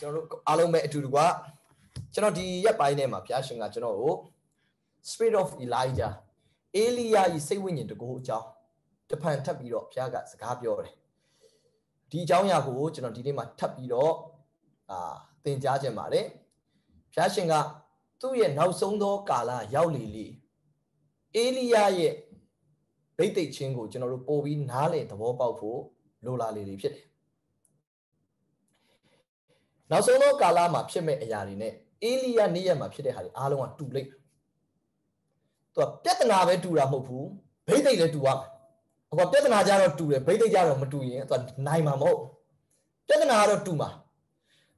ကျွန်တော်တို့အားလုံးပဲအတူတူကကျွန်တော်ဒီရက်ပိုင်းထဲမှာဘုရားရှင်ကကျွန်တော်ကို spirit of elijah အေလိယ၏စိတ်ဝိညာဉ်တကူအကြောင်းတဖန်ထပ်ပြီးတော့ဘုရားကစကားပြောတယ်ဒီအကြောင်းအရာကိုကျွန်တော်ဒီနေ့မှာထပ်ပြီးတော့အာသင်ကြားခြင်းပါတယ်ဘုရားရှင်ကသူ့ရဲ့နောက်ဆုံးသောကာလရောက်လေလေအေလိယရဲ့ဗိသိက်ချင်းကိုကျွန်တော်တို့ပို့ပြီးနားလည်သဘောပေါက်ဖို့လိုလာလေလေဖြစ်တယ် နောက်ဆုံးသောကာလမှာဖြစ်မဲ့အရာတွေနဲ့အေလိယနေ့ရက်မှာဖြစ်တဲ့ဟာတွေအားလုံးကတူလိမ့်သူကပြဿနာပဲတူတာမဟုတ်ဘူးဗိသိက်လည်းတူရမယ်အခုပြဿနာကြတော့တူတယ်ဗိသိက်ကြတော့မတူရင်သူကနိုင်မှာမဟုတ်ပြဿနာကတော့တူမှာ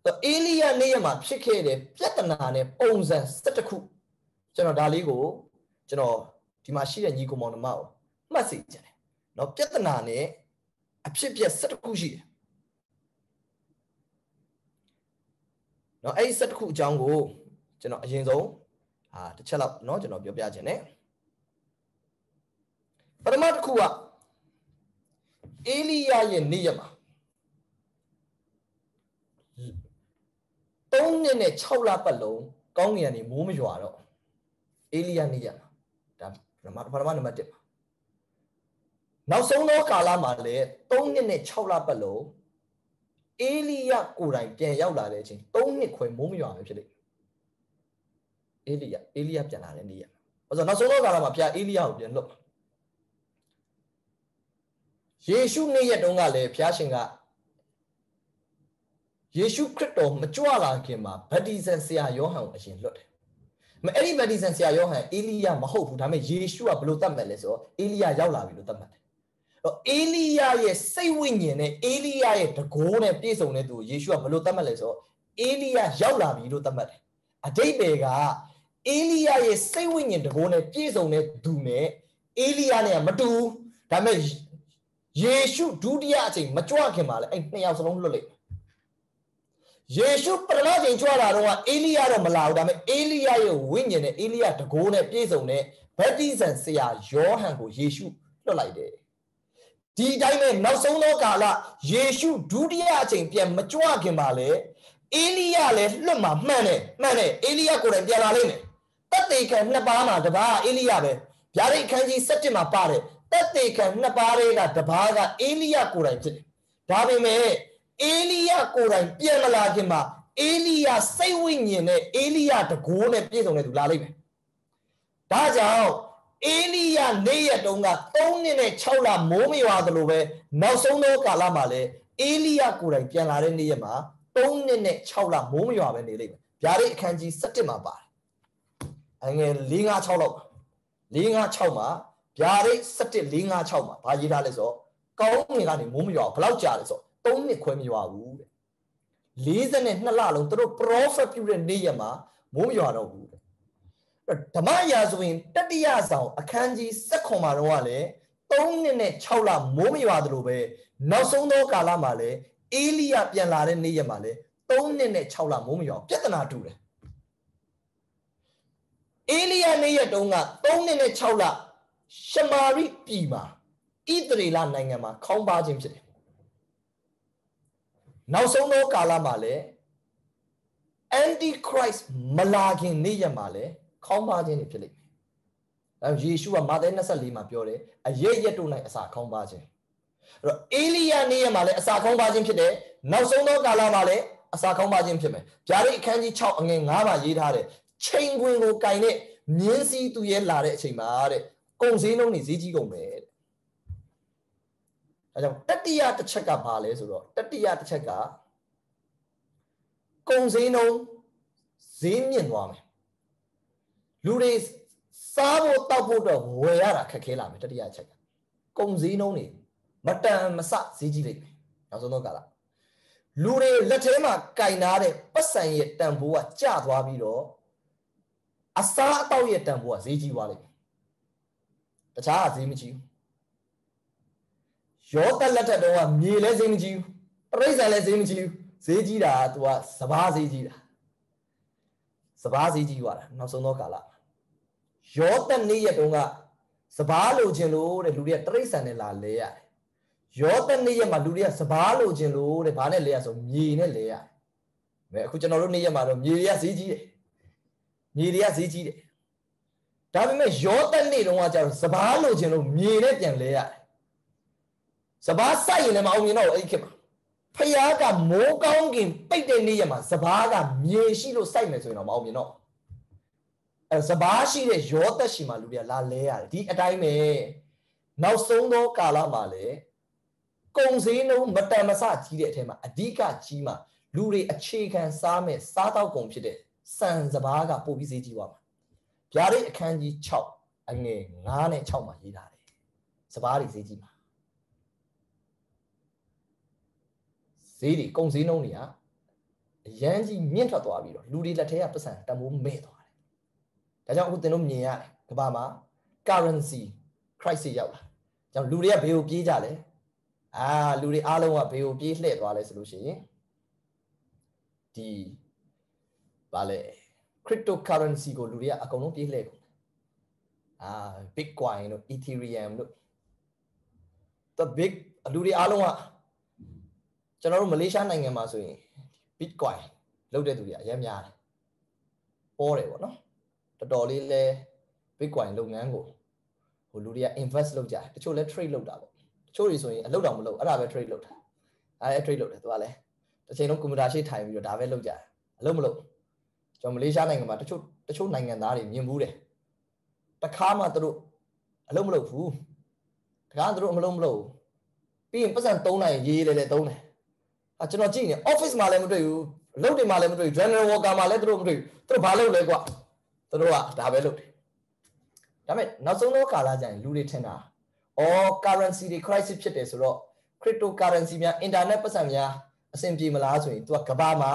သူအေလိယနေ့ရက်မှာဖြစ်ခဲ့တဲ့ပြဿနာနဲ့ပုံစံ၁၁ခုကျွန်တော်ဒါလေးကိုကျွန်တော်ဒီမှာရှိတဲ့ညီကောင်မောင်နှမကိုမှတ်စေချင်တယ်เนาะပြဿနာနဲ့အဖြစ်ပြက်၁၁ခုရှိတယ် เนาะအဲ့ဒီ၁၁ခုအကြောင်းကိုကျွန်တော်အရင်ဆုံးအာတစ်ချက်လောက်เนาะကျွန်တော်ပြောပြခြင်း ਨੇ ပထမတစ်ခုကအေလိယရဲ့နေ့ရက်မှာ3နှစ်နဲ့6လပတ်လုံးကောင်းကင်ကနေမိုးမရွာတော့အေလိယနေ့ရက်မှာဒါပထမပထမနံပါတ်1ပါနောက်ဆုံးသောကာလမှာလည်း3နှစ်နဲ့6လပတ်လုံး အေလိယကိုယ်တိုင်ပြန်ရောက်လာတဲ့အချိန်3နှစ်ခွဲမိုးမရွာပဲဖြစ်လိမ့်အေလိယအေလိယပြန်လာတဲ့နေ့ရက်ဘာလို့နောက်ဆုံးသောကာလမှာဘုရားအေလိယကိုပြန်လွတ်ယေရှုနေ့ရက်တုန်းကလည်းဘုရားရှင်ကယေရှုခရစ်တော်မကြွလာခင်မှာဗတ္တိဇံဆရာယောဟန်ကိုအရင်လွတ်တယ်။မအဲ့ဒီဗတ္တိဇံဆရာယောဟန်အေလိယမဟုတ်ဘူးဒါပေမဲ့ယေရှုကဘယ်လိုသတ်မှတ်လဲဆိုတော့အေလိယရောက်လာပြီလို့သတ်မှတ်တယ်။ တော့အေလိယရဲ့စိတ်ဝိညာဉ်နဲ့အေလိယရဲ့တကိုးနဲ့ပြည့်စုံတဲ့သူကိုယေရှုကဘယ်လိုသတ်မှတ်လဲဆိုတော့အေလိယရောက်လာပြီလို့သတ်မှတ်တယ်။အတိတ်တွေကအေလိယရဲ့စိတ်ဝိညာဉ်တကိုးနဲ့ပြည့်စုံတဲ့သူနဲ့အေလိယနဲ့မတူဒါပေမဲ့ယေရှုဒုတိယအချိန်မကြွခင်မှာလဲအဲ့နှစ်ယောက်စလုံးလွတ်လိုက်ယေရှုပထမချိန်ကြွလာတော့အေလိယတော့မလာဘူးဒါပေမဲ့အေလိယရဲ့ဝိညာဉ်နဲ့အေလိယတကိုးနဲ့ပြည့်စုံတဲ့ဗတ္တိဇံဆရာယောဟန်ကိုယေရှုလွတ်လိုက်တယ် ဒီတိုင်းနဲ့နောက်ဆုံးသောကာလယေရှုဒုတိယအချိန်ပြန်မကြွခင်ပါလေအေလိယလည်းလွတ်မှာမှန်တယ်မှန်တယ်အေလိယကိုယ်တိုင်ပြန်လာလိမ့်မယ်တတ်သေးခံနှစ်ပါးမှာတပါးအေလိယပဲဗျာဒိတ်ခန်းကြီး7မှာပါတယ်တက်တေခံနှစ်ပါးတွေကတပါးကအေလိယကိုယ်တိုင်ဖြစ်တယ်။ဒါပေမဲ့အေလိယကိုယ်တိုင်ပြန်မလာခင်မှာအေလိယစိတ်ဝိညာဉ်နဲ့အေလိယတကိုးနဲ့ပြည့်စုံတဲ့သူလာလိမ့်မယ်။ဒါကြောင့် အေလိယနေ့ရက်တုန်းက3နှစ်နဲ့6လမိုးမရွာသလိုပဲနောက်ဆုံးသောကာလမှာလည်းအေလိယကိုယ်တိုင်ပြန်လာတဲ့နေ့ရက်မှာ3နှစ်နဲ့6လမိုးမရွာပဲနေလိမ့်မယ်။ဗျာဒိတ်အခန်းကြီး7မှာပါတယ်။အငယ်4 5 6လောက်4 5 6မှာဗျာဒိတ်7.456မှာဘာရေးထားလဲဆိုတော့ကောင်းငင်ကနေမိုးမရွာဘယ်လောက်ကြာလဲဆိုတော့3နှစ်ခွဲမရွာဘူးတဲ့42လလုံးသူတို့ prophet ပြုတဲ့နေ့ရက်မှာမိုးမရွာတော့ဘူးတဲ့ ဓမ္မရာဆိုရင်တတိယဆောင်အခန်းကြီး7မှာတော့ကလည်း3နှစ်နဲ့6လမိုးမရွာသလိုပဲနောက်ဆုံးသောကာလမှာလည်းအေလိယပြန်လာတဲ့နေ့ရက်မှာလည်း3နှစ်နဲ့6လမိုးမရွာပြဿနာတူတယ်အေလိယနေ့ရက်တုန်းက3နှစ်နဲ့6လရှမာရိပြည်မှာဣသရေလနိုင်ငံမှာခေါင်းပါခြင်းဖြစ်တယ်နောက်ဆုံးသောကာလမှာလည်း antichrist မလာခင်နေ့ရက်မှာလည်း ခေါင်းပါခြင်းတွေဖြစ်လိမ့်မယ်။အဲယေရှုကမာသဲ24မှာပြောတယ်အရဲ့ရက်တို့၌အစာခေါင်းပါခြင်းအဲ့တော့အေလိယနေ့ရက်မှာလည်းအစာခေါင်းပါခြင်းဖြစ်တယ်နောက်ဆုံးသောကာလမှာလည်းအစာခေါင်းပါခြင်းဖြစ်မယ်။ဗျာဒိတ်အခန်းကြီး6အငယ်9မှာရေးထားတယ်ချိန်ခွင်ကိုကင်တဲ့မြင်းစည်းသူရဲ့လာတဲ့အချိန်မှာတဲ့ကုန်စည်နှုန်းတွေဈေးကြီးကုန်မယ်တဲ့အဲကြောင့်တတိယတစ်ချက်ကဘာလဲဆိုတော့တတိယတစ်ချက်ကကုန်စည်နှုန်းဈေးမြင့်သွားမယ် လူတွေစားဖို့တောက်ဖို့တော့ဝယ်ရတာခက်ခဲလာမယ်တတိယချက်ကကုန်စည်နှုန်းတွေမတန်မဆဈေးကြီးလိမ့်မယ်နောက်ဆုံးတော့ကလာလူတွေလက်ထဲမှာကင်ထားတဲ့ပတ်စံရဲ့တန်ဖိုးကကျသွားပြီးတော့အစားအသောက်ရဲ့တန်ဖိုးကဈေးကြီးသွားလိမ့်မယ်တခြားကဈေးမကြီးဘူးရောတက်လက်ထက်တော့ကမြေလည်းဈေးမကြီးဘူးပြိဿလည်းဈေးမကြီးဘူးဈေးကြီးတာက तू ကစဘာဈေးကြီးတာစဘာဈေးကြီးသွားတာနောက်ဆုံးတော့ကာလ ရောတက်နေ့ရက်တုန်းကစဘာလိုချင်လို့တဲ့လူတွေကတရိษံနဲ့လာလဲရတယ်ရောတက်နေ့ရက်မှာလူတွေကစဘာလိုချင်လို့တဲ့ဘာနဲ့လဲရဆိုမြေနဲ့လဲရတယ်မဲအခုကျွန်တော်တို့နေ့ရက်မှာတော့မြေတွေကဈေးကြီးတယ်မြေတွေကဈေးကြီးတယ်ဒါပေမဲ့ရောသက်နေ့တုန်းကကျတော့စပားလိုချင်လို့မြေနဲ့ပြန်လဲရတယ်စပားစိုက်ရင်လည်းမအောင်မြင်တော့ဘူးအဲ့ဒီခေတ်မှာဖယားကမိုးကောင်းကင်ပိတ်တဲ့နေ့ရက်မှာစပားကမြေရှိလို့စိုက်မယ်ဆိုရင်တော့မအောင်မြင်တော့ အဲစပားရှိတဲ့ရောသက်ရှိမှလူတွေကလာလဲရတယ်ဒီအတိုင်းပဲနောက်ဆုံးသောကာလမှာလည်းကုံစည်းနှုံးမတန်မဆကြီးတဲ့အထက်မှာအဓိကကြီးမှာလူတွေအခြေခံစားမဲ့စားတော့ကုန်ဖြစ်တဲ့စံစပားကပို့ပြီးဈေးကြီးသွားမှာဗျာဒိတ်အခန်းကြီး6အငယ်9နဲ့6မှာရေးထားတယ်စပားတွေဈေးကြီးမှာဈေးတွေကုံစည်းနှုံးတွေကအရန်ကြီးမြင့်ထွက်သွားပြီးတော့လူတွေလက်ထဲကပတ်စံတမိုးမဲ့သွားတယ် ဒါကြောင့်အခုသင်တို့မြင်ရတယ်ကမ္ဘာမှာ currency crisis ရောက်လာကြောင့်လူတွေကဘေးကိုပြေးကြလဲအာလူတွေအားလုံးကဘေးကိုပြေးလှည့်သွားလဲဆိုလို့ရှိရင်ဒီဗာလေ cryptocurrency ကိုလူတွေကအကုန်လုံးပြေးလှည့်ကုန်အာ bitcoin တို့ ethereum တို့ the big လူတွေအားလုံးကကျွန်တော်တို့မလေးရှားနိုင်ငံမှာဆိုရင် bitcoin လုပ်တဲ့သူတွေအများများတယ်ပေါ်တယ်ပေါ့နော် တော်တော်လေးလဲ bitcoin လုပ်ငန်းကိုဟိုလူတွေက invest လုပ်ကြတယ်တချို့လဲ trade လုပ်တာပေါ့တချို့တွေဆိုရင်အလုပ်တောင်မလုပ်အဲ့ဒါပဲ trade လုပ်တာအဲ့ဒါ trade လုပ်တယ်သူကလဲတစ်ချိန်လုံးကွန်ပျူတာရှေ့ထိုင်ပြီးတော့ဒါပဲလုပ်ကြတယ်အလုပ်မလုပ်ကျွန်တော်မလေးရှားနိုင်ငံမှာတချို့တချို့နိုင်ငံသားတွေမြင်ဘူးတယ်တခါမှသူတို့အလုပ်မလုပ်ဘူးတခါသူတို့အမလုပ်မလုပ်ဘူးပြီးရင်ပတ်စံ3နိုင်ရေးလေလေ3တယ်အာကျွန်တော်ကြည့်နေ office မှာလည်းမတွေ့ဘူးအလုပ်တွေမှာလည်းမတွေ့ဘူး general worker မှာလည်းသူတို့မတွေ့ဘူးသူတို့ဘာလုပ်လဲကွာ သူတို့ကဒါပဲလုပ်တယ်ဒါပေမဲ့နောက်ဆုံးသောကာလကျရင်လူတွေထင်တာအော် currency တွေ crisis ဖြစ်တယ်ဆိုတော့ cryptocurrency များ internet ပတ်စံများအဆင်ပြေမလားဆိုရင် तू ကကဘာမှာ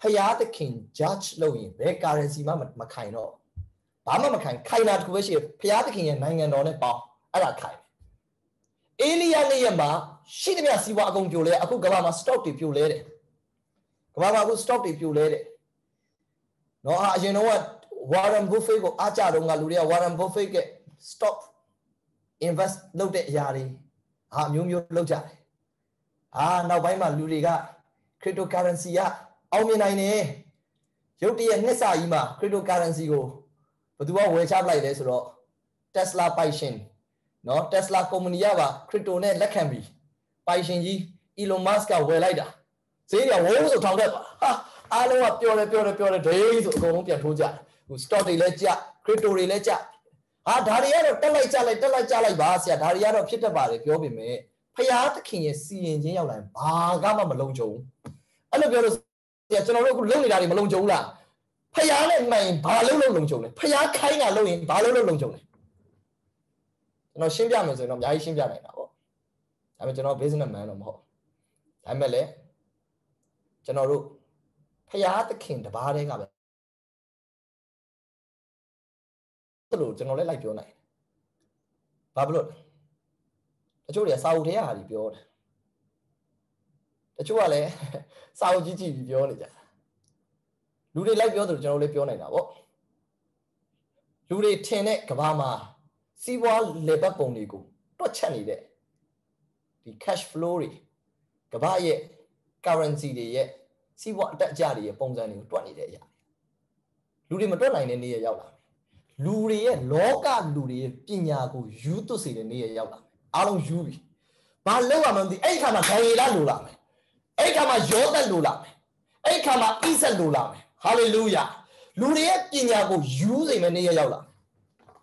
ဖျားသခင် judge လုပ်ရင်ဘယ် currency မှမခိုင်တော့ဘာမှမခိုင်ခိုင်တာတခုပဲရှိတယ်ဖျားသခင်ရဲ့နိုင်ငံတော်နဲ့ပေါင်းအဲ့ဒါခိုင်အေလိယနေ့ရက်မှာရှိသမျှစီးပွားအကုန်ပြိုလဲအခုကဘာမှာ stock တွေပြိုလဲတယ်ကဘာမှာအခု stock တွေပြိုလဲတယ်နော်အရင်တော့ Warren Buffett ကိုအားကြတော့ကလူတွေက Warren Buffett က stock invest လုပ်တဲ့အရာတွေဟာမျိုးမျိုးလုပ်ကြတယ်အာနောက်ပိုင်းမှာလူတွေက cryptocurrency ကအောင်မြင်နိုင်တယ်ရုတ်တရက်နှစ်စာကြီးမှာ cryptocurrency ကိုဘယ်သူကဝယ်ချပလိုက်လဲဆိုတော့ Tesla ပိုင်ရှင်เนาะ Tesla ကုမ္ပဏီကပါ crypto နဲ့လက်ခံပြီးပိုင်ရှင်ကြီး Elon Musk ကဝယ်လိုက်တာဈေးကဝုန်းဆိုထောင်တက်သွားဟာအားလုံးကပျော်တယ်ပျော်တယ်ပျော်တယ်ဒိဆိုအကုန်လုံးပြန်ထိုးကြတယ် ဟို stock တွေလည်းကျ crypto တွေလည်းကျဟာဒါတွေကတော့တက်လိုက်ကြလိုက်တက်လိုက်ကြလိုက်ပါဆရာဒါတွေကတော့ဖြစ်တတ်ပါတယ်ပြောပေမဲ့ဖရာသခင်ရဲ့စီရင်ခြင်းရောက်လာရင်ဘာကမှမလုံးကြုံအဲ့လိုပြောလို့ဆရာကျွန်တော်တို့အခုလုံနေတာတွေမလုံးကြုံလားဖရာနဲ့မှန်ရင်ဘာလုံးလုံးလုံးကြုံလဲဖရာခိုင်းတာလုံးရင်ဘာလုံးလုံးလုံးကြုံလဲကျွန်တော်ရှင်းပြမယ်ဆိုရင်တော့အများကြီးရှင်းပြနိုင်တာပေါ့ဒါပေမဲ့ကျွန်တော် business man တော့မဟုတ်ဒါပေမဲ့လည်းကျွန်တော်တို့ဖရာသခင်တပါးတည်းကပဲ လို့ကျွန်တော်လည်းလိုက်ပြောနိုင်တယ်ဘာဖြစ်လို့တချို့တွေကစာအုပ်ထဲဟာဒီပြောတယ်တချို့ကလည်းစာအုပ်ကြီးကြည့်ပြီးပြောနေကြတာလူတွေလိုက်ပြောတယ်ကျွန်တော်လည်းပြောနိုင်တာပေါ့လူတွေထင်တဲ့ကဘာမှာစီးပွားလေပတ်ပုံတွေကိုတွက်ချက်နေတဲ့ဒီ cash flow တွေကဘာရဲ့ currency တွေရဲ့စီးပွားအတက်အကျတွေရဲ့ပုံစံတွေကိုတွက်နေတဲ့အရာလူတွေမတွက်နိုင်တဲ့နေ့ရရောက်လာ လူတွေရဲ့လောကလူတွေရဲ့ပညာကိုယူသွစေတဲ့နေ့ရရောက်လာမယ်အားလုံးယူပြီဘာလောက်ရမှန်းသိအဲ့ခါမှာဂိုင်ရီလာလိုလာမယ်အဲ့ခါမှာယောသက်လိုလာမယ်အဲ့ခါမှာဣဆက်လိုလာမယ်ဟာလေလုယာလူတွေရဲ့ပညာကိုယူစေမယ့်နေ့ရရောက်လာမယ်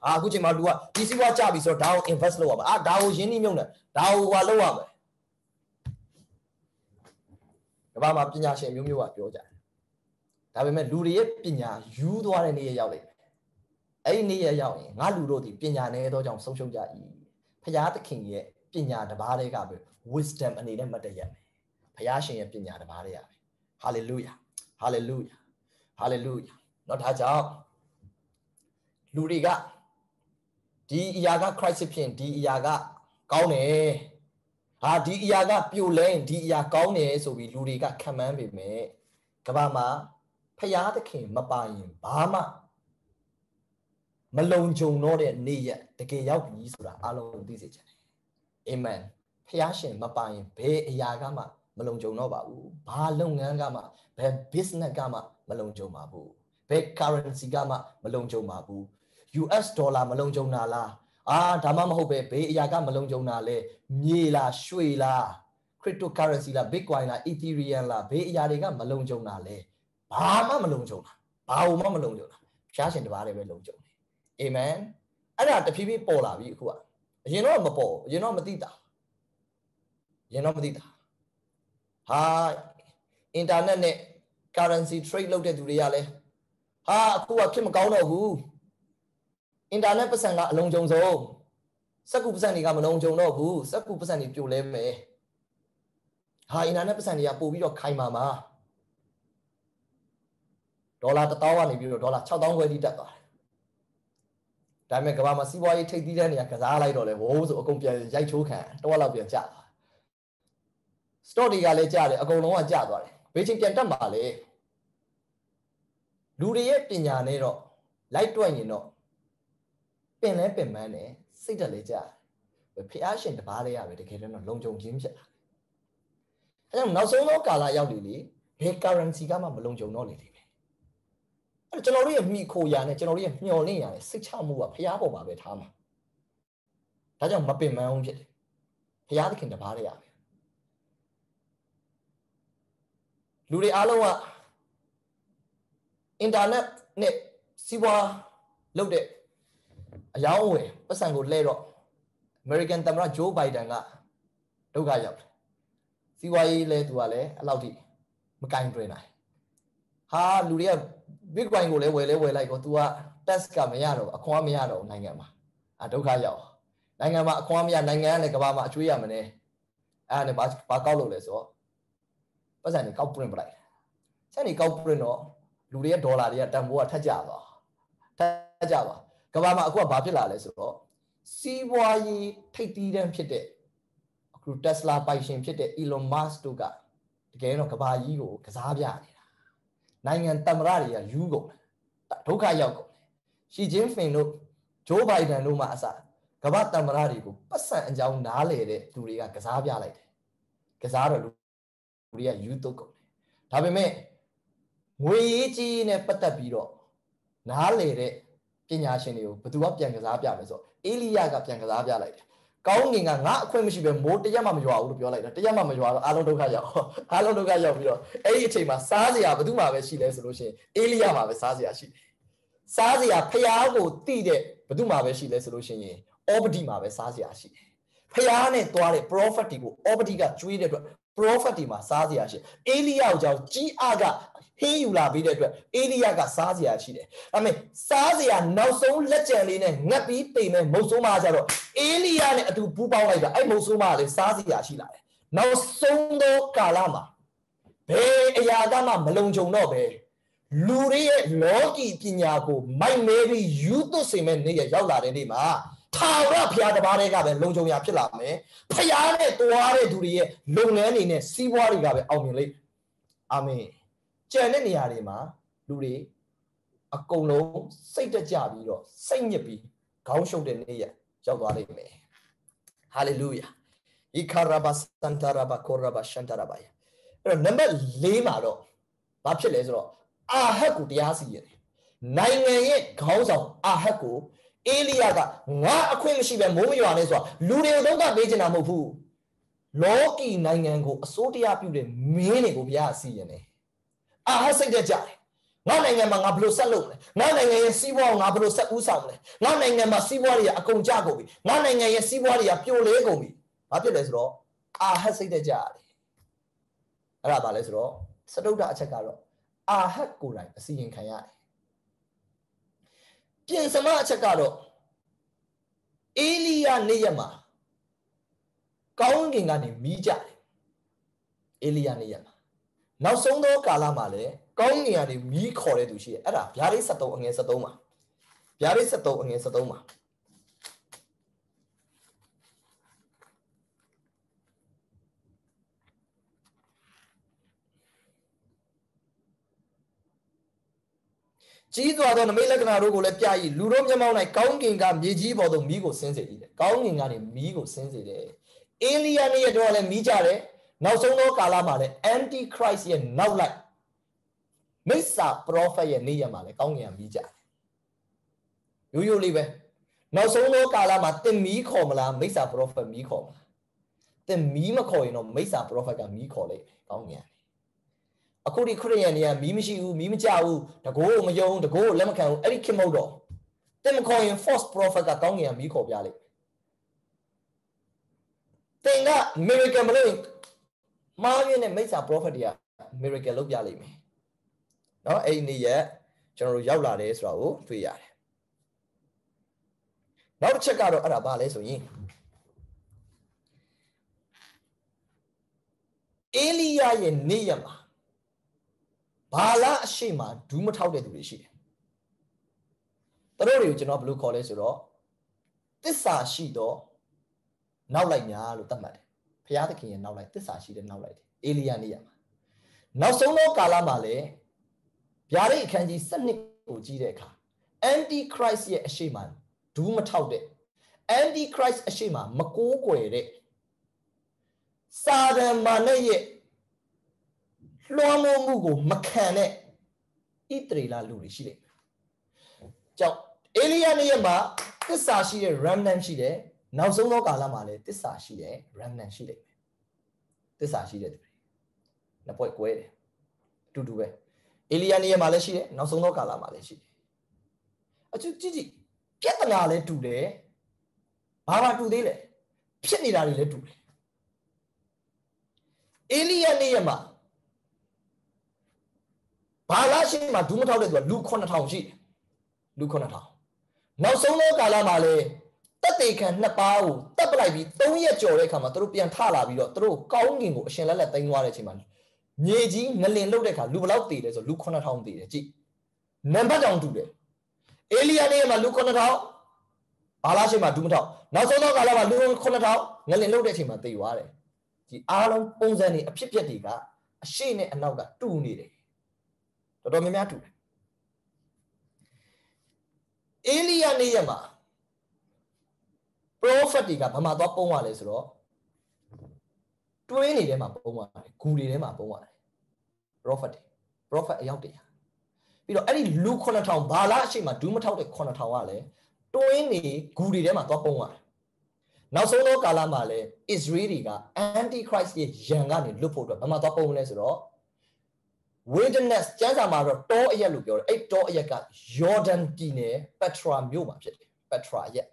အာအခုချိန်မှာလူကဒီစီးပွားကြပြီဆိုတော့ဒါကို invest လုပ်ရမှာအာဒါကိုရင်းနှီးမြှုပ်နှံဒါကိုဟာလုပ်ရမယ်ကမ္ဘာမှာပညာရှင်မျိုးမျိုးကပြောကြတယ်ဒါပေမဲ့လူတွေရဲ့ပညာယူသွားတဲ့နေ့ရရောက်လိမ့်မယ် အဲ့ဒီနေ့ရရောက်ရင်ငါလူတို့ဒီပညာနဲ့တော့ကြောင့်ဆုံးရှုံးကြ၏ဖရာသခင်ရဲ့ပညာတစ်ပါးတည်းကပဲ wisdom အနေနဲ့မှတ်တရမယ်ဖရာရှင်ရဲ့ပညာတစ်ပါးတည်းရပဲ hallelujah hallelujah hallelujah เนาะဒါကြောင့်လူတွေကဒီအရာက crisis ဖြစ်ဒီအရာကကောင်းတယ်ဟာဒီအရာကပြိုလဲဒီအရာကောင်းတယ်ဆိုပြီးလူတွေကခံမှန်းပေမဲ့ကဘာမှာဖရာသခင်မပါရင်ဘာမှ မလုံခြုံတော့တဲ့နေ့ရက်တကယ်ရောက်ပြီဆိုတာအားလုံးသိစေချင်တယ်အာမင်ဖះရှင်မပိုင်ဘယ်အရာကမှမမလုံခြုံတော့ပါဘူးဘာလုပ်ငန်းကမှဘယ် business ကမှမလုံခြုံပါဘူးဘယ် currency ကမှမလုံခြုံပါဘူး US ဒေါ်လာမလုံခြုံတာလားအာဒါမှမဟုတ်ပဲဘေးအရာကမလုံခြုံတာလဲမြေလားရွှေလား cryptocurrency လား bitcoin လား ethereum လားဘေးအရာတွေကမလုံခြုံတာလဲဘာမှမလုံခြုံတာဘာမှမလုံခြုံတာဖျားရှင်တပါးတည်းပဲလုံခြုံတယ် အာမင်အဲ့ဒါတဖြည်းဖြည်းပေါ်လာပြီအခုကအရင်တော့မပေါ်အရင်တော့မသိတာအရင်တော့မသိတာဟာအင်တာနက်နဲ့ currency trade လုပ်တဲ့သူတွေကလည်းဟာအခုကဖြစ်မကောင်းတော့ဘူးအင်တာနက်ပတ်စံကအလုံးကြုံဆုံးစက်ကူပတ်စံတွေကမလုံးကြုံတော့ဘူးစက်ကူပတ်စံတွေပြိုလဲမယ်ဟာအင်တာနက်ပတ်စံတွေကပို့ပြီးတော့ခိုင်မာမှာဒေါ်လာ1000ကနေပြီးတော့ဒေါ်လာ6000ခွဲထိတက်သွားတယ် ဒါပေမဲ့ကမ္ဘာမှာစီးပွားရေးထိပ်သီးတဲ့နေရာကစားလိုက်တော့လေဝိုးဆိုအကုန်ပြန်ရိုက်ချိုးခံတော့လောက်ပြန်ကျသွား stock တွေကလည်းကျတယ်အကုန်လုံးကကျသွားတယ်ဘေးချင်းပြန်တက်မှာလေလူတွေရဲ့ပညာနဲ့တော့လိုက်တွက်ရင်တော့ပင်လဲပင်ပန်းတယ်စိတ်တက်လဲကြတယ်ဖះရှင်တပားလေးရပဲတကယ်တော့လုံခြုံခြင်းဖြစ်လာအဲကြောင့်နောက်ဆုံးသောကာလရောက်နေလေဘယ် currency ကမှမလုံခြုံတော့လေလေပဲ အဲကျွန်တော်တို့ရဲ့မိခိုရာနဲ့ကျွန်တော်တို့ရဲ့မျော်လင့်ရာနဲ့စိတ်ချမှုကဖះပေါ်မှာပဲထားမှာဒါကြောင့်မပင်ပန်းဘူးဖြစ်တယ်ဖះသခင်တပားလေးရပဲလူတွေအားလုံးကအင်တာနက်နဲ့စီးပွားလုပ်တဲ့အယောင်းအဝယ်ပတ်စံကိုလဲတော့ American သမ္မတ Joe Biden ကဒုက္ခရောက်တယ်စီးပွားရေးလဲသူကလည်းအဲ့လောက်ထိမကင်တွင်နိုင်ဟာလူတွေက Bitcoin ကိုလည်းဝယ်လဲဝယ်လိုက်တော့ तू က tax ကမရတော့အခွန်မရတော့နိုင်ငံမှာအဒုက္ခရောက်နိုင်ငံမှာအခွန်မရနိုင်ငံကလည်းကမ္ဘာမှာအကျွေးရမနေအဲ့ဒါနဲ့ဘာဘာကောက်လို့လဲဆိုတော့ပတ်စံတွေကောက် print ပလိုက်စက်တွေကောက် print တော့လူတွေရဲ့ဒေါ်လာတွေကတန်ဖိုးကထက်ကြသွားထက်ကြသွားကမ္ဘာမှာအခုကဘာဖြစ်လာလဲဆိုတော့စီးပွားရေးထိပ်တီးတန်းဖြစ်တဲ့အခု Tesla ပိုင်ရှင်ဖြစ်တဲ့ Elon Musk တို့ကတကယ်တော့ကမ္ဘာကြီးကိုကစားပြနေတာ နိုင်ငံတမရတွေကယူကုန်ဒုက္ခရောက်ကုန်ရှီကျင်းဖင်တို့ဂျိုးဘိုင်ဒန်တို့မှအစကမ္ဘာတမရတွေကိုပတ်စံအကြောင်းနားလေတဲ့သူတွေကကစားပြလိုက်တယ်ကစားတော့လူတွေကယူတုတ်ကုန်တယ်ဒါပေမဲ့ငွေရေးကြီးနဲ့ပတ်သက်ပြီးတော့နားလေတဲ့ပညာရှင်တွေကိုဘယ်သူကပြန်ကစားပြမယ်ဆိုတော့အေလိယကပြန်ကစားပြလိုက်တယ် ကောင်းငင်ကငါအခွင့်မရှိပဲမိုးတရက်မှမရွာဘူးလို့ပြောလိုက်တာတရက်မှမရွာတော့အားလုံးဒုက္ခရောက်အားလုံးဒုက္ခရောက်ပြီးတော့အဲ့ဒီအချိန်မှာစားစရာဘယ်သူမှပဲရှိလဲဆိုလို့ရှိရင်အေလိယမှာပဲစားစရာရှိတယ်စားစရာဖျားကိုတိတဲ့ဘယ်သူမှပဲရှိလဲဆိုလို့ရှိရင်အောပတိမှာပဲစားစရာရှိတယ်ဖျားနဲ့သွားတဲ့ prophet တွေကိုအောပတိကကျွေးတဲ့အတွက် prophet တွေမှာစားစရာရှိအေလိယကိုကြောင့်ကြီးအားကဟင်းယူလာပြီးတဲ့အတွက်အေလိယကစားစရာရှိတယ်။ဒါပေမဲ့စားစရာနောက်ဆုံးလက်ကျန်လေးနဲ့ငတ်ပြီးတိမ်မဲ့မုတ်ဆိုးမကြတော့အေလိယနဲ့အတူပူးပေါင်းလိုက်တာအဲ့မုတ်ဆိုးမကလည်းစားစရာရှိလာတယ်။နောက်ဆုံးသောကာလမှာဘယ်အရာကမှမလုံခြုံတော့ပဲလူတွေရဲ့လောကီပညာကိုမိုက်မဲပြီးယူသွစေမဲ့နေ့ရောက်လာတဲ့နေ့မှာ ထာဝရဘုရားတပါးတည်းကပဲလုံခြုံရာဖြစ်လာမယ်။ဖျားနဲ့တွားတဲ့သူတွေရဲ့လုပ်ငန်းတွေနဲ့စီးပွားတွေကပဲအောင်မြင်လိမ့်။အာမင်။ကြံတဲ့နေရာတွေမှာလူတွေအကုန်လုံးစိတ်တကြပြီးတော့စိတ်ညစ်ပြီးခေါင်းရှုပ်တဲ့နေ့ရက်ရောက်သွားလိမ့်မယ်ဟာလေလုယာဤခါရဘာစန်တာရဘာကိုရဘာရှန်တာရဘာအဲ့တော့နံပါတ်၄မှာတော့ဘာဖြစ်လဲဆိုတော့အာဟတ်ကိုတရားစီရတယ်နိုင်ငံရဲ့ခေါင်းဆောင်အာဟတ်ကို အေလိယကငါအခွင့်မရှိပဲမိုးမရွာနဲ့ဆိုတာလူတွေကိုတော့ကပေးချင်တာမဟုတ်ဘူးလောကီနိုင်ငံကိုအစိုးတရားပြုတဲ့မင်းတွေကိုဘုရားစီရင်တယ်အာဟာစိတ်သက်ကြတယ်ငါနိုင်ငံမှာငါဘယ်လိုဆက်လုပ်မလဲငါနိုင်ငံရဲ့စီးပွားကိုငါဘယ်လိုဆက်ဦးဆောင်မလဲငါနိုင်ငံမှာစီးပွားတွေကအကုန်ကျကုန်ပြီငါနိုင်ငံရဲ့စီးပွားတွေကပြိုလဲကုန်ပြီဘာဖြစ်လဲဆိုတော့အာဟတ်စိတ်သက်ကြရတယ်အဲ့ဒါဘာလဲဆိုတော့စတုဒ္ဒအချက်ကတော့အာဟတ်ကိုယ်တိုင်အစီရင်ခံရတယ် ပြင်စမအချက်ကတော့အေလိယနေ့ရက်မှာကောင်းကင်ကနေမီးကြတယ်အေလိယနေ့ရက်မှာနောက်ဆုံးသောကာလမှာလည်းကောင်းငင်ကနေမီးခေါ်တဲ့သူရှိတယ်အဲ့ဒါဗျာဒိတ်73အငယ်73မှာဗျာဒိတ်73အငယ်73မှာ ကြီးစွာသောနမိတ်လက္ခဏာတို့ကိုလည်းပြ၏လူတို့မျက်မှောက်၌ကောင်းကင်ကမြေကြီးပေါ်သို့မီးကိုဆင်းစေ၏ကောင်းကင်ကနေမီးကိုဆင်းစေတယ်အေလိယနဲ့ရတော့လည်းမီးကြတယ်နောက်ဆုံးသောကာလမှာလည်း anti christ ရဲ့နောက်လိုက်မိစ္ဆာ prophet ရဲ့နေ့ရက်မှာလည်းကောင်းကင်ကမြည်ကြတယ်ရိုးရိုးလေးပဲနောက်ဆုံးသောကာလမှာသင်မီးခေါ်မလားမိစ္ဆာ prophet မီးခေါ်မလားသင်မီးမခေါ်ရင်တော့မိစ္ဆာ prophet ကမီးခေါ်လိုက်မယ်ကောင်းကင်က အခုဒီခရိယန်တွေကမီးမရှိဘူးမီးမကြဘူးတကိုးမယုံတကိုးလက်မခံဘူးအဲ့ဒီခင်မဟုတ်တော့တင်မခေါ်ရင် false prophet ကကောင်းကင်ကမီးခေါ်ပြလိုက်တင်က miracle မလုပ်ရင်မားရင်းနဲ့မိစ္ဆာ prophet တွေက miracle လုပ်ပြလိုက်မယ်နော်အဲ့ဒီနေ့ရက်ကျွန်တော်တို့ရောက်လာတယ်ဆိုတာကိုတွေ့ရတယ်နောက်တစ်ချက်ကတော့အဲ့ဒါဘာလဲဆိုရင်အေလိယရဲ့နေ့ရက်မှာ ဘာလအရှိမဒူးမထောက်တဲ့သူတွေရှိတယ်။တို့တွေကိုကျွန်တော်ဘယ်လိုခေါ်လဲဆိုတော့တစ္ဆာရှိတော့နောက်လိုက်များလို့သတ်မှတ်တယ်။ဘုရားသခင်ရဲ့နောက်လိုက်တစ္ဆာရှိတဲ့နောက်လိုက်တယ်။အေလိယနေ့ရက်မှာနောက်ဆုံးသောကာလမှာလည်းဗျာဒိတ်အခန်းကြီး7ကိုကြည့်တဲ့အခါ anti christ ရဲ့အရှိမဒူးမထောက်တဲ့ anti christ အရှိမမကိုးကွယ်တဲ့စာဒန်မာနဲ့ရဲ့ လွှမ်းမိုးမှုကိုမခံတဲ့ဣတရီလာလူတွေရှိတယ်။ကြောင့်အေလိယနေ့ရက်မှာတစ္ဆာရှိတဲ့ remnant ရှိတယ်။နောက်ဆုံးသောကာလမှာလည်းတစ္ဆာရှိတဲ့ remnant ရှိတယ်။တစ္ဆာရှိတဲ့သူတွေနှစ်ပွဲကွဲတယ်။အတူတူပဲ။အေလိယနေ့ရက်မှာလည်းရှိတယ်။နောက်ဆုံးသောကာလမှာလည်းရှိတယ်။အကျကြည့်ကြည့်ပြဿနာလည်းတူတယ်။ဘာမှတူသေးလဲ။ဖြစ်နေတာတွေလည်းတူတယ်။အေလိယနေ့ရက်မှာ ဘာလာရှိမှဒူးမထောက်တဲ့သူကလူ9000ရှိတယ်လူ9000နောက်ဆုံးသောကာလမှာလေတက်တေခံနှစ်ပါးကိုတက်ပလိုက်ပြီး3ရက်ကြော်တဲ့အခါမှာသူတို့ပြန်ထလာပြီးတော့သူတို့ကောင်းကင်ကိုအရှင်လက်လက်သိမ်းသွားတဲ့အချိန်မှာမြေကြီးငလင်လုတ်တဲ့အခါလူဘလောက်တည်လဲဆိုလူ9000တည်တယ်ကြည့်နံပါတ်တောင်တူတယ်အေလီယာနေမှာလူ9000ဘာလာရှိမှဒူးမထောက်နောက်ဆုံးသောကာလမှာလူ9000ငလင်လုတ်တဲ့အချိန်မှာတည်သွားတယ်ဒီအားလုံးပုံစံတွေအဖြစ်အပျက်တွေကအရှိနဲ့အနောက်ကတူနေတယ် တော်တော်များများတူတယ်အေလိယနေ့ရက်မှာ prophet တွေကဘာမှသွားပုံးရလဲဆိုတော့တွင်းနေထဲမှာပုံးရတယ်ဂူတွေထဲမှာပုံးရတယ် prophet တွေ prophet အယောက်တရာပြီးတော့အဲ့ဒီလူ9000ဘာလာအရှိမဒူးမထောက်တဲ့9000ကလည်းတွင်းနေဂူတွေထဲမှာသွားပုံးရတယ်နောက်ဆုံးသောကာလမှာလည်း Israel တွေက anti Christ ရဲ့ယံကနေလွတ်ဖို့အတွက်ဘာမှသွားပုံးလဲဆိုတော့ wilderness ကျမ်းစာမှာတော့တောအရက်လို့ပြောတယ်အဲ့တောအရက်က Jordan ပြည်နယ် Petra မြို့မှာဖြစ်တယ် Petra အရက်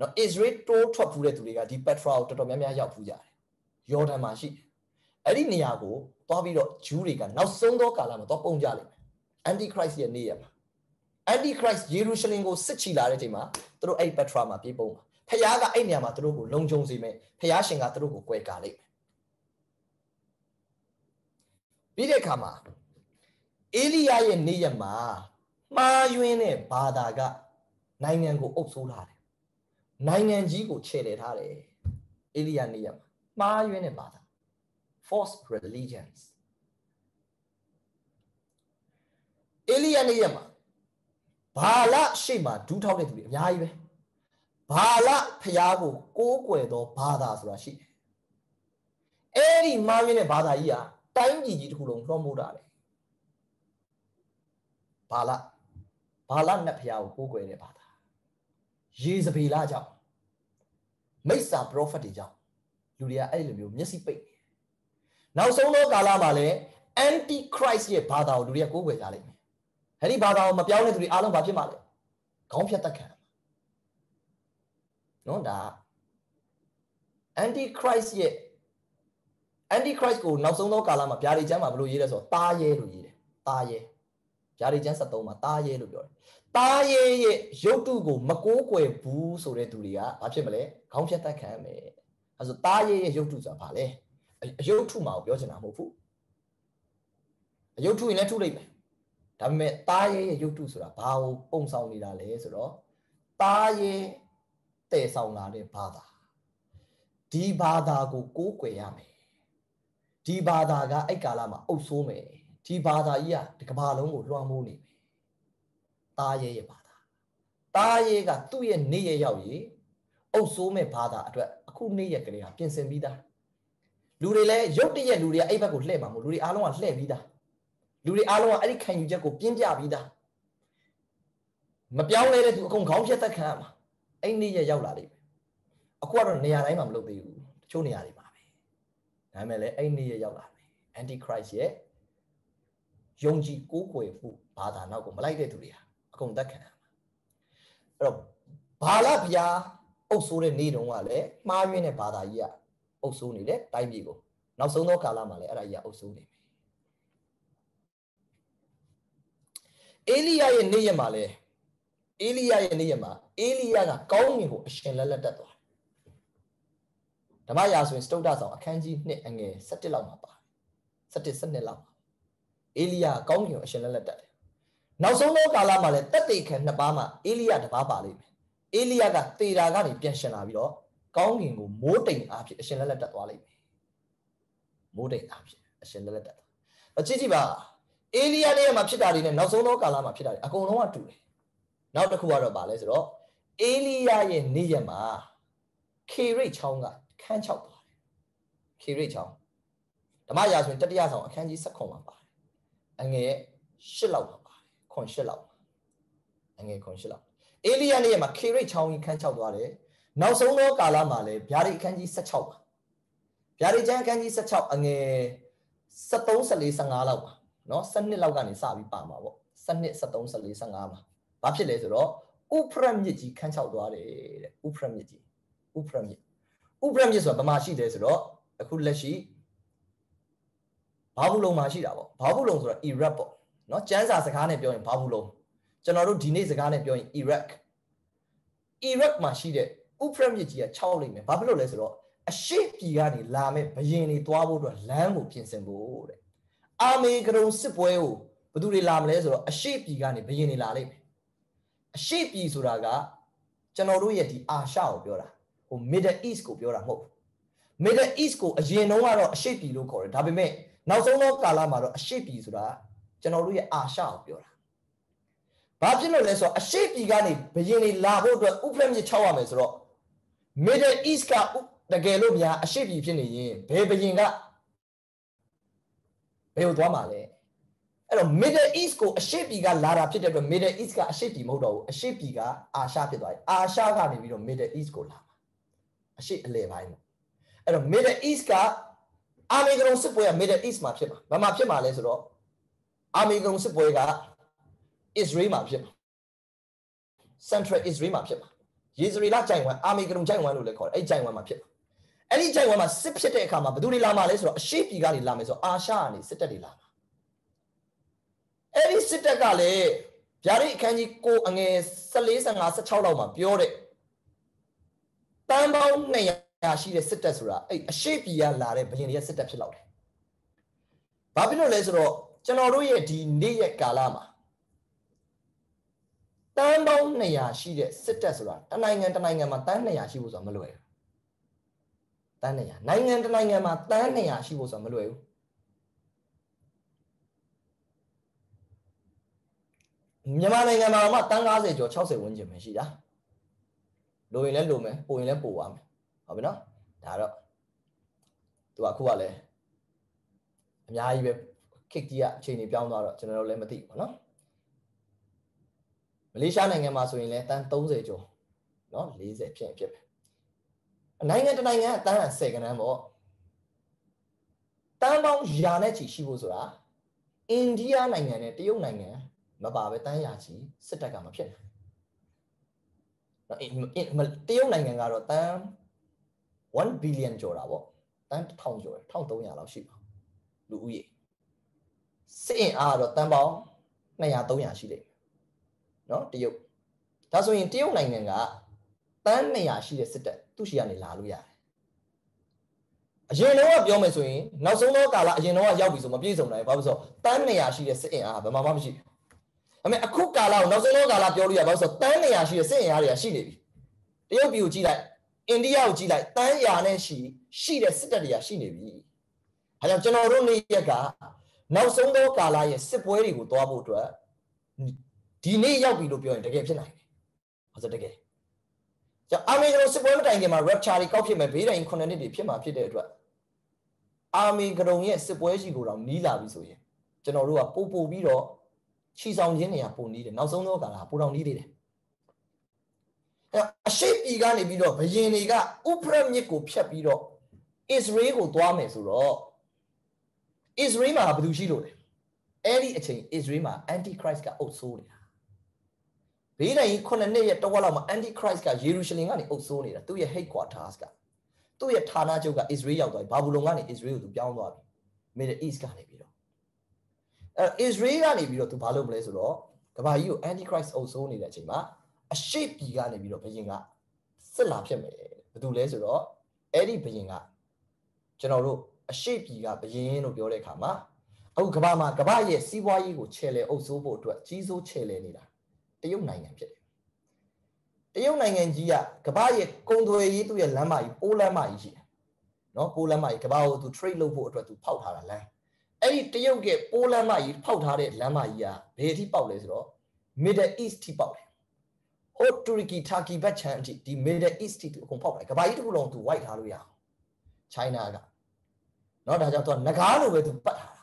နော် Israel တိုးထွက်ဖူးတဲ့သူတွေကဒီ Petra ကိုတော်တော်များများရောက်ဖူးကြတယ် Jordan မှာရှိတယ်အဲ့ဒီနေရာကိုသွားပြီးတော့ဂျူးတွေကနောက်ဆုံးသောကာလမှာသွားပုံကြလိမ့်မယ် Antichrist ရဲ့နေ့ရက်မှာ Antichrist ယေရုရှလင်ကိုစစ်ချီလာတဲ့အချိန်မှာသူတို့အဲ့ Petra မှာပြေးပုံပါဖခင်ကအဲ့နေရာမှာသူတို့ကိုလုံခြုံစေမယ်ဖခင်ရှင်ကသူတို့ကိုကွဲကာလိမ့်မယ် ပြီးတဲ့အခါမှာအေလိယရဲ့နေ့ရက်မှာမှားယွင်းတဲ့ဘာသာကနိုင်ငံကိုအုပ်ဆိုးလာတယ်နိုင်ငံကြီးကိုခြေလှယ်ထားတယ်အေလိယနေ့ရက်မှာမှားယွင်းတဲ့ဘာသာ false religions အေလိယနေ့ရက်မှာဘာလရှေ့မှာဒူးထောက်တဲ့သူတွေအများကြီးပဲဘာလဖျားကိုကိုးကွယ်သောဘာသာဆိုတာရှိတယ်အဲ့ဒီမှားယွင်းတဲ့ဘာသာကြီးဟာ တိုင်းပြည်ကြီးတစ်ခုလုံးလွှမ်းမိုးတာလေဘာလဘာလနတ်ဖျားကိုကိုးကွယ်တဲ့ဘာသာရေစပေလာကြောင့်မိစ္ဆာပရောဖက်တွေကြောင့်လူတွေကအဲ့လိုမျိုးမျက်စိပိတ်နေနောက်ဆုံးသောကာလမှာလည်း anti christ ရဲ့ဘာသာကိုလူတွေကကိုးကွယ်ကြလိမ့်မယ်အဲ့ဒီဘာသာကိုမပြောင်းတဲ့သူတွေအားလုံးဘာဖြစ်မှာလဲခေါင်းဖြတ်တတ်ခံနော်ဒါ anti christ ရဲ့ antichrist ကိုနောက်ဆုံးသောကာလမှာဗျာဒိကျမ်းမှာဘယ်လိုရေးလဲဆိုတော့တားရဲလို့ရေးတယ်တားရဲဗျာဒိကျမ်း73မှာတားရဲလို့ပြောတယ်တားရဲရဲ့ရုပ်တုကိုမကိုးကွယ်ဘူးဆိုတဲ့သူတွေကဘာဖြစ်မလဲခေါင်းဖြတ်တတ်ခံမယ်အဲဆိုတားရဲရဲ့ရုပ်တုဆိုတာဘာလဲအယုတ်ထုမှာကိုပြောချင်တာမဟုတ်ဘူးအယုတ်ထုရင်လည်းထုလိုက်မယ်ဒါပေမဲ့တားရဲရဲ့ရုပ်တုဆိုတာဘာကိုပုံဆောင်နေတာလဲဆိုတော့တားရဲတည်ဆောင်လာတဲ့ဘာသာဒီဘာသာကိုကိုးကွယ်ရမယ် ဒီဘာသာကအဲ့ကာလမှာအုပ်ဆိုးမယ်ဒီဘာသာကြီးကဒီကဘာလုံးကိုလွှမ်းမိုးနေမယ်တားရဲရဲ့ဘာသာတားရဲကသူ့ရဲ့နေ့ရက်ရောက်ရေအုပ်ဆိုးမဲ့ဘာသာအတွက်အခုနေ့ရက်ကလေးဟာပြင်ဆင်ပြီးသားလူတွေလည်းရုတ်တရက်လူတွေကအဲ့ဘက်ကိုလှည့်မှာမဟုတ်လူတွေအားလုံးကလှည့်ပြီးသားလူတွေအားလုံးကအဲ့ဒီခံယူချက်ကိုပြင်းပြပြီးသားမပြောင်းလဲတဲ့သူအကုန်ခေါင်းဖြတ်သက်ခံရမှာအဲ့နေ့ရက်ရောက်လာလိမ့်မယ်အခုကတော့နေရာတိုင်းမှာမလုပ်သေးဘူးတချို့နေရာတွေမှာပဲ ဒါပေမဲ့လည်းအဲ့နေ့ရက်ရောက်လာမယ် antichrist ရဲ့ယုံကြည်ကိုးကွယ်မှုဘာသာနောက်ကိုမလိုက်တဲ့သူတွေဟာအကုန်သက်ခံရမှာအဲ့တော့ဘာလဘုရားအုပ်ဆိုးတဲ့နေ့တုန်းကလည်းမှားယွင်းတဲ့ဘာသာကြီးကအုပ်ဆိုးနေတဲ့တိုင်းပြည်ကိုနောက်ဆုံးသောကာလမှာလည်းအဲ့ဒါကြီးကအုပ်ဆိုးနေမယ်အေလိယရဲ့နေ့ရက်မှာလည်းအေလိယရဲ့နေ့ရက်မှာအေလိယကကောင်းငင်ကိုအရှင်လက်လက်တက်သွားတယ် ဓမ္မရာဆိုရင်စတုဒ္ဒဆောင်အခန်းကြီး1အငယ်17လောက်မှာပါတယ်17 12လောက်အေလိယကောင်းငင်ကိုအရှင်လက်လက်တက်တယ်နောက်ဆုံးသောကာလမှာလည်းတက်တေခံနှစ်ပါးမှာအေလိယတစ်ပါးပါလိမ့်မယ်အေလိယကတေတာကနေပြန်ရှင်လာပြီးတော့ကောင်းကင်ကိုမိုးတိမ်အားဖြင့်အရှင်လက်လက်တက်သွားလိမ့်မယ်မိုးတိမ်အားဖြင့်အရှင်လက်လက်တက်သွားအကြည့်ကြည့်ပါအေလိယရဲ့မှာဖြစ်တာတွေနဲ့နောက်ဆုံးသောကာလမှာဖြစ်တာတွေအကုန်လုံးကတူတယ်နောက်တစ်ခုကတော့ဗာလဲဆိုတော့အေလိယရဲ့နေ့ရက်မှာခေရိတ်ချောင်းက ခန်းချောက်သွားတယ်ခေရိတ်ချောင်းဓမ္မရာဆိုရင်တတိယဆောင်အခန်းကြီး7မှာပါတယ်အငယ်8လောက်ပါပါတယ်ခွန်8လောက်အငယ်ခွန်8လောက်အေလိယနေ့ရက်မှာခေရိတ်ချောင်းကြီးခန်းချောက်သွားတယ်နောက်ဆုံးသောကာလမှာလည်းဗျာဒိတ်အခန်းကြီး16ပါဗျာဒိတ်ကျမ်းအခန်းကြီး16အငယ်73 14 15လောက်ပါเนาะ7လောက်ကနေစပြီးပါမှာပေါ့7 73 14 15မှာဘာဖြစ်လဲဆိုတော့ဥဖရမြစ်ကြီးခန်းချောက်သွားတယ်တဲ့ဥဖရမြစ်ကြီးဥဖရမြစ် ဥပရမြစ်ဆိုတာဘာမှရှိတယ်ဆိုတော့အခုလက်ရှိဘာဘူးလုံးမှာရှိတာပေါ့ဘာဘူးလုံးဆိုတာ Iraq ပေါ့နော်ကျန်းစာစကားနဲ့ပြောရင်ဘာဘူးလုံးကျွန်တော်တို့ဒီနေ့စကားနဲ့ပြောရင် Iraq Iraq မှာရှိတဲ့ဥပရမြစ်ကြီးက6လိမ့်မယ်ဘာဖြစ်လို့လဲဆိုတော့အရှိပြည်ကနေလာမဲ့ဘရင်တွေသွားဖို့အတွက်လမ်းကိုပြင်ဆင်ဖို့တဲ့အာမေကရုံစစ်ပွဲကိုဘသူတွေလာမလဲဆိုတော့အရှိပြည်ကနေဘရင်တွေလာလိမ့်မယ်အရှိပြည်ဆိုတာကကျွန်တော်တို့ရဲ့ဒီအာရှကိုပြောတာ ဟို Middle East ကိုပြောတာမဟုတ်ဘူး Middle East ကိုအရင်တုန်းကတော့အရှိပြည်လို့ခေါ်တယ်ဒါပေမဲ့နောက်ဆုံးသောကာလမှာတော့အရှိပြည်ဆိုတာကျွန်တော်တို့ရဲ့အာရှကိုပြောတာဘာဖြစ်လို့လဲဆိုတော့အရှိပြည်ကနေဘယင်တွေလာဖို့အတွက်ဥပရမြစ်6ရမယ်ဆိုတော့ Middle East ကတကယ်လို့များအရှိပြည်ဖြစ်နေရင်ဘယ်ဘယင်ကဘယ်ကိုသွားမှာလဲအဲ့တော့ Middle East ကိုအရှိပြည်ကလာတာဖြစ်တဲ့အတွက် Middle East ကအရှိပြည်မဟုတ်တော့ဘူးအရှိပြည်ကအာရှဖြစ်သွားတယ်အာရှကနေပြီးတော့ Middle East ကိုလာမှာ အရှိအလယ်ပိုင်းပေါ့အဲ့တော့ Middle East ကအာမေဂရုံစစ်ပွဲက Middle East မှာဖြစ်မှာဘာမှဖြစ်မှာလဲဆိုတော့အာမေဂရုံစစ်ပွဲက Israel မှာဖြစ်မှာ Central Israel မှာဖြစ်မှာယေဇရီလဂျိုင်ဝမ်အာမေဂရုံဂျိုင်ဝမ်လို့လည်းခေါ်တယ်အဲ့ဂျိုင်ဝမ်မှာဖြစ်မှာအဲ့ဒီဂျိုင်ဝမ်မှာစစ်ဖြစ်တဲ့အခါမှာဘယ်သူတွေလာမှာလဲဆိုတော့အရှိပြည်ကနေလာမယ်ဆိုတော့အာရှကနေစစ်တပ်တွေလာမှာအဲ့ဒီစစ်တပ်ကလည်းဗျာဒိတ်အခန်းကြီးကိုအငယ်14 15 16လောက်မှာပြောတဲ့ တန်ပေါင်း200ရှိတဲ့စစ်တပ်ဆိုတာအဲ့အရှိပြည်ကလာတဲ့ဘရင်တွေကစစ်တပ်ဖြစ်လောက်တယ်။ဘာဖြစ်လို့လဲဆိုတော့ကျွန်တော်တို့ရဲ့ဒီနေ့ရဲ့ကာလမှာတန်ပေါင်း200ရှိတဲ့စစ်တပ်ဆိုတာတနိုင်ငံတနိုင်ငံမှာတန်း200ရှိဖို့ဆိုတာမလွယ်ဘူး။တန်း200နိုင်ငံတနိုင်ငံမှာတန်း200ရှိဖို့ဆိုတာမလွယ်ဘူး။မြန်မာနိုင်ငံမှာမှတန်း90ကျော်60ဝန်းကျင်ပဲရှိတာ လိုရင်လည်းလိုမယ်ပိုရင်လည်းပိုသွားမယ်ဟုတ်ပြီနော်ဒါတော့သူကအခုကလည်းအများကြီးပဲခစ်ကြီးကအချိန်ကြီးပြောင်းသွားတော့ကျွန်တော်တို့လည်းမသိဘူးနော်မလေးရှားနိုင်ငံမှာဆိုရင်လည်းတန်း30ကျော်နော်40ဖြစ်ဖြစ်ပဲနိုင်ငံတနိုင်ငံကတန်း10ကနန်းပေါ့တန်းပေါင်းရာနဲ့ချီရှိဖို့ဆိုတာအိန္ဒိယနိုင်ငံနဲ့တရုတ်နိုင်ငံမပါပဲတန်းရာချီစစ်တပ်ကမဖြစ် နိုင်တရုတ်နိုင်ငံကတော့တန်း1 billion ကျော်တာပေါ့တန်း1000ကျော်တယ်1300လောက်ရှိပါလူဦးရေစစ်အင်အားကတော့တန်းပေါင်း200 300ရှိလိမ့်မယ်နော်တရုတ်ဒါဆိုရင်တရုတ်နိုင်ငံကတန်း200ရှိတဲ့စစ်တပ်သူ့ရှိကနေလာလို့ရတယ်အရင်တော့ပြောမယ်ဆိုရင်နောက်ဆုံးသောကာလအရင်တော့ရောက်ပြီဆိုမပြည့်စုံနိုင်ဘာလို့ဆိုတန်း200ရှိတဲ့စစ်အင်အားဘယ်မှမရှိဘူး ဒါပေမဲ့အခုကာလကိုနောက်ဆုံးသောကာလပြောလို့ရပါဆိုတန်းနေရာရှိတဲ့စစ်အင်အားတွေကရှိနေပြီတရုတ်ပြည်ကိုကြည့်လိုက်အိန္ဒိယကိုကြည့်လိုက်တန်းရာနဲ့ရှိရှိတဲ့စစ်တပ်တွေကရှိနေပြီအဲကြောင့်ကျွန်တော်တို့နေ့ရက်ကနောက်ဆုံးသောကာလရဲ့စစ်ပွဲတွေကိုတွားဖို့အတွက်ဒီနေ့ရောက်ပြီလို့ပြောရင်တကယ်ဖြစ်နိုင်တယ်ဟုတ်စတကယ်ကြောင့်အာမေဂျန်စစ်ပွဲမတိုင်ခင်မှာ rapture တွေကောက်ဖြစ်မယ်ဘေးတိုင်9နှစ်တွေဖြစ်မှာဖြစ်တဲ့အတွက်အာမီကရုံရဲ့စစ်ပွဲရှိကိုတော့နီးလာပြီဆိုရင်ကျွန်တော်တို့ကပို့ပို့ပြီးတော့ ခြီဆောင်ခြင်းတွေကပုံနီးတယ်နောက်ဆုံးတော့ကလာပိုတော်နီးသေးတယ်အဲအရှိပြီကနေပြီးတော့ဘယင်တွေကဥဖရမြစ်ကိုဖျက်ပြီးတော့အစ္စရေးကိုသွားမယ်ဆိုတော့အစ္စရေးမှာဘာလို့ရှိလို့လဲအဲ့ဒီအချိန်အစ္စရေးမှာ anti christ ကအုပ်ဆိုးနေတာဘေးတိုင်းခုနှစ်နှစ်ရဲ့တဝက်လောက်မှာ anti christ ကယေရုရှလင်ကနေအုပ်ဆိုးနေတာသူ့ရဲ့ headquarters ကသူ့ရဲ့ဌာနချုပ်ကအစ္စရေးရောက်သွားပြီဘာဘူးလုံကနေအစ္စရေးကိုသူပြောင်းသွားပြီ Middle East ကနေပြီးတော့ အဲအစ္စရေးကနေပြီးတော့သူဘာလုပ်မလဲဆိုတော့ကမ္ဘာကြီးကို anti christ အုပ်ဆိုးနေတဲ့အချိန်မှာအရှိပြည်ကနေပြီးတော့ဘယင်ကစစ်လာဖြစ်မယ်ဘာလို့လဲဆိုတော့အဲ့ဒီဘယင်ကကျွန်တော်တို့အရှိပြည်ကဘယင်လို့ပြောတဲ့အခါမှာအခုကမ္ဘာမှာကမ္ဘာရဲ့စီးပွားရေးကိုခြေလေအုပ်စိုးဖို့အတွက်ကြီးစိုးခြေလေနေတာတရုတ်နိုင်ငံဖြစ်တယ်တရုတ်နိုင်ငံကြီးကကမ္ဘာရဲ့ကုန်သွယ်ရေးသူ့ရဲ့လမ်းမကြီးပိုးလမ်းမကြီးရှိတယ်နော်ပိုးလမ်းမကြီးကမ္ဘာကိုသူ trade လုပ်ဖို့အတွက်သူဖောက်ထားတာလမ်း အဲ့ဒီတရုတ်ရဲ့ပိုးလမ်းမကြီးဖောက်ထားတဲ့လမ်းမကြီးကဘယ်အထိပေါက်လဲဆိုတော့ Middle East ထိပေါက်တယ်ဟိုတူရကီတာကီဘက်ချန်အထိဒီ Middle East ထိသူအကုန်ဖောက်တယ်ကမ္ဘာကြီးတစ်ခုလုံးသူ white ထားလို့ရအောင် China ကနော်ဒါကြောင့်သူကငကားလိုပဲသူပတ်ထား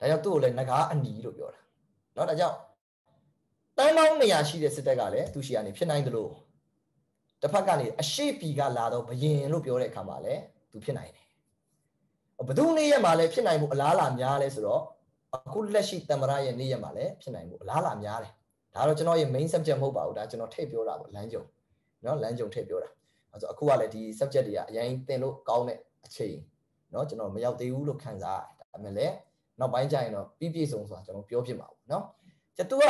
တာဒါကြောင့်သူ့ကိုလည်းငကားအနီလို့ပြောတာနော်ဒါကြောင့်တန်းပေါင်းနေရာရှိတဲ့စစ်တပ်ကလည်းသူရှိကနေဖြစ်နိုင်တယ်လို့တစ်ဖက်ကနေအရှိပီကလာတော့ဘယင်လို့ပြောတဲ့အခါမှာလည်းသူဖြစ်နိုင်တယ် ဘသူနေ့ရက်မှာလည်းဖြစ်နိုင်မှုအလားအလာများလဲဆိုတော့အခုလက်ရှိတမရရဲ့နေ့ရက်မှာလည်းဖြစ်နိုင်မှုအလားအလာများတယ်ဒါတော့ကျွန်တော်ရဲ့ main subject မဟုတ်ပါဘူးဒါကျွန်တော်ထည့်ပြောတာပေါ့လမ်းကြုံเนาะလမ်းကြုံထည့်ပြောတာအဲဆိုအခုကလည်းဒီ subject တွေကအရင်သင်လို့ကောင်းတဲ့အချိန်เนาะကျွန်တော်မရောက်သေးဘူးလို့ခံစားရတယ်ဒါပေမဲ့လည်းနောက်ပိုင်းကျရင်တော့ပြည့်ပြည့်စုံဆိုတာကျွန်တော်ပြောပြမှာပေါ့เนาะကျတူက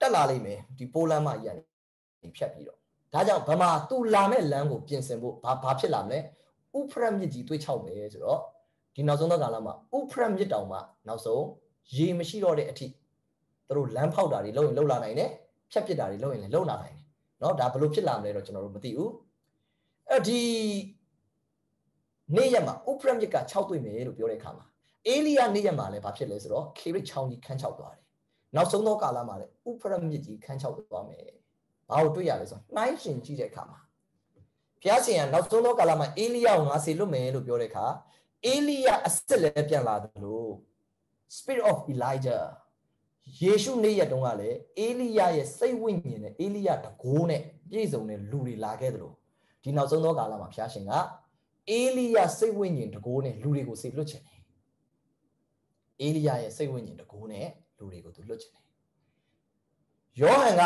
တက်လာလိမ့်မယ်ဒီပိုလန်မှာကြီးကနေဖြတ်ပြီးတော့ဒါကြောင့်ဗမာသူလာမဲ့လမ်းကိုပြင်ဆင်ဖို့ဘာဘာဖြစ်လာမလဲဥဖရမြစ်ကြီးတွေးချောက်မယ်ဆိုတော့ ဒီနောက်ဆုံးသောကာလမှာဥဖရမြစ်တောင်မှနောက်ဆုံးရေမရှိတော့တဲ့အထိသူတို့လမ်းဖောက်တာတွေလုပ်ရင်လုပ်လာနိုင်တယ်ဖြတ်ပစ်တာတွေလုပ်ရင်လည်းလုပ်လာနိုင်တယ်เนาะဒါဘယ်လိုဖြစ်လာမလဲတော့ကျွန်တော်တို့မသိဘူးအဲ့ဒီနေ့ရက်မှာဥဖရမြစ်က6တွေ့မယ်လို့ပြောတဲ့အခါမှာအေလိယနေ့ရက်မှာလည်းဘာဖြစ်လဲဆိုတော့ခေရစ်ချောင်းကြီးခန်းချောက်သွားတယ်နောက်ဆုံးသောကာလမှာလည်းဥဖရမြစ်ကြီးခန်းချောက်သွားမယ်ဘာလို့တွေ့ရလဲဆိုတော့နှိုင်းရှင်ကြည့်တဲ့အခါမှာဘုရားရှင်ကနောက်ဆုံးသောကာလမှာအေလိယကိုငါစေလွတ်မယ်လို့ပြောတဲ့အခါ အေလိယအစ်စ်လည်းပြန်လာတယ်လို့ spirit of elijah ယေရှုနေ့ရက်တုန်းကလည်းအေလိယရဲ့စိတ်ဝိညာဉ်နဲ့အေလိယတကိုးနဲ့ပြည့်စုံတဲ့လူတွေလာခဲ့တယ်လို့ဒီနောက်ဆုံးသောကာလမှာဘုရားရှင်ကအေလိယစိတ်ဝိညာဉ်တကိုးနဲ့လူတွေကိုစေလွတ်ခြင်းတယ်အေလိယရဲ့စိတ်ဝိညာဉ်တကိုးနဲ့လူတွေကိုသူလွတ်ခြင်းတယ်ယောဟန်က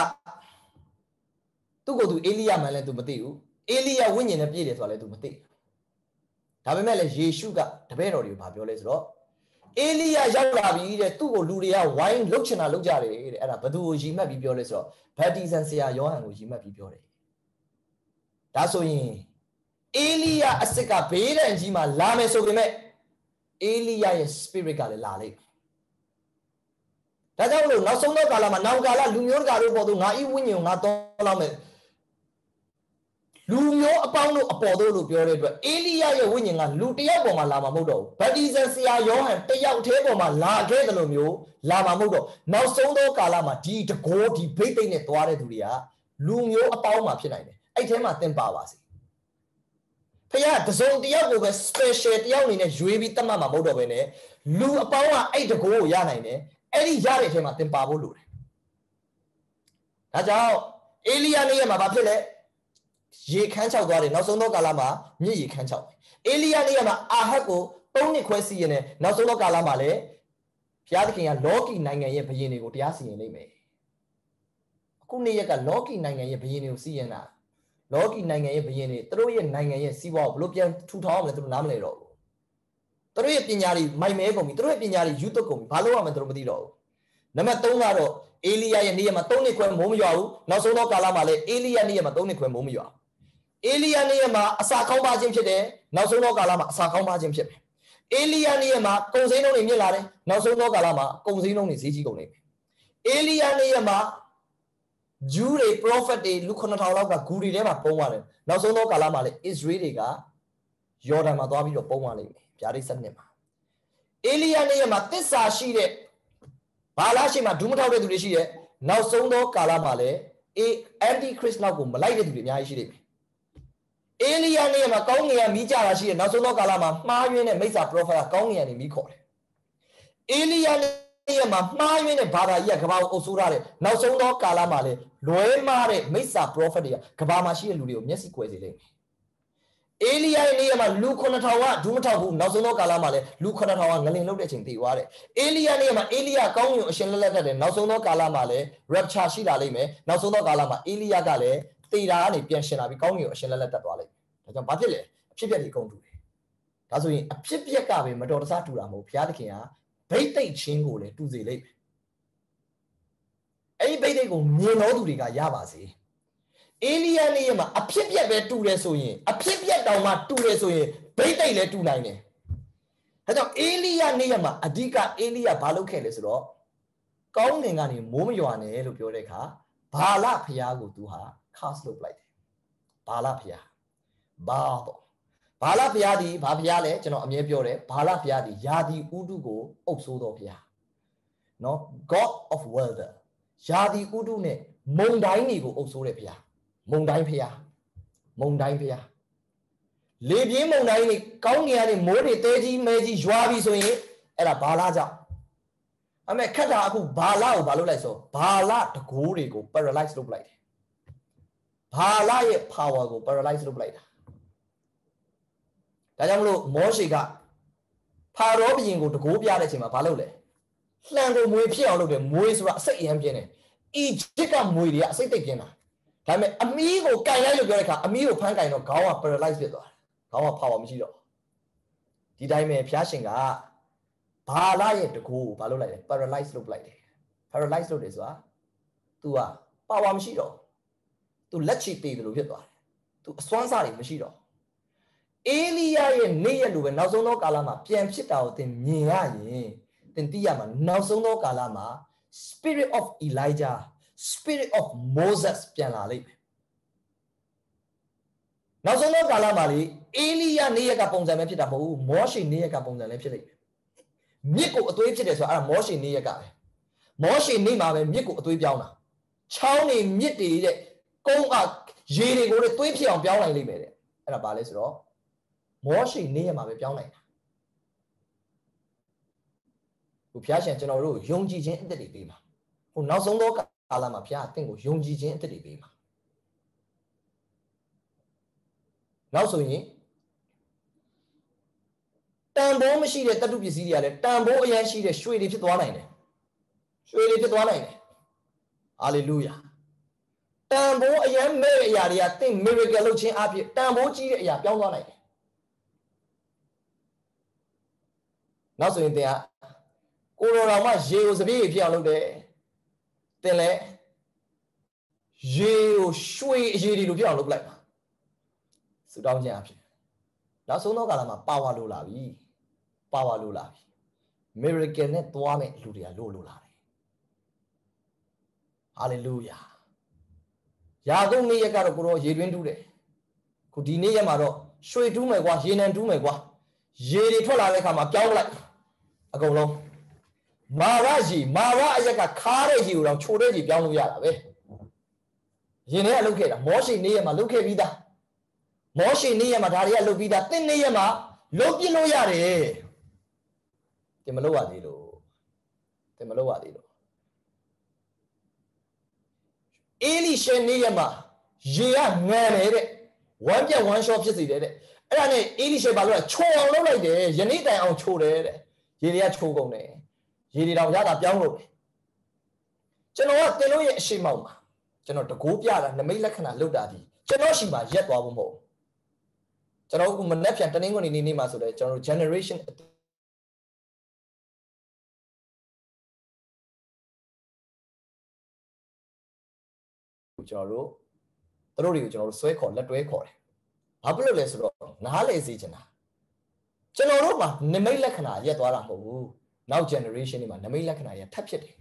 သူ့ကိုယ်သူအေလိယမှန်လဲသူမသိဘူးအေလိယဝိညာဉ်နဲ့ပြည့်တယ်ဆိုတာလည်းသူမသိ ဒါပေမဲ့လည်းယေရှုကတပည့်တော်တွေကိုဗာပြောလဲဆိုတော့အေလိယရောက်လာပြီတဲ့သူ့ကိုလူတွေကဝိုင်းလှုပ်ချင်တာလှုပ်ကြတယ်တဲ့အဲ့ဒါဘသူကိုရီမှတ်ပြီးပြောလဲဆိုတော့ဗတ္တိဇန်ဆရာယောဟန်ကိုရီမှတ်ပြီးပြောတယ်ဒါဆိုရင်အေလိယအစ်စ်ကဘေးဒဏ်ကြီးမှာလာမယ်ဆိုပေမဲ့အေလိယရဲ့ spirit ကလည်းလာလိမ့်မယ်ဒါကြောင့်မလို့နောက်ဆုံးသောကာလမှာနောင်ကာလလူမျိုးတကာတို့ပေါ်သို့ငါဤဝိညာဉ်ကိုငါတော်လောက်မယ် လူမျိုးအပေါင်းတို့အပေါ်တို့လို့ပြောတဲ့အတွက်အေလိယရဲ့ဝိညာဉ်ကလူတယောက်ပေါ်မှာလာမှာမဟုတ်တော့ဘူးဗတ္တိဇန်ဆရာယောဟန်တယောက်တည်းပေါ်မှာလာခဲ့တယ်လို့မျိုးလာမှာမဟုတ်တော့နောက်ဆုံးသောကာလမှာဒီတကိုးဒီဘိတ်သိမ့်နဲ့သွားတဲ့သူတွေကလူမျိုးအပေါင်းမှာဖြစ်နိုင်တယ်အဲ့ထဲမှာသင်ပါပါစေဖခင်တစုံတယောက်ကိုပဲ special တယောက်အနေနဲ့ရွေးပြီးတတ်မှတ်မှာမဟုတ်တော့ဘဲနဲ့လူအပေါင်းကအဲ့တကိုးကိုရနိုင်တယ်အဲ့ဒီရတဲ့အထဲမှာသင်ပါဖို့လိုတယ်ဒါကြောင့်အေလိယနေ့ရက်မှာဘာဖြစ်လဲ ရေခန်းချောက်သွားတယ်နောက်ဆုံးသောကာလမှာမြစ်ရေခန်းချောက်တယ်အေလိယနေ့ရက်မှာအာဟတ်ကိုသုံးနှစ်ခွဲစီရင်တယ်နောက်ဆုံးသောကာလမှာလည်းဘုရားသခင်ကလောကီနိုင်ငံရဲ့ဘုရင်တွေကိုတရားစီရင်နေမယ်အခုနေ့ရက်ကလောကီနိုင်ငံရဲ့ဘုရင်တွေကိုစီရင်တာလောကီနိုင်ငံရဲ့ဘုရင်တွေသူတို့ရဲ့နိုင်ငံရဲ့စီးပွားကိုဘလို့ပြန်ထူထောင်အောင်လဲသူတို့နားမလည်တော့ဘူးသူတို့ရဲ့ပညာတွေမိုက်မဲကုန်ပြီသူတို့ရဲ့ပညာတွေယူသွတ်ကုန်ပြီဘာလို့ရမလဲသူတို့မသိတော့ဘူးနံပါတ်3ကတော့အေလိယရဲ့နေ့ရက်မှာ3နှစ်ခွဲမိုးမရွာဘူးနောက်ဆုံးသောကာလမှာလည်းအေလိယနေ့ရက်မှာ3နှစ်ခွဲမိုးမရွာ အေလိယနေ့ရက်မှာအစာကောင်းပါခြင်းဖြစ်တယ်နောက်ဆုံးသောကာလမှာအစာကောင်းပါခြင်းဖြစ်တယ်အေလိယနေ့ရက်မှာကုံစိမ်းလုံးတွေမြင့်လာတယ်နောက်ဆုံးသောကာလမှာကုံစိမ်းလုံးတွေဈေးကြီးကုန်နေပြီအေလိယနေ့ရက်မှာဂျူးတွေ prophet တွေလူ9000လောက်ကဂူတွေထဲမှာပုံသွားတယ်နောက်ဆုံးသောကာလမှာလည်း Israel တွေကယော်ဒန်မှာသွားပြီးတော့ပုံသွားလိမ့်မယ်ဗျာဒိတ်7နှစ်မှာအေလိယနေ့ရက်မှာတစ္ဆာရှိတဲ့ဘာလားရှိမှဒူးမထောက်တဲ့သူတွေရှိတယ်နောက်ဆုံးသောကာလမှာလည်းအေ anti christ နောက်ကိုမလိုက်တဲ့သူတွေအများကြီးရှိနေပြီ အေလိယနေ့မှာကောင်းငင်ကမိကြတာရှိတယ်နောက်ဆုံးသောကာလမှာမှားယွင်းတဲ့မိစ္ဆာပရောဖက်ကကောင်းငင်ကနေမိခေါ်တယ်အေလိယနေ့မှာမှားယွင်းတဲ့ဘာသာကြီးကကဘာကိုအုပ်ဆိုးရတယ်နောက်ဆုံးသောကာလမှာလေလွဲမှားတဲ့မိစ္ဆာပရောဖက်တွေကကဘာမှာရှိတဲ့လူတွေကိုမျက်စိကွယ်စေလိမ့်မယ်အေလိယရဲ့နေ့မှာလူ9000ကဒူးမထောက်ဘူးနောက်ဆုံးသောကာလမှာလည်းလူ9000ကငလင်လုတ်တဲ့အချိန်တည်သွားတယ်အေလိယနေ့မှာအေလိယကောင်းကင်ကိုအရှင်လက်လက်တက်တယ်နောက်ဆုံးသောကာလမှာလည်း rapture ရှိလာလိမ့်မယ်နောက်ဆုံးသောကာလမှာအေလိယကလည်း တေတာကနေပြန်ရှင်လာပြီးကောင်းကင်ကိုအရှင်လက်လက်တက်သွားလိမ့်မယ်ဒါကြောင့်ဘာဖြစ်လဲအဖြစ်ပြက်တွေကုန်တူတယ်ဒါဆိုရင်အဖြစ်ပြက်ကပဲမတော်တဆတူတာမဟုတ်ဘုရားသခင်ကဗိတ်သိက်ချင်းကိုလည်းတူစေလိမ့်မယ်အဲ့ဒီဗိတ်သိက်ကိုမြင်တော်သူတွေကရပါစေအေလိယနေ့မှာအဖြစ်ပြက်ပဲတူတယ်ဆိုရင်အဖြစ်ပြက်တောင်မှတူတယ်ဆိုရင်ဗိတ်သိက်လည်းတူနိုင်တယ်ဒါကြောင့်အေလိယနေ့မှာအဓိကအေလိယဘာလုပ်ခဲ့လဲဆိုတော့ကောင်းငင်ကနေမိုးမရွာနဲ့လို့ပြောတဲ့အခါဘာလဖျားကိုသူဟာ cast လုပ်လိုက်တယ်ဘာလဖျားဘာပေါ့ဘာလဘုရားဒီဘာဘုရားလဲကျွန်တော်အမြဲပြောတယ်ဘာလဘုရားဒီယာဒီဥဒုကိုအုပ်ဆိုးတော်ဘုရားနော် God of world ယာဒီဥဒုနဲ့မုန်တိုင်းတွေကိုအုပ်ဆိုးတဲ့ဘုရားမုန်တိုင်းဘုရားမုန်တိုင်းဘုရားလေပြင်းမုန်တိုင်းတွေကောင်းကင်ကနေမိုးတွေတဲကြီးမဲကြီးရွာပြီဆိုရင်အဲ့ဒါဘာလကြောင့်အမေခက်တာအခုဘာလကိုဘာလုပ်လိုက်ဆိုဘာလတကိုးတွေကို paralyze လုပ်လိုက်တယ် ဘာလရဲ့ power ကို paralyze လုပ်လိုက်တာဒါကြောင့်မလို့မောရှိကဖာရောဘုရင်ကိုတကိုးပြတဲ့အချိန်မှာဘာလုပ်လဲလှန်ကိုမွေဖြစ်အောင်လုပ်တယ်မွေဆိုတာအစိတ်အယမ်းပြင်းတယ်အီဂျစ်ကမွေတွေကအစိတ်သိပ်ပြင်းတာဒါပေမဲ့အမီးကိုကန်လိုက်လို့ပြောတဲ့အခါအမီးကိုဖမ်းကန်တော့ခေါင်းက paralyze ဖြစ်သွားတယ်ခေါင်းက power မရှိတော့ဒီတိုင်းပဲဖျားရှင်ကဘာလာရဲ့တကိုးကိုဘာလုပ်လိုက်လဲ paralyze လုပ်လိုက်တယ် paralyze လုပ်တယ်ဆိုတာ तू က power မရှိတော့ तू လက်ချီသေးတယ်လို့ဖြစ်သွားတယ် तू အစွမ်းစားတွေမရှိတော့အေလိယရဲ့နေ့ရက်လိုပဲနောက်ဆုံးသောကာလမှာပြန်ဖြစ်တာကိုသင်မြင်ရရင်သင်သိရမှာနောက်ဆုံးသောကာလမှာ spirit of Elijah spirit of Moses ပြန်လာလိမ့်မယ်နောက်ဆုံးသောကာလမှာလေအေလိယနေ့ရက်ကပုံစံပဲဖြစ်တာမဟုတ်ဘူးမောရှိနေ့ရက်ကပုံစံလည်းဖြစ်လိမ့်မယ်မြစ်ကိုအသွေးဖြစ်တယ်ဆိုတာအဲ့ဒါမောရှိနေ့ရက်ကပဲမောရှိနေ့မှာပဲမြစ်ကိုအသွေးပြောင်းတာချောင်းနေမြစ်တွေတဲ့ ကုန်းကရေတွေကိုလည်းသွေးဖြစ်အောင်ပြောင်းနိုင်လိမ့်မယ်တဲ့အဲ့ဒါဘာလဲဆိုတော့မောရှိနေရမှာပဲပြောင်းနိုင်တာဟိုဘုရားရှင်ကျွန်တော်တို့ယုံကြည်ခြင်းအသက်တွေပေးမှာဟိုနောက်ဆုံးသောကာလမှာဘုရားအသင်ကိုယုံကြည်ခြင်းအသက်တွေပေးမှာနောက်ဆိုရင်တန်ဖိုးမရှိတဲ့တတုပစ္စည်းတွေကလည်းတန်ဖိုးအရန်ရှိတဲ့ရွှေတွေဖြစ်သွားနိုင်တယ်ရွှေတွေဖြစ်သွားနိုင်တယ်ဟာလေလုယာ တန်ဖိုးအရန်မဲ့တဲ့အရာတွေကသင် miracle လုပ်ခြင်းအဖြစ်တန်ဖိုးကြီးတဲ့အရာပြောင်းသွားနိုင်တယ်နောက်ဆိုရင်သင်ကကိုရိုနာမှာရေကိုစပြည့်ဖြစ်အောင်လုပ်တယ်သင်လည်းရေကိုရွှေအရေးတွေလိုဖြစ်အောင်လုပ်လိုက်ပါစူတောင်းခြင်းအဖြစ်နောက်ဆုံးသောကာလမှာပါဝါလိုလာပြီပါဝါလိုလာပြီ miracle နဲ့သွားမဲ့လူတွေကလိုလိုလာတယ် hallelujah ယာကုပ်နေ့ရက်ကတော့ကိုရောရေတွင်းတူးတယ်ခုဒီနေ့ရက်မှာတော့ရွှေတူးမယ်ကွာရေနံတူးမယ်ကွာရေတွေထွက်လာတဲ့အခါမှာပြောင်းလိုက်အကုန်လုံးမာရရေမာရအရက်ကခါတဲ့ရေကိုတော့ချိုတဲ့ရေပြောင်းလို့ရတာပဲရင်ထဲကလုတ်ခဲ့တာမောရှိနေရမှာလုတ်ခဲ့ပြီးသားမောရှိနေရမှာဒါတွေကလုတ်ပြီးသားတင်းနေရမှာလုတ်ပြလို့ရတယ်တင်မလုတ်ရသေးလို့တင်မလုတ်ရသေးလို့ အေလိရှေနေရမှာရေကငန်တယ်တဲ့ဝမ်းပြက်ဝမ်းလျှောဖြစ်စေတယ်တဲ့အဲ့ဒါနဲ့အေလိရှေဘာလို့လဲချိုအောင်လုပ်လိုက်တယ်ယနေ့တိုင်အောင်ချိုတယ်တဲ့ရေတွေကချိုကုန်တယ်ရေတွေတော့ရတာပြောင်းလို့တယ်ကျွန်တော်ကတင်လို့ရဲ့အရှိမောက်မှာကျွန်တော်တကိုးပြတာနမိတ်လက္ခဏာလုတ်တာဒီကျွန်တော်ရှိမှရက်သွားဖို့မဟုတ်ကျွန်တော်ကမနေ့ပြန်တနင်္ဂနွေနေ့နေ့မှာဆိုတော့ကျွန်တော် generation ကျွန်တော်တို့တို့တွေကိုကျွန်တော်တို့ဆွဲခေါ်လက်တွဲခေါ်တယ်ဘာဖြစ်လို့လဲဆိုတော့နားလေစေချင်တာကျွန်တော်တို့မှာနမိတ်လက္ခဏာရက်သွားတာမဟုတ်ဘူးနောက် generation တွေမှာနမိတ်လက္ခဏာရထပ်ဖြစ်တယ်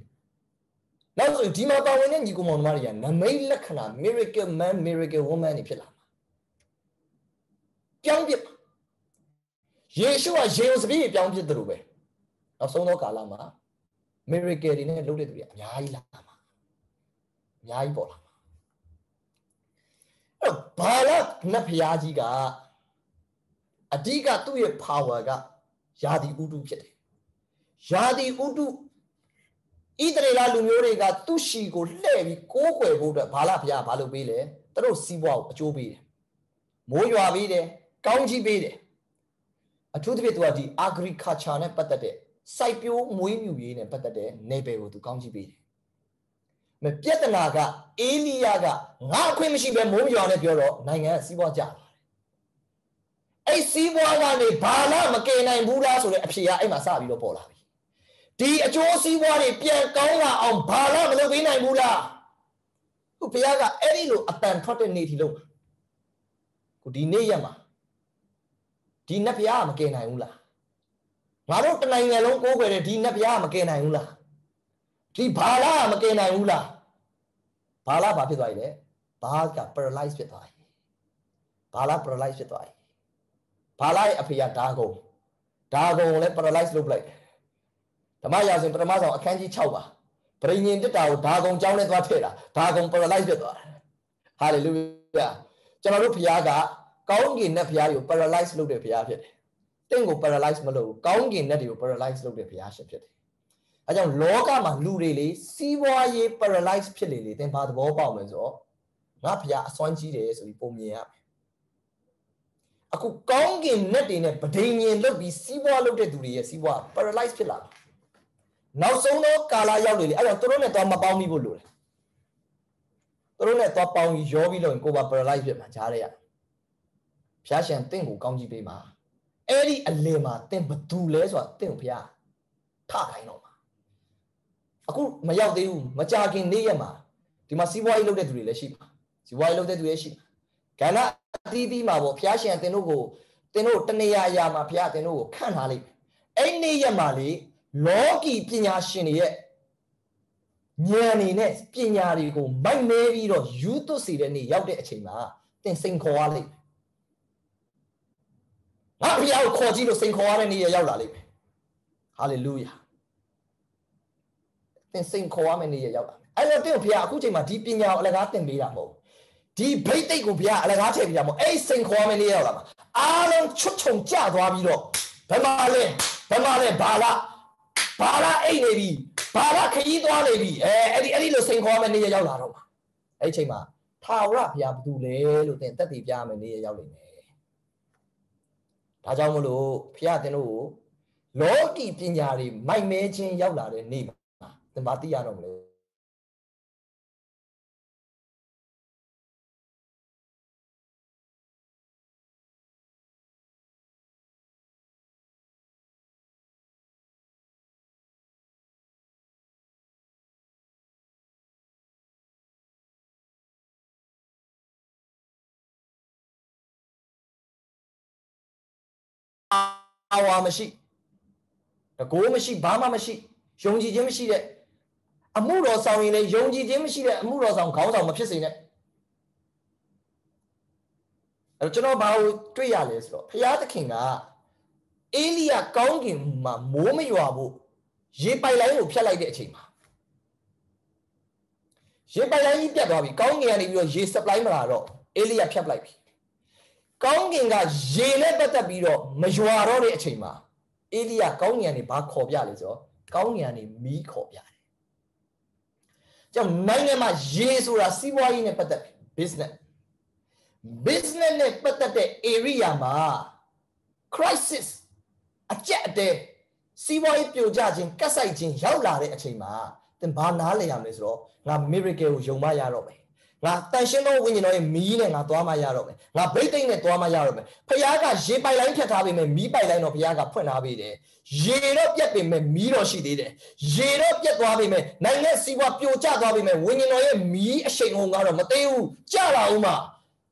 နောက်ဆိုဒီမှာပါဝင်တဲ့ညီကောင်မောင်တို့တွေကနမိတ်လက္ခဏာ miracle man miracle woman တွေဖြစ်လာမှာပြောင်းပြယေရှုကယေရုစပြည့်ပြောင်းပြတယ်လို့ပဲနောက်ဆုံးသောကာလမှာ miracle တွေနဲ့လုပ်တဲ့သူတွေအများကြီးလာမှာအများကြီးပေါ်လာမှာအဲ့တော့ ဘာလနတ်ဖျားကြီးကအဓိကသူ့ရဲ့ power ကယာဒီဥတုဖြစ်တယ်ယာဒီဥတုဣသရေလလူမျိုးတွေကသူ့ရှီကိုလှည့်ပြီးကိုးကွယ်ဖို့အတွက်ဘာလဘုရားဘာလုပ်ပေးလဲသူတို့စီးပွားကိုအကျိုးပေးတယ်မိုးရွာပေးတယ်ကောင်းကြီးပေးတယ်အထူးသဖြင့်သူကဒီ agriculture နဲ့ပတ်သက်တဲ့စိုက်ပျိုးမွေးမြူရေးနဲ့ပတ်သက်တဲ့နေပယ်ကိုသူကောင်းကြီးပေးတယ်မ ပြဿနာကအေလိယကငါအခွင့်မရှိပဲမိုးရွာနဲ့ပြောတော့နိုင်ငံကစီးပွားကြတယ်အဲ့စီးပွားကနေဘာလမကယ်နိုင်ဘူးလားဆိုတဲ့အဖြေကအဲ့မှာစပြီးတော့ပေါ်လာပြီဒီအကျိုးစီးပွားတွေပြန်ကောင်းလာအောင်ဘာလမလုပ်ပေးနိုင်ဘူးလားခုဘုရားကအဲ့ဒီလိုအတန်ထွက်တဲ့နေ့ထီလုံးခုဒီနေ့ရက်မှာဒီနတ်ဘုရားကမကယ်နိုင်ဘူးလားငါတို့တနိုင်ငံလုံးကိုးကွယ်တဲ့ဒီနတ်ဘုရားကမကယ်နိုင်ဘူးလားဒီဘာလကမကယ်နိုင်ဘူးလား ဘာလဘာဖြစ်သွားပြီလဲဘာက paralyze ဖြစ်သွားပြီဘာလ paralyze ဖြစ်သွားပြီဘာလရဲ့အဖေကဓာကုံဓာကုံကိုလည်း paralyze လုပ်ပလိုက်ဓမ္မရာဇဝင်ပထမဆုံးအခန်းကြီး6ပါပရိညင်တက်တာကိုဓာကုံကြောင်းနဲ့သွားထည့်တာဓာကုံ paralyze ဖြစ်သွားတယ်ဟာလေလုယာကျွန်တော်တို့ဖခင်ကကောင်းကင်နဲ့ဖခင်ကို paralyze လုပ်တဲ့ဖခင်ဖြစ်တယ်တင့်ကို paralyze မလုပ်ဘူးကောင်းကင်နဲ့တွေကို paralyze လုပ်တဲ့ဖခင်ရှင်ဖြစ်တယ် အဲကြောင့်လောကမှာလူတွေလေစီးပွားရေး paralyze ဖြစ်လေလေသင်ဘာသဘောပေါက်မလဲဆိုတော့ငါဖခင်အစွမ်းကြီးတယ်ဆိုပြီးပုံမြင်ရမယ်အခုကောင်းကင်နဲ့တွေနဲ့ဗဒိန်ရင်လုတ်ပြီးစီးပွားလုပ်တဲ့သူတွေရဲ့စီးပွား paralyze ဖြစ်လာနောက်ဆုံးတော့ကာလာရောက်လေလေအဲ့တော့သူတို့နဲ့တော့မပေါင်းမိဖို့လိုတယ်သူတို့နဲ့တော့ပေါင်းပြီးရောပြီးလို့ကိုပါ paralyze ဖြစ်မှာကြားရရဖျားရှန်တင့်ကိုကောင်းကြီးပေးမှာအဲ့ဒီအလင်မှာတင့်ဘသူလဲဆိုတာတင့်ကိုဖျားထခိုင်းတော့မှာ အခုမရောက်သေးဘူးမကြခင်နေ့ရက်မှာဒီမှာစီးပွားရေးလုပ်တဲ့သူတွေလည်းရှိပါစီးပွားရေးလုပ်တဲ့သူတွေရှိပါကဏ္ဍအသီးသီးမှာပေါ့ဖျားရှင်တင်တို့ကိုတင်တို့တနေရာရာမှာဖျားတင်တို့ကိုခန့်ထားလိုက်အဲ့နေ့ရက်မှာလေလောကီပညာရှင်တွေရဲ့ဉာဏ်နေနဲ့ပညာတွေကိုမိုက်မဲပြီးတော့ယူသွတ်စေတဲ့နေ့ရောက်တဲ့အချိန်မှာတင်စိန်ခေါ်ရလိမ့်မယ်ငါဖျားကိုခေါ်ကြည့်လို့စိန်ခေါ်ရတဲ့နေ့ရောက်လာလိမ့်မယ်ဟာလေလုယာ တင်စိန်ခေါ်ရမယ့်နေ့ရောက်လာမယ်အဲ့တော့တင်ဖျားအခုချိန်မှာဒီပညာကိုအလကားတင်ပေးတာမဟုတ်ဒီဘိတ်တိတ်ကိုဘုရားအလကားထည့်ပြတာမို့အဲ့စိန်ခေါ်မယ်လေးရောက်လာမှာအားလုံးချွတ်ချုံကြသွားပြီးတော့ဘယ်မှာလဲဘယ်မှာလဲဘာလာဘာလာအိတ်နေပြီဘာလာခရီးသွားနေပြီအဲအဲ့ဒီအဲ့ဒီလိုစိန်ခေါ်မယ်နေ့ရောက်လာတော့မှာအဲ့ဒီချိန်မှာထာဝရဘုရားဘာတူလဲလို့သင်တက်တည်ပြမယ်နေ့ရောက်နေတယ်ဒါကြောင့်မလို့ဘုရားသင်တို့ကိုလောကီပညာတွေမိုက်မဲခြင်းရောက်လာတဲ့နေ့မှာ သင်မသိရတော့မလဲအာဝါမရှိတကိုးမရှိဘာမှမရှိယုံကြည်ခြင်းမရှိတဲ့ အမှုတော်ဆောင်ရင်လည်းယုံကြည်ခြင်းမရှိတဲ့အမှုတော်ဆောင်ခေါင်းဆောင်မဖြစ်စေနဲ့အဲကျွန်တော်ဘာလို့တွေ့ရလဲဆိုတော့ဘုရားသခင်ကအေလိယကောင်းကင်မှာမိုးမရွာဘူးရေပိုက်လိုင်းကိုဖျက်လိုက်တဲ့အချိန်မှာရေပိုက်လိုင်းကြီးပြတ်သွားပြီကောင်းကင်ကနေပြီးတော့ရေ supply မလာတော့အေလိယဖျက်ပလိုက်ပြီကောင်းကင်ကရေနဲ့ပတ်သက်ပြီးတော့မရွာတော့တဲ့အချိန်မှာအေလိယကောင်းကင်ကနေဘာခေါ်ပြလဲဆိုတော့ကောင်းကင်ကနေမီးခေါ်ပြတယ်။ ကြောင့်နိုင်ငံမှာရေဆိုတာစီးပွားရေးနဲ့ပတ်သက်တယ် business business နဲ့ပတ်သက်တဲ့ area မှာ crisis အကြက်အတဲစီးပွားရေးပြိုကျခြင်းကတ်ဆိုင်ခြင်းရောက်လာတဲ့အချိန်မှာသင်ဘာနားလည်ရမလဲဆိုတော့ငါ miracle ကိုယုံမရတော့မယ် ငါတန်ရှင်းသောဝိညာဉ်တော်ရဲ့မီးနဲ့ငါသွားမှရတော့မယ်ငါဗိတ်သိမ့်နဲ့သွားမှရတော့မယ်ဖခင်ကရေပိုက်လိုင်းဖြတ်ထားပေမဲ့မီးပိုက်လိုင်းတော့ဖခင်ကဖွင့်ထားပေးတယ်ရေတော့ပြတ်ပေမဲ့မီးတော့ရှိသေးတယ်ရေတော့ပြတ်သွားပေမဲ့နိုင်ငံစီးပွားပြိုကျသွားပေမဲ့ဝိညာဉ်တော်ရဲ့မီးအရှိန်ဟုန်ကတော့မသေးဘူးကြလာအောင်မှ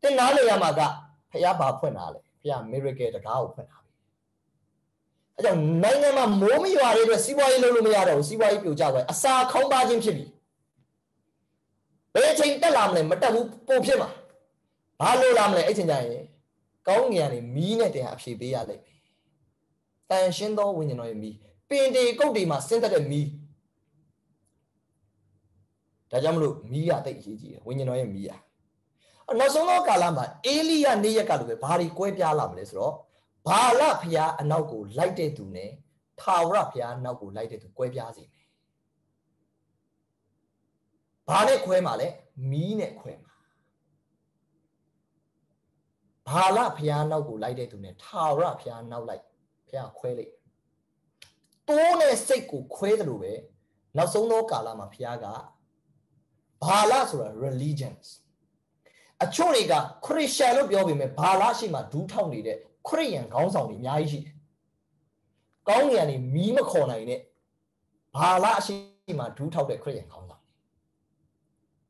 တင်နားလေရမှာကဖခင်ဘာဖွင့်တာလဲဖခင် miracle တကားကိုဖွင့်တာအဲကြောင့်နိုင်ငံမှာမိုးမရွာတဲ့အတွက်စီးပွားရေးလုပ်လို့မရတော့ဘူးစီးပွားရေးပြိုကျသွားအစာခေါင်းပါခြင်းဖြစ်ပြီ ဘယ်ချိန်တက်လာမလဲမတက်ဘူးပို့ဖြစ်မှာဘာလို့လာမလဲအဲ့ချိန်ကျရင်ကောင်းငင်ကနေမီးနဲ့တင်အဖြေပေးရလိမ့်မယ်တန်ရှင်းသောဝိညာဉ်တော်ရဲ့မီးပင်တေကုတ်တွေမှာဆင်းသက်တဲ့မီးဒါကြောင့်မလို့မီးရတိတ်အရေးကြီးတယ်ဝိညာဉ်တော်ရဲ့မီးရနောက်ဆုံးသောကာလမှာအေလိယနေ့ရက်ကလိုပဲဘာတွေကွဲပြားလာမလဲဆိုတော့ဘာလဖျားအနောက်ကိုလိုက်တဲ့သူနဲ့ထာဝရဖျားအနောက်ကိုလိုက်တဲ့သူကွဲပြားစေမယ် ဘာနဲ့ခွဲမှာလဲမီးနဲ့ခွဲမှာဘာလဖျားနောက်ကိုလိုက်တဲ့သူနဲ့ထာဝရဖျားနောက်လိုက်ဖျားခွဲလိုက်တိုးနဲ့စိတ်ကိုခွဲတယ်လို့ပဲနောက်ဆုံးသောကာလမှာဖျားကဘာလဆိုတာ religions အချို့တွေကခရစ်ယာန်လို့ပြောပေမဲ့ဘာလရှိမှဒူးထောက်နေတဲ့ခရစ်ယာန်ခေါင်းဆောင်တွေအများကြီးရှိတယ်။ကောင်းကင်ကနေမီးမခေါ်နိုင်တဲ့ဘာလရှိမှဒူးထောက်တဲ့ခရစ်ယာန်ခေါင်းဆောင်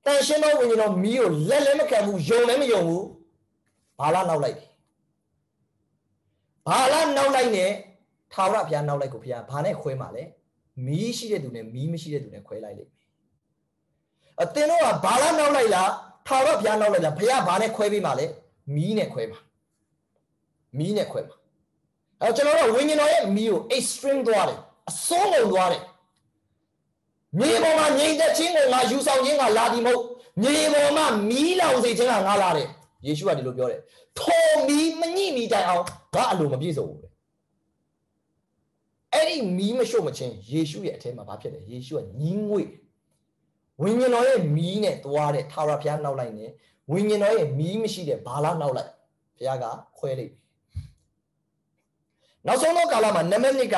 တွေ။တန်ရှင်းသောဝိညာဉ်တော်မီးကိုလက်လည်းမခံဘူးယုံလည်းမယုံဘူး။ဘာလနောက်လိုက်တယ်။ဘာလနောက်လိုက်နဲ့ထာဝရဘုရားနောက်လိုက်ကိုဘုရားဘာနဲ့ခွဲမှာလဲ။မီးရှိတဲ့သူနဲ့မီးမရှိတဲ့သူနဲ့ခွဲလိုက်လိမ့်မယ်။အသင်တို့ကဘာလနောက်လိုက်လားထာဝရဘုရားနောက်လိုက်လားဘုရားဘာနဲ့ခွဲပေးမှာလဲမီးနဲ့ခွဲမှာမီးနဲ့ခွဲမှာအဲကျွန်တော်တို့ဝိညာဉ်တော်ရဲ့မီးကို extreme သွားတယ်အစွန်းကုန်သွားတယ် မြေပေါ်မှာငြိမ်သက်ခြင်းကိုငါယူဆောင်ခြင်းကလာဒီမဟုတ်မြေပေါ်မှာမီးလောင်စေခြင်းကငါလာတယ်ယေရှုကဒီလိုပြောတယ်ထိုမီးမညှိမီတိုင်အောင်ငါအလိုမပြည့်စုံဘူးလေအဲ့ဒီမီးမရှုပ်မချင်းယေရှုရဲ့အထဲမှာဘာဖြစ်လဲယေရှုကညင်းငွေ့ဝိညာဉ်တော်ရဲ့မီးနဲ့သွားတဲ့ထာဝရဘုရားနောက်လိုက်နေဝိညာဉ်တော်ရဲ့မီးမရှိတဲ့ဘာလာနောက်လိုက်ဘုရားကခွဲလိုက်ပြီနောက်ဆုံးသောကာလမှာနမနစ်က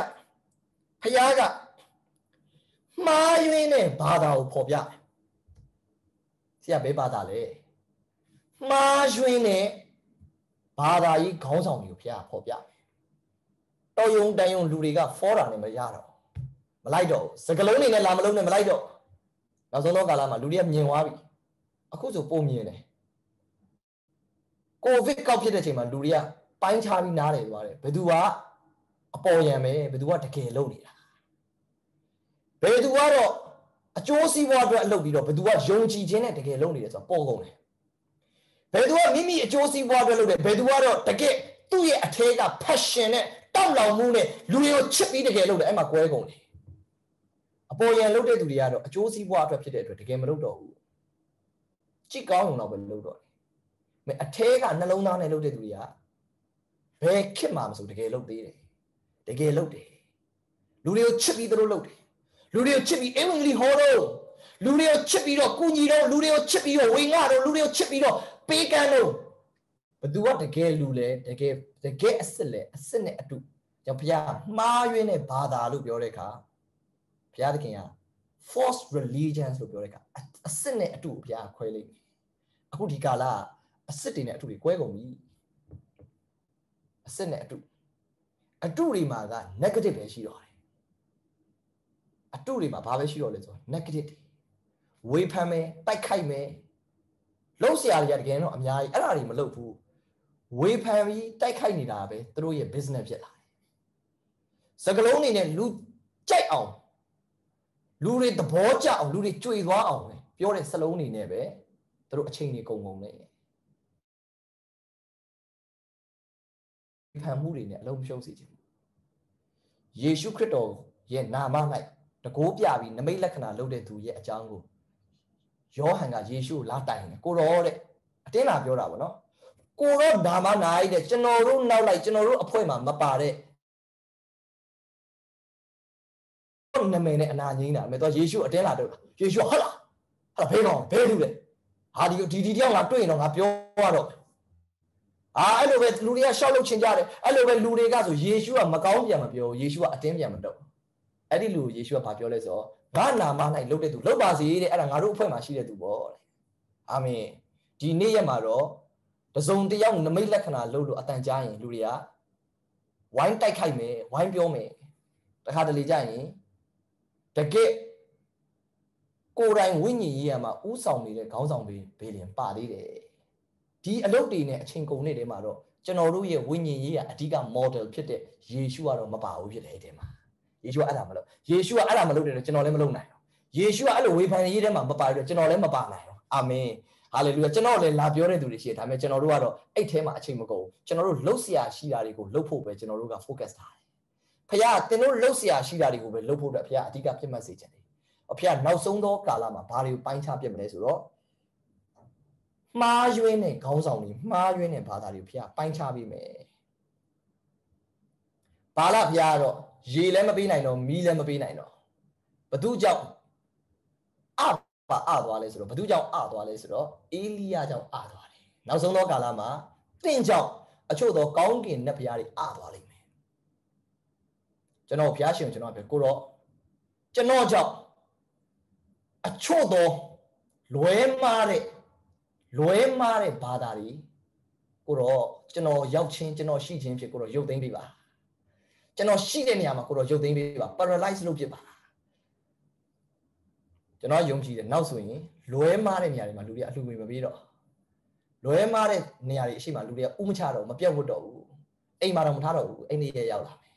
ဘုရားက မှားယွင်းတဲ့ဘာသာကိုဖော်ပြတယ်ဆရာဘယ်ဘာသာလဲမှားယွင်းတဲ့ဘာသာကြီးခေါင်းဆောင်တွေကိုဘုရားဖော်ပြတယ်တော်ယုံတန်ယုံလူတွေကဖောတာနဲ့မရတော့မလိုက်တော့စကလုံးတွေနဲ့လာမလုံးနဲ့မလိုက်တော့နောက်ဆုံးသောကာလမှာလူတွေကမြင်သွားပြီအခုဆိုပုံမြင်တယ်ကိုဗစ်ကောက်ဖြစ်တဲ့ချိန်မှာလူတွေကပိုင်းခြားပြီးနားတယ်သွားတယ်ဘယ်သူကအပေါ်ယံပဲဘယ်သူကတကယ်လုပ်နေတာ ဘယ်သူကတော့အကျိုးစီးပွားအတွက်အလုပ်ပြီးတော့ဘယ်သူကယုံကြည်ခြင်းနဲ့တကယ်လုပ်နေတယ်ဆိုတော့ပေါ်ကုန်တယ်ဘယ်သူကမိမိအကျိုးစီးပွားအတွက်လုပ်တယ်ဘယ်သူကတော့တကယ်သူ့ရဲ့အထဲက passion နဲ့တောက်လောင်မှုနဲ့လူတွေကိုချစ်ပြီးတကယ်လုပ်တယ်အဲ့မှာကွဲကုန်တယ်အပေါ်ယံလုပ်တဲ့သူတွေကတော့အကျိုးစီးပွားအတွက်ဖြစ်တဲ့အတွက်တကယ်မလုပ်တော့ဘူးကြည့်ကောင်းအောင်တော့ပဲလုပ်တော့တယ်မအထဲကနှလုံးသားနဲ့လုပ်တဲ့သူတွေကဘယ်ခစ်မှမဆိုတကယ်လုပ်သေးတယ်တကယ်လုပ်တယ်လူတွေကိုချစ်ပြီးသူတို့လုပ်တယ် လူတွေကိုချစ်ပြီးအင်္ဂလိပ်ဟောတော့လူတွေကိုချစ်ပြီးတော့ကုညီတော့လူတွေကိုချစ်ပြီးတော့ဝေငှတော့လူတွေကိုချစ်ပြီးတော့ပေးကမ်းတော့ဘသူကတကယ်လူလဲတကယ်တကယ်အစ်စ်လဲအစ်စ်နဲ့အတူကြောင့်ဘုရားမှားယွင်းတဲ့ဘာသာလို့ပြောတဲ့အခါဘုရားသခင်က false religions လို့ပြောတဲ့အခါအစ်စ်နဲ့အတူဘုရားခွဲလိုက်ပြီအခုဒီကာလအစ်စ်တွေနဲ့အတူတွေကွဲကုန်ပြီအစ်စ်နဲ့အတူအတုတွေမှာက negative ပဲရှိတော့တယ် အတုတွေမှာဘာပဲရှိတော့လဲဆိုတော့ negative တွေဝေဖန်မယ်တိုက်ခိုက်မယ်လုံးဆရာတွေကတကယ်တော့အများကြီးအဲ့ဒါတွေမလုပ်ဘူးဝေဖန်ပြီးတိုက်ခိုက်နေတာပဲသူတို့ရဲ့ business ဖြစ်လာတယ်စကလုံးနေနဲ့လူကြိုက်အောင်လူတွေသဘောကျအောင်လူတွေကြွေသွားအောင်ပဲပြောတဲ့စလုံးနေနဲ့ပဲသူတို့အချိန်ကြီးကုန်ကုန်နေခံမှုတွေနဲ့အလုံးမရှုံးစေခြင်းယေရှုခရစ်တော်ရဲ့နာမ၌ တကိုးပြပြီးနမိတ်လက္ခဏာလုပ်တဲ့သူရဲ့အကြောင်းကိုယောဟန်ကယေရှုကိုလာတိုင်တယ်ကိုရောတဲ့အတင်းလာပြောတာဗောနော်ကိုရောနာမနိုင်တဲ့ကျွန်တော်တို့နောက်လိုက်ကျွန်တော်တို့အဖွဲ့မှာမပါတဲ့နာမည်နဲ့အနာငိမ့်တာအမေတော့ယေရှုအတင်းလာတော့ယေရှုဟုတ်လားဟာဖေးကောင်ဘဲလူလေဟာဒီဒီဒီတယောက်ငါတွေ့ရင်တော့ငါပြောရတော့အာအဲ့လိုပဲလူတွေကရှောက်လုပ်ချင်ကြတယ်အဲ့လိုပဲလူတွေကဆိုယေရှုကမကောင်းပြန်မပြောယေရှုကအတင်းပြန်မတော့ အဲ့ဒီလူယေရှုကဘာပြောလဲဆိုတော့ငါနာမ၌လုပ်တဲ့သူလုပ်ပါစေတဲ့အဲ့ဒါငါတို့အဖွဲ့မှာရှိတဲ့သူပေါ့တဲ့အာမင်ဒီနေ့ရက်မှာတော့တစုံတယောက်နမိတ်လက္ခဏာလုပ်လို့အတန်ကြားရင်လူတွေကဝိုင်းတိုက်ခိုက်မယ်ဝိုင်းပြောမယ်တခါတလေကြရင်တကယ်ကိုယ်တိုင်ဝိညာဉ်ရေးရမှာဥဆောင်နေတဲ့ခေါင်းဆောင်တွေဘေးလင်ပါသေးတယ်ဒီအလုပ်တွေနဲ့အချိန်ကုန်နေတဲ့မှာတော့ကျွန်တော်တို့ရဲ့ဝိညာဉ်ရေးကအဓိက model ဖြစ်တဲ့ယေရှုကတော့မပါဘူးဖြစ်တယ်အဲ့ဒီမှာ ယေရှုကအဲ့ဒါမလုပ်ယေရှုကအဲ့ဒါမလုပ်တယ်တော့ကျွန်တော်လည်းမလုပ်နိုင်ဘူးယေရှုကအဲ့လိုဝေဖန်ရေးထဲမှာမပါဘူးတော့ကျွန်တော်လည်းမပါနိုင်ဘူးအာမင်ဟာလေလုယာကျွန်တော်လည်းလာပြောတဲ့သူတွေရှိတယ်ဒါပေမဲ့ကျွန်တော်တို့ကတော့အဲ့ထဲမှာအချိန်မကုန်ဘူးကျွန်တော်တို့လှုပ်ရှားရှိတာတွေကိုလှုပ်ဖို့ပဲကျွန်တော်တို့က focus ထားတယ်ဖခင်တင်တို့လှုပ်ရှားရှိတာတွေကိုပဲလှုပ်ဖို့အတွက်ဖခင်အဓိကပြတ်မှတ်စေချင်တယ်အဖေကနောက်ဆုံးသောကာလမှာဘာတွေကိုပိုင်းခြားပြစ်မလဲဆိုတော့မှားယွင်းတဲ့ခေါင်းဆောင်တွေမှားယွင်းတဲ့ဘာသာတွေကိုဖေကပိုင်းခြားပြီးမယ်။ဘာလဖေကတော့ ရေလည်းမပေးနိုင်တော့မီးလည်းမပေးနိုင်တော့ဘသူကြောင့်အပါအသွားလဲဆိုတော့ဘသူကြောင့်အသွားလဲဆိုတော့အေလိယကြောင့်အသွားတယ်နောက်ဆုံးသောကာလမှာတင့်ကြောင့်အချို့သောကောင်းကင်နတ်ဘုရားတွေအသွားလိမ့်မယ်ကျွန်တော်ဘုရားရှင်ကျွန်တော်ပြောကိုတော့ကျွန်တော်ကြောင့်အချို့သောလွဲမားတဲ့လွဲမားတဲ့ဘာသာတွေကိုတော့ကျွန်တော်ရောက်ချင်းကျွန်တော်ရှိချင်းဖြစ်ကိုတော့ရုပ်သိမ်းပေးပါ ကျွန်တော်ရှိတဲ့နေရာမှာကိုတော့ရုပ်သိမ်းပေးပါ paralyze လုပ်ဖြစ်ပါကျွန်တော်ယုံကြည်တယ်နောက်ဆိုရင်လွဲမားတဲ့နေရာတွေမှာလူတွေအလှူငွေမပေးတော့လွဲမားတဲ့နေရာတွေအရှိမလူတွေကဥမချတော့မပြတ်ဝတ်တော့ဘူးအိမ်မှာတော့မထားတော့ဘူးအိမ်နေရရောက်လာမယ်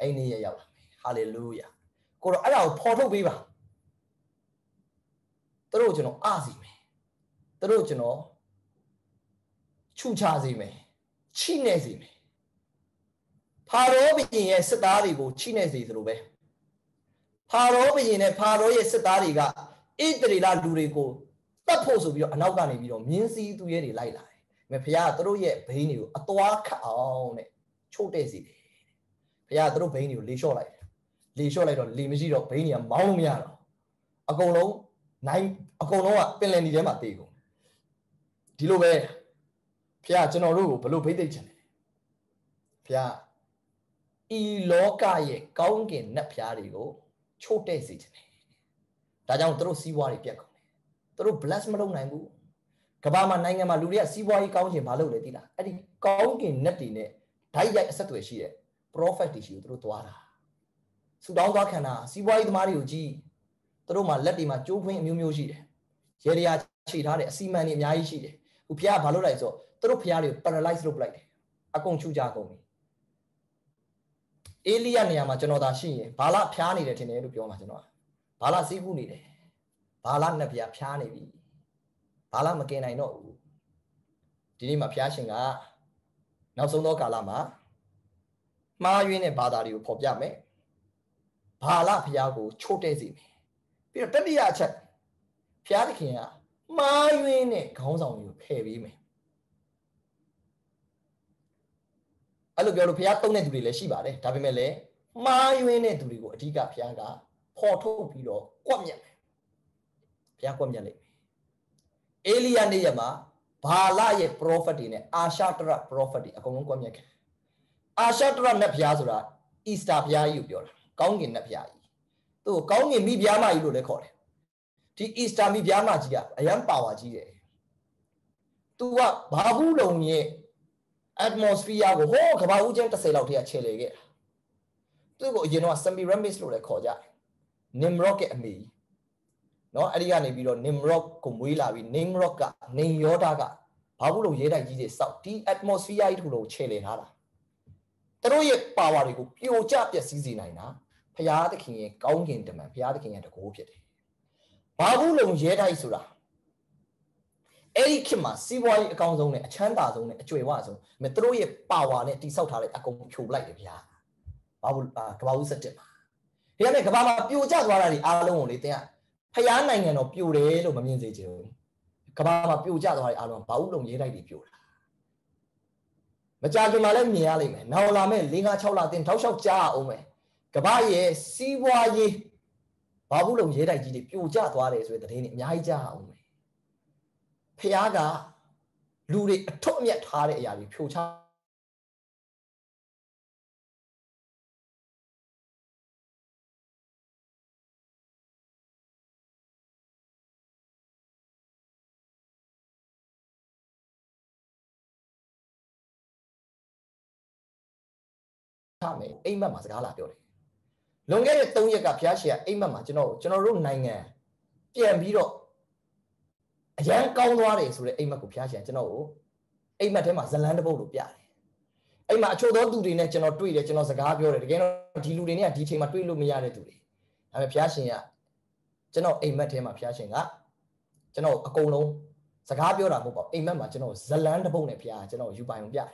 အိမ်နေရရောက်လာမယ်ဟာလေလုယာကိုတော့အဲ့ဒါကိုဖော်ထုတ်ပေးပါသူတို့ကျွန်တော်အစီမယ်သူတို့ကျွန်တော်ခြုချစေမယ်ချိနေစေမယ် ဖာရောဘုရင်ရဲ့စစ်သားတွေကိုချိနေစေသလိုပဲဖာရောဘုရင်နဲ့ဖာရောရဲ့စစ်သားတွေကဣတရီလာလူတွေကိုတတ်ဖို့ဆိုပြီးတော့အနောက်ကနေပြီးတော့မြင်းစည်းသူရဲတွေလိုက်လာတယ်။ဒါပေမဲ့ဘုရားကသူတို့ရဲ့ဘိန်းတွေကိုအသွားခတ်အောင်တဲ့ချို့တဲ့စီတယ်။ဘုရားကသူတို့ဘိန်းတွေကိုလေလျှော့လိုက်တယ်။လေလျှော့လိုက်တော့လေမရှိတော့ဘိန်းတွေကမောင်းလို့မရတော့အကုန်လုံးနိုင်အကုန်လုံးကပင်လယ်နီထဲမှာတေးကုန်ဒီလိုပဲဘုရားကျွန်တော်တို့ကိုဘလို့ဘိတ်သိချင်တယ်ဘုရား ဤလောကရဲ့ကောင်းကင်နတ်ဖျားတွေကိုချို့တဲ့စေချင်တယ်ဒါကြောင့်သူတို့စီးပွားတွေပြတ်ကုန်တယ်သူတို့ bless မလုပ်နိုင်ဘူးကဘာမှာနိုင်ငံမှာလူတွေကစီးပွားရေးကောင်းချင်မလုပ်လေသိလားအဲ့ဒီကောင်းကင်နတ်တွေနဲ့ဓာတ်ရိုက်အဆက်အသွယ်ရှိတဲ့ prophet တွေရှိကိုသူတို့သွားတာဆူတောင်းသွားခံတာစီးပွားရေးသမားတွေကိုကြည့်သူတို့မှာလက်တွေမှာကြိုးခွင်းအမျိုးမျိုးရှိတယ်ရေရရာခြေထားတဲ့အစီမံတွေအများကြီးရှိတယ်ခုဖះဘာလုပ်လိုက်ဆိုသူတို့ဖះတွေကို paralyze လုပ်ပလိုက်တယ်အကုန်ချူကြကုန်ပြီ အေလိယနေရာမှာကျွန်တော်သာရှိရင်ဘာလဖျားနေတယ်ထင်တယ်လို့ပြောမှာကျွန်တော်ဘာလစီးကူးနေတယ်ဘာလနှစ်ဖျားဖျားနေပြီဘာလမကင်နိုင်တော့ဘူးဒီနေ့မှာဖျားရှင်ကနောက်ဆုံးသောကာလမှာမှားယွင်းတဲ့ဘာသာတွေကိုဖော်ပြမယ်ဘာလဖျားကိုချိုးတဲ့စီမယ်ပြီးတော့တတိယအချက်ဖျားသခင်ကမှားယွင်းတဲ့ခေါင်းဆောင်တွေကိုဖယ်ပေးမယ် အဲ့လိုပြောလို့ဖျားတုံးတဲ့သူတွေလည်းရှိပါတယ်ဒါပေမဲ့လည်းမှားယွင်းတဲ့သူတွေကိုအဓိကဖျားကဖော်ထုတ်ပြီးတော့ကွက်မြက်မယ်ဖျားကွက်မြက်လိမ့်မယ်အေလိယနေ့ရက်မှာဘာလရဲ့ prophet တွေနဲ့အာရှတရ prophet တွေအကုန်လုံးကွက်မြက်ခဲ့အာရှတရနတ်ဖျားဆိုတာ Easter ဖျားကြီးကိုပြောတာကောင်းကင်နတ်ဖျားကြီးသူ့ကောင်းကင်မိဖျားမကြီးလို့လည်းခေါ်တယ်ဒီ Easter မိဖျားမကြီးကအရန်ပါဝါကြီးတယ်သူကဘာဘူးလုံရဲ့ atmosphere ကိုဟိုးကဘာဦးချင်း30လောက်ထဲကခြေလေခဲ့သူ့ကိုအရင်တော့ Semiramis လို့လည်းခေါ်ကြတယ် Nimrod ရဲ့အမေကြီးเนาะအဲ့ဒီကနေပြီးတော့ Nimrod ကိုမွေးလာပြီး Nimrod ကနေယောဒကဘာဘူးလုံရဲတိုက်ကြီးတွေစောက်ဒီ atmosphere ကြီးထူလို့ခြေလေထားတာသူတို့ရဲ့ power တွေကိုပြိုကျပျက်စီးစေနိုင်တာဖရာသခင်ရဲ့ကောင်းကင်တမန်ဖရာသခင်ရဲ့တကိုးဖြစ်တယ်ဘာဘူးလုံရဲတိုက်ဆိုတာ အဲ့ဒီခေတ်မှာစီးပွားရေးအကောင်းဆုံးနဲ့အချမ်းသာဆုံးနဲ့အကျွေဝဆုံးမြသူတို့ရဲ့ပါဝါနဲ့တိဆောက်ထားတဲ့အကုန်ဖြိုလိုက်တယ်ဗျာဘာဘူးကဘာဘူးစက်တက်ပါဒီကနေ့ကဘာမှာပြိုကျသွားတာဒီအားလုံးကိုလေတင်ကဖျားနိုင်ငံတော့ပြိုတယ်လို့မမြင်စေချင်ဘူးကဘာမှာပြိုကျသွားတဲ့အားလုံးဘာဘူးလုံးရေးတိုက်တွေပြိုတာမကြခင်မှာလည်းမြင်ရလိမ့်မယ်နောက်လာမဲ့၄၅6လတင်ထောက်လျှောက်ကြားအောင်မယ်ကဘာရဲ့စီးပွားရေးဘာဘူးလုံးရေးတိုက်ကြီးတွေပြိုကျသွားတယ်ဆိုတဲ့သတင်းတွေအများကြီးကြားအောင်မယ် ဖះကလူတွေအထွတ်အမြတ်ထားတဲ့အရာတွေဖြိုချထားမယ်အိမ်မက်မှာစကားလာပြောတယ်လွန်ခဲ့တဲ့3ရက်ကဘုရားရှင်ကအိမ်မက်မှာကျွန်တော်ကျွန်တော်တို့နိုင်ငံပြန်ပြီးတော့ အရန်ကောင်းသွားတယ်ဆိုတဲ့အိမ်မက်ကိုဘုရားရှင်ကျွန်တော်ကိုအိမ်မက်ထဲမှာဇလန်းတစ်ပုဒ်လို့ပြတယ်အိမ်မှာအချို့သောသူတွေနဲ့ကျွန်တော်တွေ့တယ်ကျွန်တော်စကားပြောတယ်တကယ်တော့ဒီလူတွေနဲ့ဒီချိန်မှာတွေ့လို့မရတဲ့သူတွေဒါပေမဲ့ဘုရားရှင်ကကျွန်တော်အိမ်မက်ထဲမှာဘုရားရှင်ကကျွန်တော်အကုန်လုံးစကားပြောတာမဟုတ်ပါဘူးအိမ်မက်မှာကျွန်တော်ဇလန်းတစ်ပုဒ်နဲ့ဘုရားကျွန်တော်ယူပိုင်အောင်ပြတယ်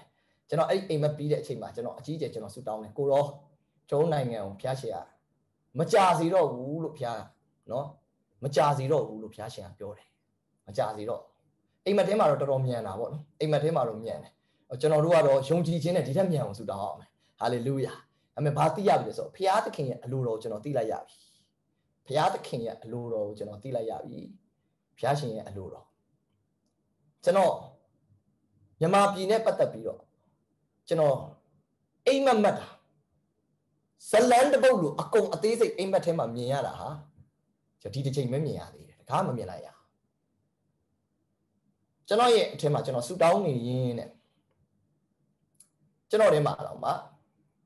ကျွန်တော်အဲ့အိမ်မက်ပြီးတဲ့အချိန်မှာကျွန်တော်အကြီးအကျယ်ကျွန်တော်ဆူတောင်းတယ်ကိုရောကျွန်တော်နိုင်ငံကိုဘုရားရှင်ကမကြစီတော့ဘူးလို့ဘုရားနော်မကြစီတော့ဘူးလို့ဘုရားရှင်ကပြောတယ် မကြစီတော့အိမ်မက်ထဲမှာတော့တော်တော်မြန်တာပေါ့နော်အိမ်မက်ထဲမှာတော့မြန်တယ်ကျွန်တော်တို့ကတော့ယုံကြည်ခြင်းနဲ့ဒီထက်မြန်အောင်ဆုတောင်းအောင်မယ်ဟာလေလုယာအမေဘာသိရပြီလဲဆိုတော့ဖျားသခင်ရဲ့အလိုတော်ကိုကျွန်တော်သိလိုက်ရပြီဖျားသခင်ရဲ့အလိုတော်ကိုကျွန်တော်သိလိုက်ရပြီဖျားရှင်ရဲ့အလိုတော်ကျွန်တော်မြန်မာပြည်နဲ့ပတ်သက်ပြီးတော့ကျွန်တော်အိမ်မက်မက်တာဇလန်တပုတ်လို့အကုန်အသေးစိတ်အိမ်မက်ထဲမှာမြင်ရတာဟာကျွန်တော်ဒီတစ်ချိန်ပဲမြင်ရသေးတယ်တခါမမြင်လိုက်ရ ကျွန်တော်ရဲ့အထက်မှာကျွန်တော်ဆူတောင်းနေရင်းနဲ့ကျွန်တော်ထဲမှာတော့မှ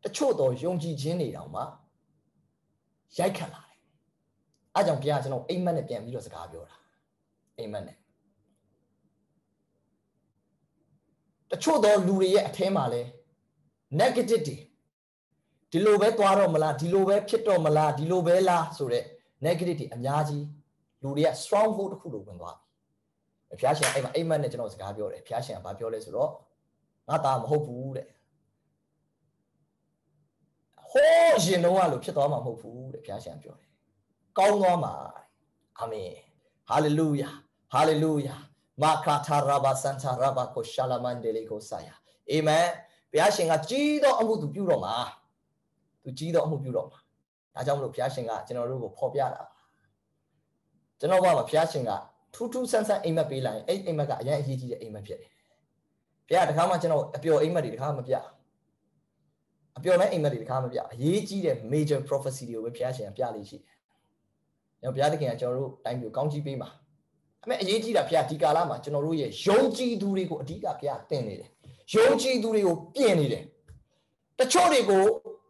တချို့တော့ယုံကြည်ခြင်းတွေတောင်မှရိုက်ခတ်လာတယ်အဲကြောင့်ဘုရားကျွန်တော်အိမ်မက်နဲ့ပြန်ပြီးတော့စကားပြောတာအိမ်မက်နဲ့တချို့တော့လူတွေရဲ့အထဲမှာလဲ negative တွေဒီလိုပဲသွားတော့မလားဒီလိုပဲဖြစ်တော့မလားဒီလိုပဲလားဆိုတော့ negative တွေအများကြီးလူတွေက strong hold တစ်ခုလိုဝင်သွားပြီ ဘုရားရှင်အဲ့မှာအိမ်မက်နဲ့ကျွန်တော်စကားပြောတယ်ဘုရားရှင်ကဘာပြောလဲဆိုတော့ငါသားမဟုတ်ဘူးတဲ့ဟိုးရင်တော့လို့ဖြစ်သွားမှာမဟုတ်ဘူးတဲ့ဘုရားရှင်ပြောတယ်ကောင်းသွားမှာအာမင်ဟာလေလုယာဟာလေလုယာမာခာထာရာဘာစန်တာရာဘာကိုရှာလမန်ဒေလီကိုဆာယာအာမင်ဘုရားရှင်ကကြီးသောအမှုသူပြုတော်မှာသူကြီးသောအမှုပြုတော်မှာဒါကြောင့်မလို့ဘုရားရှင်ကကျွန်တော်တို့ကိုဖော်ပြတာပါကျွန်တော်ဘဝမှာဘုရားရှင်က ထူးထူးဆန်းဆန်းအိမ်မက်ပေးလိုက်ရင်အဲ့အိမ်မက်ကအရင်အရေးကြီးတဲ့အိမ်မက်ဖြစ်တယ်ဘုရားတခါမှကျွန်တော်အပျော်အိမ်မက်တွေတခါမှမပြအပျော်မဲ့အိမ်မက်တွေတခါမှမပြအရေးကြီးတဲ့ major prophecy တွေကိုပဲဘုရားရှင်ကပြလိမ့်ရှိတယ်။ကျွန်တော်ဘုရားသခင်ကကျွန်တော်တို့တိုင်းပြည်ကိုကောင်းကြီးပေးမှာအမေအရေးကြီးတာဘုရားဒီကာလမှာကျွန်တော်တို့ရဲ့ယုံကြည်သူတွေကိုအဓိကဘုရားတင်နေတယ်။ယုံကြည်သူတွေကိုပြင်နေတယ်။တချို့တွေကို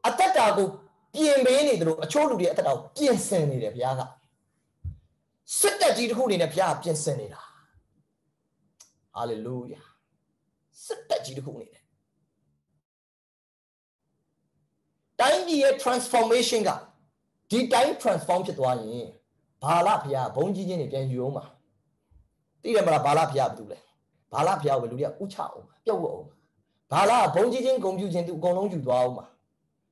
အသက်တာကိုပြင်ပေးနေတယ်လို့အချို့လူတွေအသက်တာကိုပြင်ဆင်နေတယ်ဘုရားက စစ်တပ်ကြီးတစ်ခုအနေနဲ့ဘုရားပြင်ဆင်နေတာ။ဟာလေလုယာ။စစ်တပ်ကြီးတစ်ခုအနေနဲ့တိုင်းပြည်ရဲ့ transformation ကဒီတိုင်း transform ဖြစ်သွားရင်ဘာလဖျားဘုံကြီးချင်းတွေပြန်ယူအောင်ပါသိတယ်မလားဘာလဖျားဘာလို့လဲဘာလဖျားကိုလူတွေကဥချအောင်ပြုတ်ဝအောင်ဘာလဘုံကြီးချင်းဂုံပြူချင်းသူအကုန်လုံးယူသွားအောင်ပါ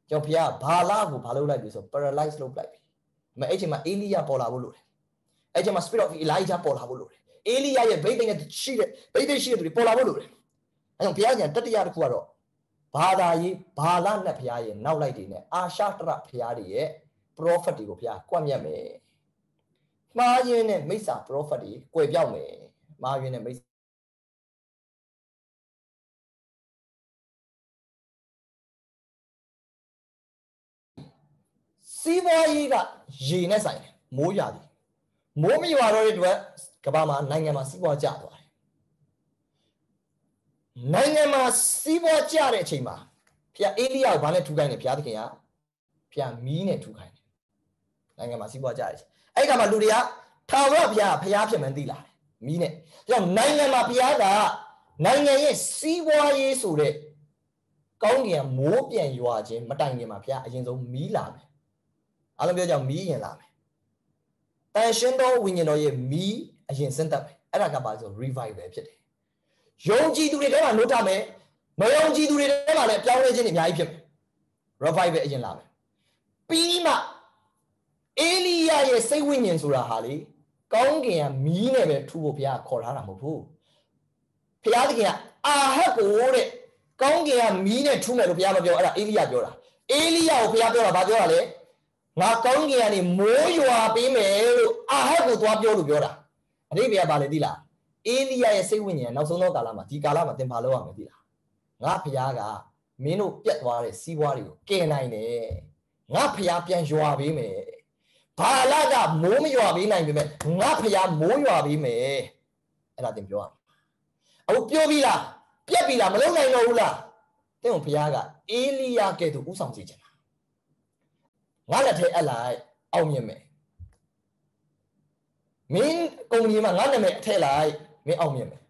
ကျွန်တော်ဖျားဘာလကိုဘာလုပ်လိုက်ပြီဆို paralyze လုပ်လိုက်ပြီမအဲ့ချိန်မှာအေလိယပေါ်လာဖို့လိုတယ် အဲ့ချိန်မှာ spirit of elijah ပေါ်လာဖို့လိုတယ်အေလိယရဲ့ဗိသိက်နဲ့ရှိတဲ့ဗိသိက်ရှိတဲ့သူတွေပေါ်လာဖို့လိုတယ်အဲ့ကြောင့်ဘုရားကျန်တတိယတစ်ခုကတော့ဘာသာရေးဘာလနဲ့ဘုရားရဲ့နောက်လိုက်တွေနဲ့အာရှတရဘုရားတွေရဲ့ prophet တွေကိုဘုရားကွက်မြတ်မယ်မှားယွင်းတဲ့မိစ္ဆာ prophet တွေကွယ်ပြောက်မယ်မှားယွင်းတဲ့မိစ္ဆာစီးပွားရေးကရေနဲ့ဆိုင်တယ်မိုးရွာသည် မိုးမရွာတော့တဲ့အတွက်ကမ္ဘာမှာနိုင်ငံမှာစီးပွားကျသွားတယ်နိုင်ငံမှာစီးပွားကျတဲ့အချိန်မှာဖျားအေလိယကိုဘာနဲ့ထူခိုင်းလဲဖျားသခင်ကဖျားမီးနဲ့ထူခိုင်းတယ်နိုင်ငံမှာစီးပွားကျတယ်အဲ့ကမှာလူတွေကထာဝရဘုရားဘုရားဖြစ်မှန်းသိလာတယ်မီးနဲ့ကြောင့်နိုင်ငံမှာဘုရားကနိုင်ငံရဲ့စီးပွားရေးဆိုတဲ့ကောင်းကင်မိုးပြန်ရွာခြင်းမတိုင်ခင်မှာဘုရားအရင်ဆုံးမီးလာမယ်အားလုံးပြောကြမီးရင်လာမယ်တ န်ရှင်းသောဝိညာဉ်တော်ရဲ့မီးအရင်ဆင်းသက်မယ်အဲ့ဒါကပါဆို revival ဖြစ်တယ်ယုံကြည်သူတွေထဲမှာနှုတ်ထမယ်မယုံကြည်သူတွေထဲမှာလည်းပြောင်းလဲခြင်းတွေအများကြီးဖြစ်မယ် revival အရင်လာမယ်ပြီးမှအေလိယရဲ့စိတ်ဝိညာဉ်ဆိုတာဟာလေကောင်းကင်ကမီးနဲ့ပဲထူဖို့ဘုရားခေါ်ထားတာမဟုတ်ဘူးဘုရားသခင်ကအာဟတ်ကိုတဲ့ကောင်းကင်ကမီးနဲ့ထူမယ်လို့ဘုရားမပြောအဲ့ဒါအေလိယပြောတာအေလိယကိုဘုရားပြောတာဘာပြောတာလဲ ငါကောင်းကင်ကနေမိုးရွာပေးမယ်လို့အာဟတ်ကိုသွားပြောလို့ပြောတာအတိပ္ပယ်ကဘာလဲသိလားအေလိယရဲ့စိတ်ဝိညာဉ်နောက်ဆုံးသောကာလမှာဒီကာလမှာသင်ဘာလုပ်ရမလဲသိလားငါဘုရားကမင်းတို့ပြတ်သွားတဲ့စီးပွားတွေကိုကယ်နိုင်တယ်ငါဘုရားပြန်ရွာပေးမယ်ဘာလကမိုးမရွာပေးနိုင်ပေမဲ့ငါဖျားမိုးရွာပေးမယ်အဲ့ဒါသင်ပြောရမယ်အခုပြောပြီလားပြက်ပြီလားမလုပ်နိုင်တော့ဘူးလားသင်ကိုဖျားကအေလိယကဲ့သို့ဥဆောင်စေချင်တာ ငါလက်ထဲအလိုက်အောင်မြင်မယ်မင်းကုမ္ပဏီမှာငါနာမည်အထည့်လိုက်မင်းအောင်မြင်မယ်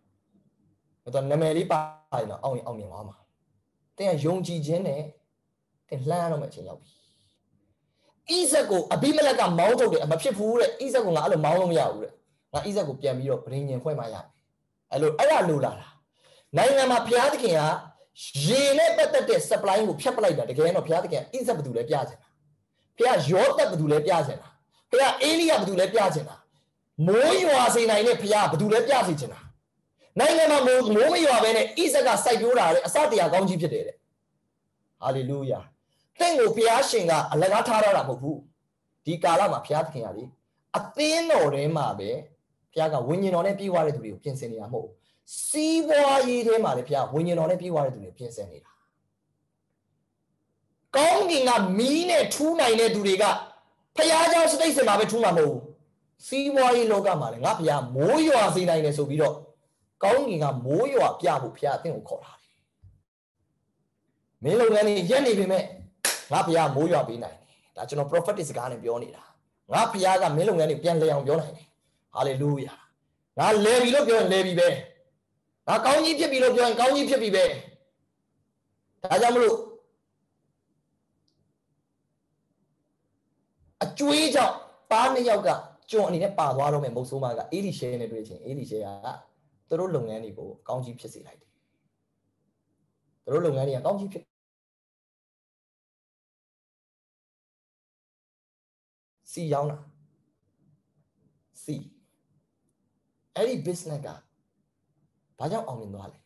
အဲ့တော့နာမည်လေးပါရင်တော့အောင်ရင်အောင်မြင်သွားမှာသင်ကယုံကြည်ခြင်းနဲ့သင်လှမ်းရတော့မယ့်အချိန်ရောက်ပြီဣဇက်ကိုအဘိမလက်ကမောင်းထုတ်တယ်မဖြစ်ဘူးတဲ့ဣဇက်ကိုငါအဲ့လိုမောင်းလို့မရဘူးတဲ့ငါဣဇက်ကိုပြန်ပြီးတော့ဗရင်ညင်ဖွဲ့မှရမယ်အဲ့လိုအဲ့ဒါလိုလာတာနိုင်ငံမှာဘုရားသခင်ကရေနဲ့ပတ်သက်တဲ့ supply ကိုဖျက်ပလိုက်တာတကယ်တော့ဘုရားသခင်ကဣဇက်ဘယ်သူလဲပြချင်တာ ဘုရားယောသက်ဘယ်သူလဲပြချင်တာဘုရားအေလိယဘယ်သူလဲပြချင်တာမိုးရွာစေနိုင်တဲ့ဘုရားဘယ်သူလဲပြစေချင်တာနိုင်ငံမှာမိုးမိုးမရွာဘဲနဲ့ဣဇက်ကစိုက်ပျိုးတာလေအစတရားကောင်းကြီးဖြစ်တယ်တဲ့ဟာလေလုယာသင်ကိုဘုရားရှင်ကအလကားထားရတာမဟုတ်ဘူးဒီကာလမှာဘုရားသခင်ကလေအသင်းတော်ထဲမှာပဲဘုရားကဝိညာဉ်တော်နဲ့ပြေးသွားတဲ့သူတွေကိုပြင်ဆင်နေတာမဟုတ်ဘူးစီးပွားရေးထဲမှာလေဘုရားဝိညာဉ်တော်နဲ့ပြေးသွားတဲ့သူတွေပြင်ဆင်နေတာ ကောင်းကင်ကမီးနဲ့ထူးနိုင်တဲ့သူတွေကဖျားเจ้าစတိတ်စင်မှာပဲထူးမှာမဟုတ်ဘူးစီးပွားရေးလောကမှာလည်းငါဖျားမိုးရွာစေနိုင်တယ်ဆိုပြီးတော့ကောင်းကင်ကမိုးရွာပြဖို့ဖျားအသင်ကိုခေါ်လာတယ်မင်းလုပ်ငန်းတွေရက်နေပြီမဲ့ငါဖျားမိုးရွာပေးနိုင်တယ်ဒါကျွန်တော် prophetic စကားနဲ့ပြောနေတာငါဖျားကမင်းလုပ်ငန်းတွေပြန်လဲအောင်ပြောနိုင်တယ် hallelujah ငါလဲပြီလို့ပြောရင်လဲပြီပဲငါကောင်းကြီးဖြစ်ပြီလို့ပြောရင်ကောင်းကြီးဖြစ်ပြီပဲဒါကြောင့်မလို့ အကျွေးကြောင့်ပါးနှစ်ယောက်ကကျွန်အနေနဲ့ပါသွားတော့မယ်မဟုတ်ဆိုးမကအေလီရှဲနဲ့တွေ့ချင်းအေလီရှဲကသူတို့လုပ်ငန်းတွေကိုကောင်းကြီးဖြစ်စေလိုက်တယ်သူတို့လုပ်ငန်းတွေကကောင်းကြီးဖြစ်စီရောင်းတာစီအဲ့ဒီ business ကဘာကြောင့်အောင်မြင်သွားလဲ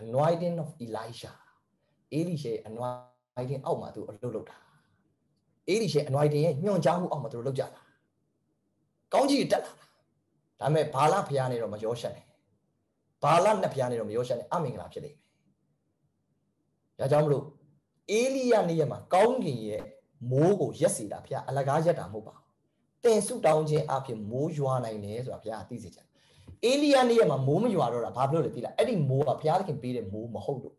anointing of Elisha အေလိရှေ anointing အောက်မှာသူအလုပ်လုပ်တာ အေလိရှေ anointing ရဲ့ညွှန်ကြားမှုအောက်မှာသူတို့လုပ်ကြတာကောင်းကြီးတက်လာတာဒါပေမဲ့ဘာလဖျားနေတော့မရောရှက်နဲ့ဘာလနဲ့ဖျားနေတော့မရောရှက်နဲ့အမင်္ဂလာဖြစ်လိမ့်မယ်ဒါကြောင့်မလို့အေလိယနေ့ရက်မှာကောင်းကင်ရဲ့မိုးကိုရက်စီတာဖျားအလကားရက်တာမဟုတ်ပါဘူးတင်ဆုတောင်းခြင်းအဖြစ်မိုးရွာနိုင်တယ်ဆိုတာဘုရားသိစေချင်အေလိယနေ့ရက်မှာမိုးမရွာတော့တာဘာဖြစ်လို့လဲသိလားအဲ့ဒီမိုးကဘုရားသခင်ပေးတဲ့မိုးမဟုတ်လို့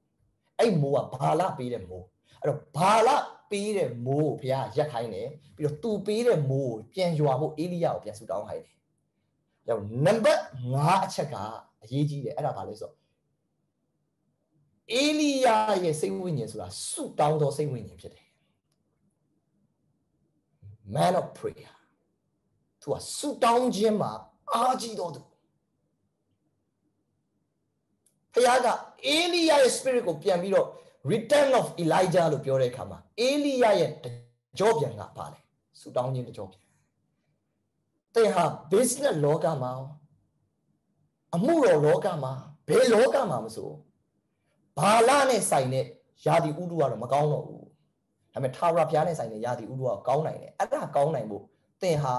အဲ့မိုးကဘာလပေးတဲ့မိုးအဲ့တော့ဘာလ ပေးတဲ့မိုးကိုဘုရားရက်ခိုင်းတယ်ပြီးတော့သူပေးတဲ့မိုးကိုပြန်ရွာဖို့အေလိယကိုပြန်ဆုတောင်းခိုင်းတယ်။ကြောင့်နံပါတ်5အချက်ကအရေးကြီးတယ်အဲ့ဒါဘာလဲဆိုတော့အေလိယရဲ့စိတ်ဝိညာဉ်ဆိုတာဆုတောင်းသောစိတ်ဝိညာဉ်ဖြစ်တယ် man of prayer သူကဆုတောင်းခြင်းမှာအားကြီးတော်သူဖခင်ကအေလိယရဲ့ spirit ကိုပြန်ပြီးတော့ return of Elijah လို့ပြောတဲ့အခါမှာအေလိယရဲ့ကြောပြန်ကပါလေဆုတောင်းခြင်းကြောပြန်တဲ့ဟာ business လောကမှာအမှုတော်လောကမှာဘယ်လောကမှာမဆိုဘာလနဲ့ဆိုင်တဲ့ယာဒီဥဒုကတော့မကောင်းတော့ဘူးဒါပေမဲ့ထာဝရဘုရားနဲ့ဆိုင်တဲ့ယာဒီဥဒုကကောင်းနိုင်တယ်အဲ့ဒါကောင်းနိုင်ဖို့သင်ဟာ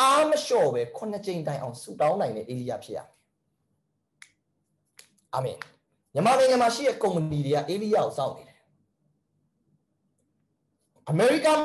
အားမလျှော့ပဲခုနှစ်ကြိမ်တိုင်အောင်ဆူတောင်းနိုင်တဲ့အေလိယဖြစ်ရမယ်အာမင် မြန်မာနိုင်ငံမှာရှိတဲ့ကုမ္ပဏီတွေကအေလိယကိုစောင့်နေတယ်အမေရိကန်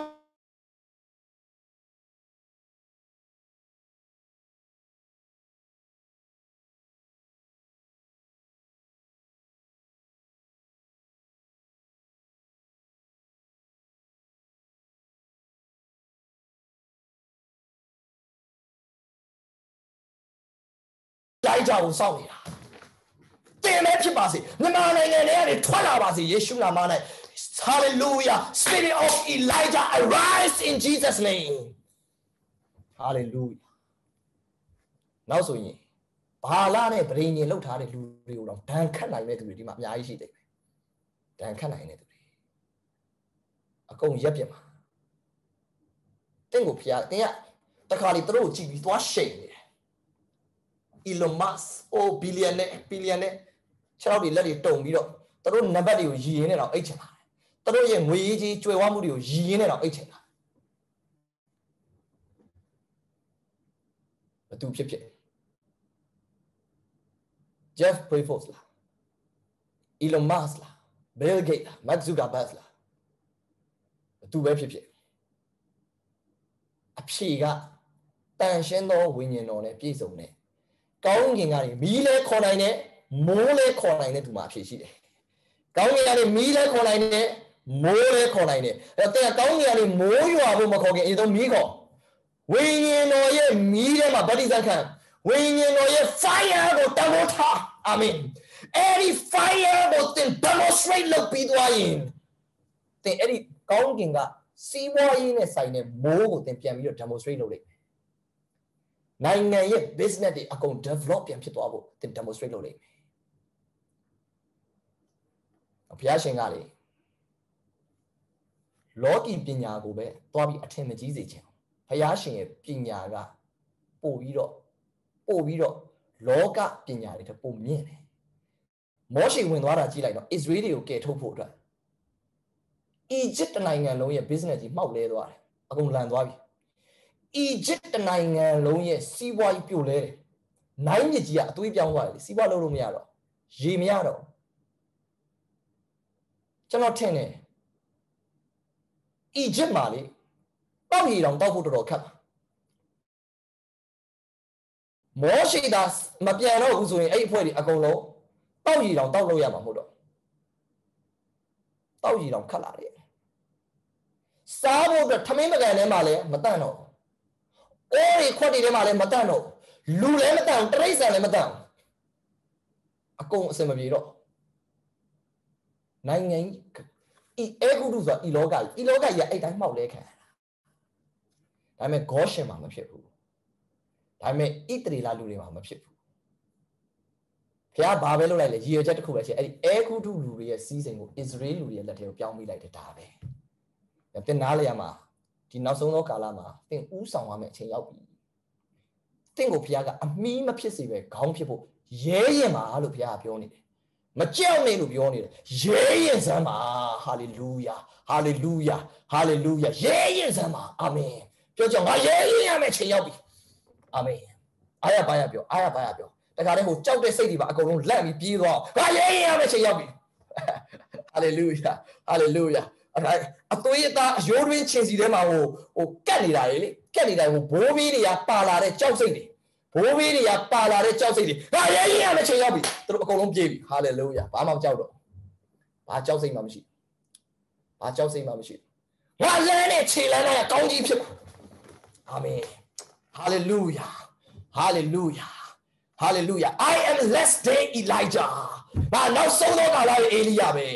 လိုက်ကြအောင်စောင့်နေတာ တင်မဲဖြစ်ပါစေမြန်မာနိုင်ငံထဲကနေထွက်လာပါစေယေရှုနာမ၌ hallelujah spirit of elijah arise in jesus name hallelujah နောက်ဆိုရင်ဘာလနဲ့ဗြိဉ္ဉ်လောက်ထားတဲ့လူတွေကိုတော့ဒဏ်ခတ်နိုင်တဲ့သူတွေဒီမှာအများကြီးရှိတယ်ဒဏ်ခတ်နိုင်တဲ့သူတွေအကုန်ရက်ပြစ်မှာတင့်ကိုဖျားတင်ကတခါလေသူတို့ကိုကြည့်ပြီးသွားရှိန်နေတယ် Elon Musk အိုဘီလီယံနဲ့ဘီလီယံနဲ့ ခြေထောက်တွေလက်တွေတုံပြီးတော့သူတို့နံပါတ်တွေကိုရည်ရင်းနဲ့တော့အိတ်ချင်တာသူတို့ရဲ့ငွေရေးကြီးကြွယ်ဝမှုတွေကိုရည်ရင်းနဲ့တော့အိတ်ချင်တာဘသူဖြစ်ဖြစ် Jeff Bezos လား Elon Musk လား Bill Gates လား Mark Zuckerberg လားဘသူပဲဖြစ်ဖြစ်အဖြေကတန်ရှင်းသောဝိညာဉ်တော်နဲ့ပြည့်စုံတဲ့ကောင်းကင်ကနေမီးလဲခေါ်နိုင်တဲ့ မိုးလဲခေါ်နိုင်တဲ့သူမှာအဖြစ်ရှိတယ်။ကောင်းကင်ကနေမီးလဲခေါ်နိုင်တဲ့မိုးလဲခေါ်နိုင်တယ်။အဲ့တော့တဲ့ကောင်းကင်ကနေမိုးရွာဖို့မခေါ်ခင်အရင်ဆုံးမီးခေါ်ဝိညာဉ်တော်ရဲ့မီးထဲမှာဗတ္တိဇခံဝိညာဉ်တော်ရဲ့ fire ကိုတဘောထားအာမင်။အဲ့ဒီ fire ကိုသင် demonstrate လုပ်ပြီးသွားရင်သင်အဲ့ဒီကောင်းကင်ကစီးပွားရေးနဲ့ဆိုင်တဲ့မိုးကိုသင်ပြန်ပြီးတော့ demonstrate လုပ်လိုက်နိုင်ငံရဲ့ business တွေအကုန် develop ပြန်ဖြစ်သွားဖို့သင် demonstrate လုပ်လိမ့်မယ်။ ဘုရားရှင်ကလေလောကီပညာကိုပဲသွားပြီးအထင်မကြီးစေခြင်း။ဘုရားရှင်ရဲ့ပညာကပို့ပြီးတော့ပို့ပြီးတော့လောကပညာတွေထပုံမြင့်တယ်မောရှိဝင်သွားတာကြည့်လိုက်တော့ Israel တွေကိုကယ်ထုတ်ဖို့အတွက်အီဂျစ်တနိုင်ငံလုံးရဲ့ business ကြီးမှောက်လဲသွားတယ်အကုန်လန်သွားပြီအီဂျစ်တနိုင်ငံလုံးရဲ့စီးပွားရေးပြိုလဲတယ်နိုင်မြစ်ကြီးကအသွေးပြောင်းသွားတယ်စီးပွားလုပ်လို့မရတော့ရေမရတော့ ကျွန်တော်ထင်တယ်အီဂျစ်မှာလေတောက်ရီတောင်တောက်ဖို့တော်တော်ခက်ပါမောရှိတာမပြန်တော့ဘူးဆိုရင်အဲ့အဖွဲ့တွေအကုန်လုံးတောက်ရီတောင်တောက်လို့ရမှာမဟုတ်တော့တောက်ရီတောင်ခတ်လာတယ်စားဖို့အတွက်ထမင်းမကန်ထဲမှာလည်းမတန့်တော့အိုးတွေခွက်တွေထဲမှာလည်းမတန့်တော့လူလည်းမတန့်တရိတ်ဆန်လည်းမတန့်အကုန်အစင်မပြေတော့ နိုင်ငံဤအဲဂုတုဆိုတာဤလောကကြီးဤလောကကြီးကအဲ့တိုင်းမှောက်လဲခံဒါပေမဲ့ဂေါရှင်မှာမဖြစ်ဘူးဒါပေမဲ့ဣတရီလာလူတွေမှာမဖြစ်ဘူးဘုရားဘာပဲလုပ်လိုက်လဲရည်ရွယ်ချက်တစ်ခုပဲရှိအဲ့ဒီအဲဂုတုလူတွေရဲ့စီးစိမ်ကိုဣသရေလလူတွေရဲ့လက်ထဲကိုပြောင်းမိလိုက်တယ်ဒါပဲတင်နားလေရမှာဒီနောက်ဆုံးသောကာလမှာတင်ဥဆောင်ရမယ့်အချိန်ရောက်ပြီတင့်ကိုဘုရားကအမီးမဖြစ်စေပဲခေါင်းဖြစ်ဖို့ရဲရင်ပါလို့ဘုရားကပြောနေတယ် မကြောက်နဲ့လို့ပြောနေတယ်ရဲရင်စမ်းပါဟာလေလုယာဟာလေလုယာဟာလေလုယာရဲရင်စမ်းပါအာမင်ပြောကြောင်ငါရဲရင်ရမယ့်အချိန်ရောက်ပြီအာမင်အားရပါရပြောအားရပါရပြောတခါတည်းဟိုကြောက်တဲ့စိတ်တွေပါအကုန်လုံးလက်ပြီးပြေးသွားငါရဲရင်ရမယ့်အချိန်ရောက်ပြီဟာလေလုယာဟာလေလုယာအဲ့အသွေးအသားအယိုးတွင်းချင်းစီထဲမှာဟိုဟိုကတ်နေတာလေကတ်နေတာဟိုဘိုးဘီးတွေကပါလာတဲ့ကြောက်စိတ်တွေ ဘိုးဘီးတွေကပါလာတဲ့ကြောက်စိတ်တွေဟာရဲရင်ရမယ့်ချိန်ရောက်ပြီသူတို့အကုန်လုံးပြေးပြီဟာလေလုယာဘာမှမကြောက်တော့ဘာကြောက်စိတ်မှမရှိဘာကြောက်စိတ်မှမရှိငါလဲနဲ့ခြေလမ်းနဲ့ကောင်းကြီးဖြစ်အာမင်ဟာလေလုယာဟာလေလုယာဟာလေလုယာ I am less day Elijah ဘာနောက်ဆုံးသောကာလရဲ့အေလိယပဲ